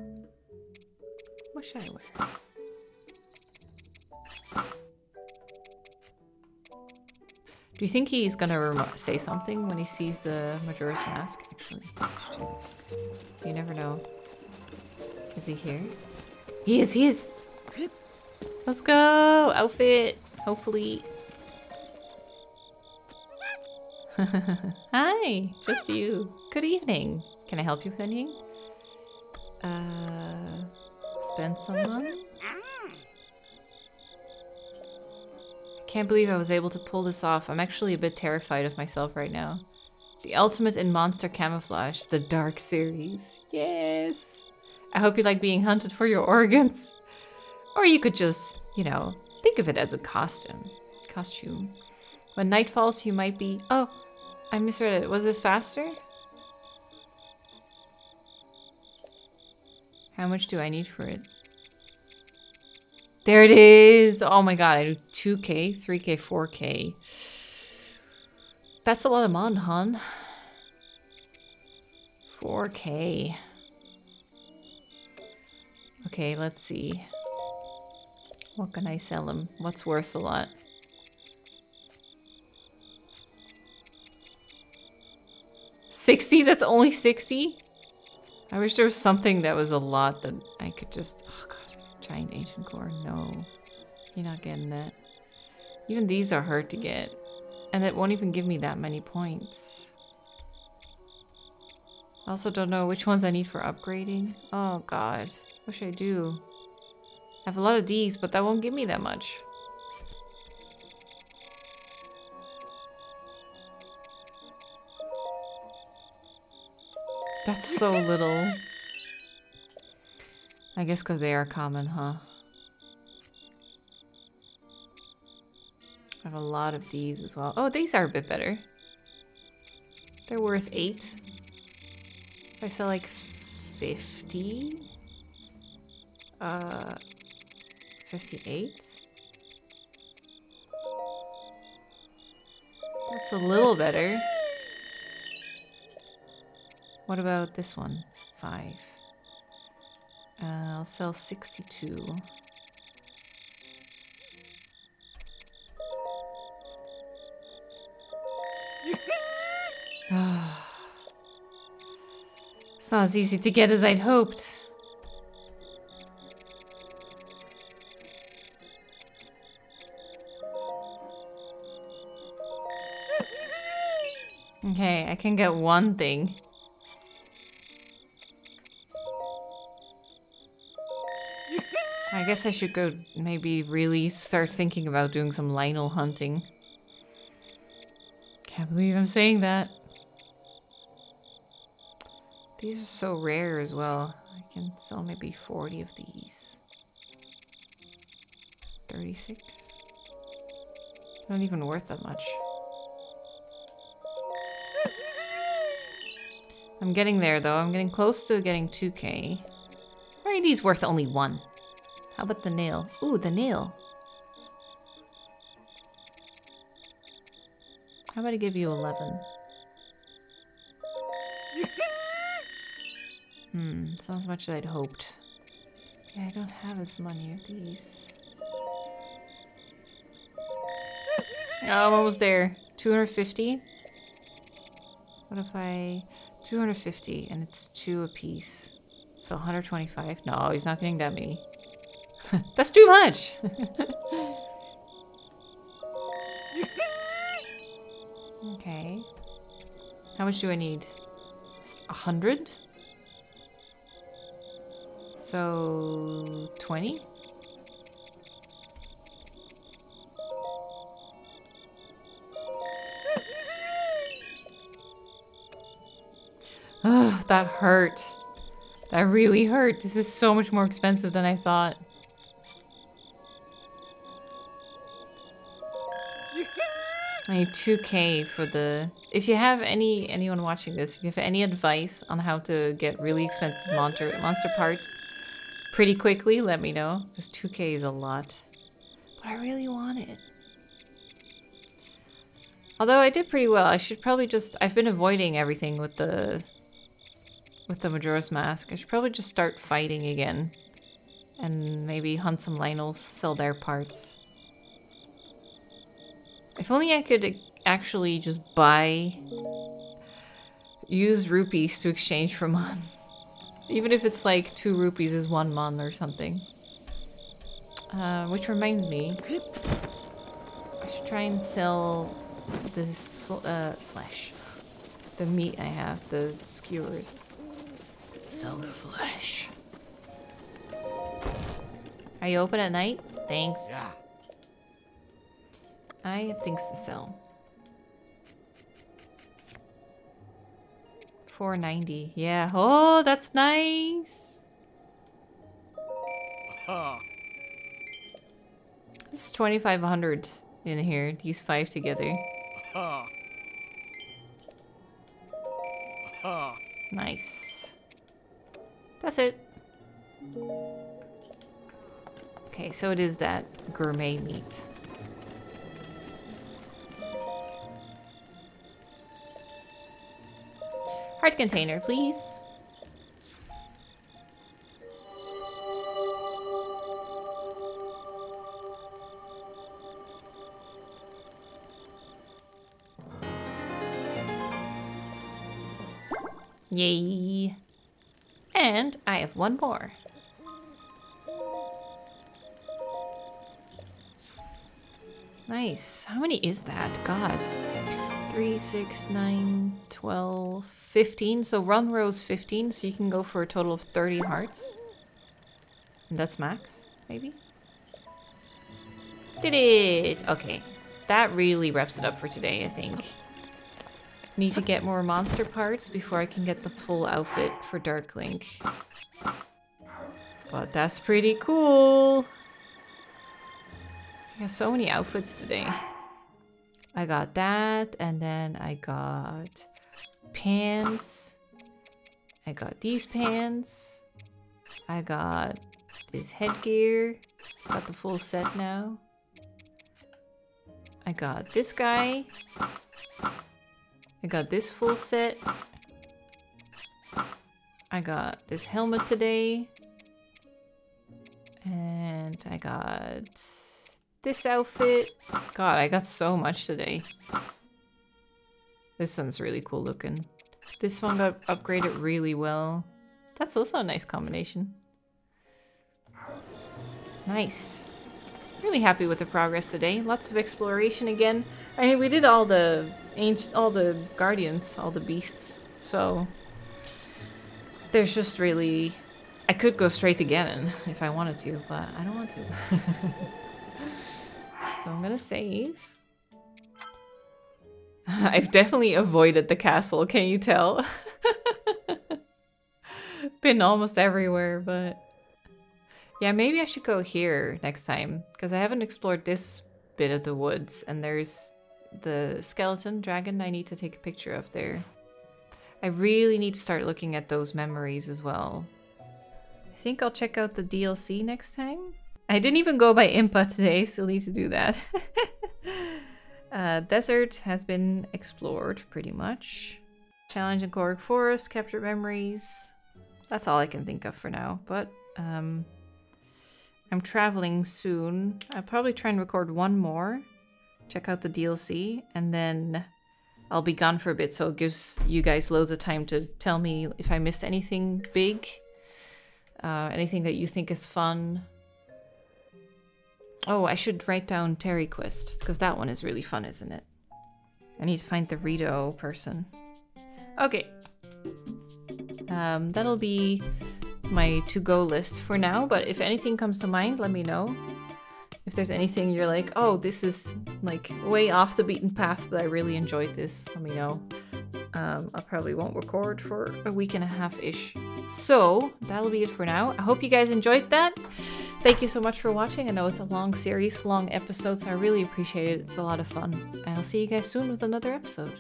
what should I wear? Do you think he's gonna say something when he sees the Majora's Mask? Actually. You never know. Is he here? He is, he is! Let's go! Outfit! Hopefully. (laughs) Hi! Just you. Good evening. Can I help you with anything? Uh, spend some money? Can't believe I was able to pull this off. I'm actually a bit terrified of myself right now. The ultimate in monster camouflage, the Dark series. Yes. I hope you like being hunted for your organs. Or you could just, you know, think of it as a costume. Costume. When night falls, you might be. Oh, I misread it. Was it faster? How much do I need for it? There it is. Oh my god, I do 2k, 3k, 4k. That's a lot of mon, hon. 4k. Okay, let's see. What can I sell him? What's worth a lot? Sixty? That's only sixty? I wish there was something that was a lot that I could just. Oh god, giant ancient core. No, you're not getting that. Even these are hard to get, and it won't even give me that many points. I also don't know which ones I need for upgrading. Oh god, should I do? I have a lot of these, but that won't give me that much. That's so little. I guess because they are common, huh? I have a lot of these as well. Oh, these are a bit better. They're worth eight. If I sell like 50? Uh, 58? That's a little better. What about this one? Five. Uh, I'll sell 62. (sighs) (sighs) it's not as easy to get as I'd hoped. Okay, I can get one thing. I guess I should go maybe really start thinking about doing some Lynel hunting. Can't believe I'm saying that. These are so rare as well. I can sell maybe 40 of these. 36? Not even worth that much. I'm getting there though. I'm getting close to getting 2k. Why are these worth only one? How about the nail? Ooh, the nail. How about I give you 11? Hmm, it's not as much as I'd hoped. Yeah, I don't have as many of these. Oh, I'm almost there. 250? What if I... 250 and it's two a piece. So 125. No, he's not getting that many. (laughs) That's too much. (laughs) okay. How much do I need? A hundred? So 20? That hurt. That really hurt. This is so much more expensive than I thought. I need 2k for the... If you have any anyone watching this, if you have any advice on how to get really expensive monster, monster parts pretty quickly, let me know. Because 2k is a lot. But I really want it. Although I did pretty well. I should probably just... I've been avoiding everything with the... With the Majora's Mask. I should probably just start fighting again. And maybe hunt some Lynels, sell their parts. If only I could actually just buy use rupees to exchange for mon. (laughs) Even if it's like two rupees is one mon or something. Uh, which reminds me, I should try and sell the fl uh, flesh, the meat I have, the skewers. Sell the flesh. Are you open at night? Thanks. Yeah. I have things to sell. 490. Yeah. Oh, that's nice. Huh. This is 2500 in here. These five together. Huh. Huh. Nice. That's it. Okay, so it is that gourmet meat. Heart container, please. Yay. And I have one more. Nice. How many is that? God. 3, 6, 9, 12, 15. So run rows 15, so you can go for a total of 30 hearts. And that's max, maybe? Did it! Okay. That really wraps it up for today, I think. Need to get more monster parts before I can get the full outfit for Dark Link. But that's pretty cool. I got so many outfits today. I got that, and then I got pants. I got these pants. I got this headgear. Got the full set now. I got this guy. I got this full set. I got this helmet today. And I got this outfit. God, I got so much today. This one's really cool looking. This one got upgraded really well. That's also a nice combination. Nice. Really happy with the progress today. Lots of exploration again. I mean, we did all the ancient, all the guardians, all the beasts. So there's just really, I could go straight to Ganon if I wanted to, but I don't want to. (laughs) so I'm gonna save. (laughs) I've definitely avoided the castle. Can you tell? (laughs) Been almost everywhere, but yeah, maybe I should go here next time because I haven't explored this bit of the woods and there's the skeleton dragon I need to take a picture of there. I really need to start looking at those memories as well. I think I'll check out the DLC next time. I didn't even go by Impa today, still need to do that. (laughs) uh, desert has been explored pretty much. Challenge in Korok Forest, captured memories. That's all I can think of for now, but um, I'm traveling soon. I'll probably try and record one more. Check out the DLC, and then I'll be gone for a bit, so it gives you guys loads of time to tell me if I missed anything big. Uh, anything that you think is fun. Oh, I should write down Tarrey Quest, because that one is really fun, isn't it? I need to find the Rito person. Okay. Um, that'll be my to-go list for now, but if anything comes to mind, let me know. If there's anything you're like, oh, this is like way off the beaten path, but I really enjoyed this, let me know. Um, I probably won't record for a week and a half-ish. So, that'll be it for now. I hope you guys enjoyed that. Thank you so much for watching. I know it's a long series, long episodes. So I really appreciate it. It's a lot of fun. And I'll see you guys soon with another episode.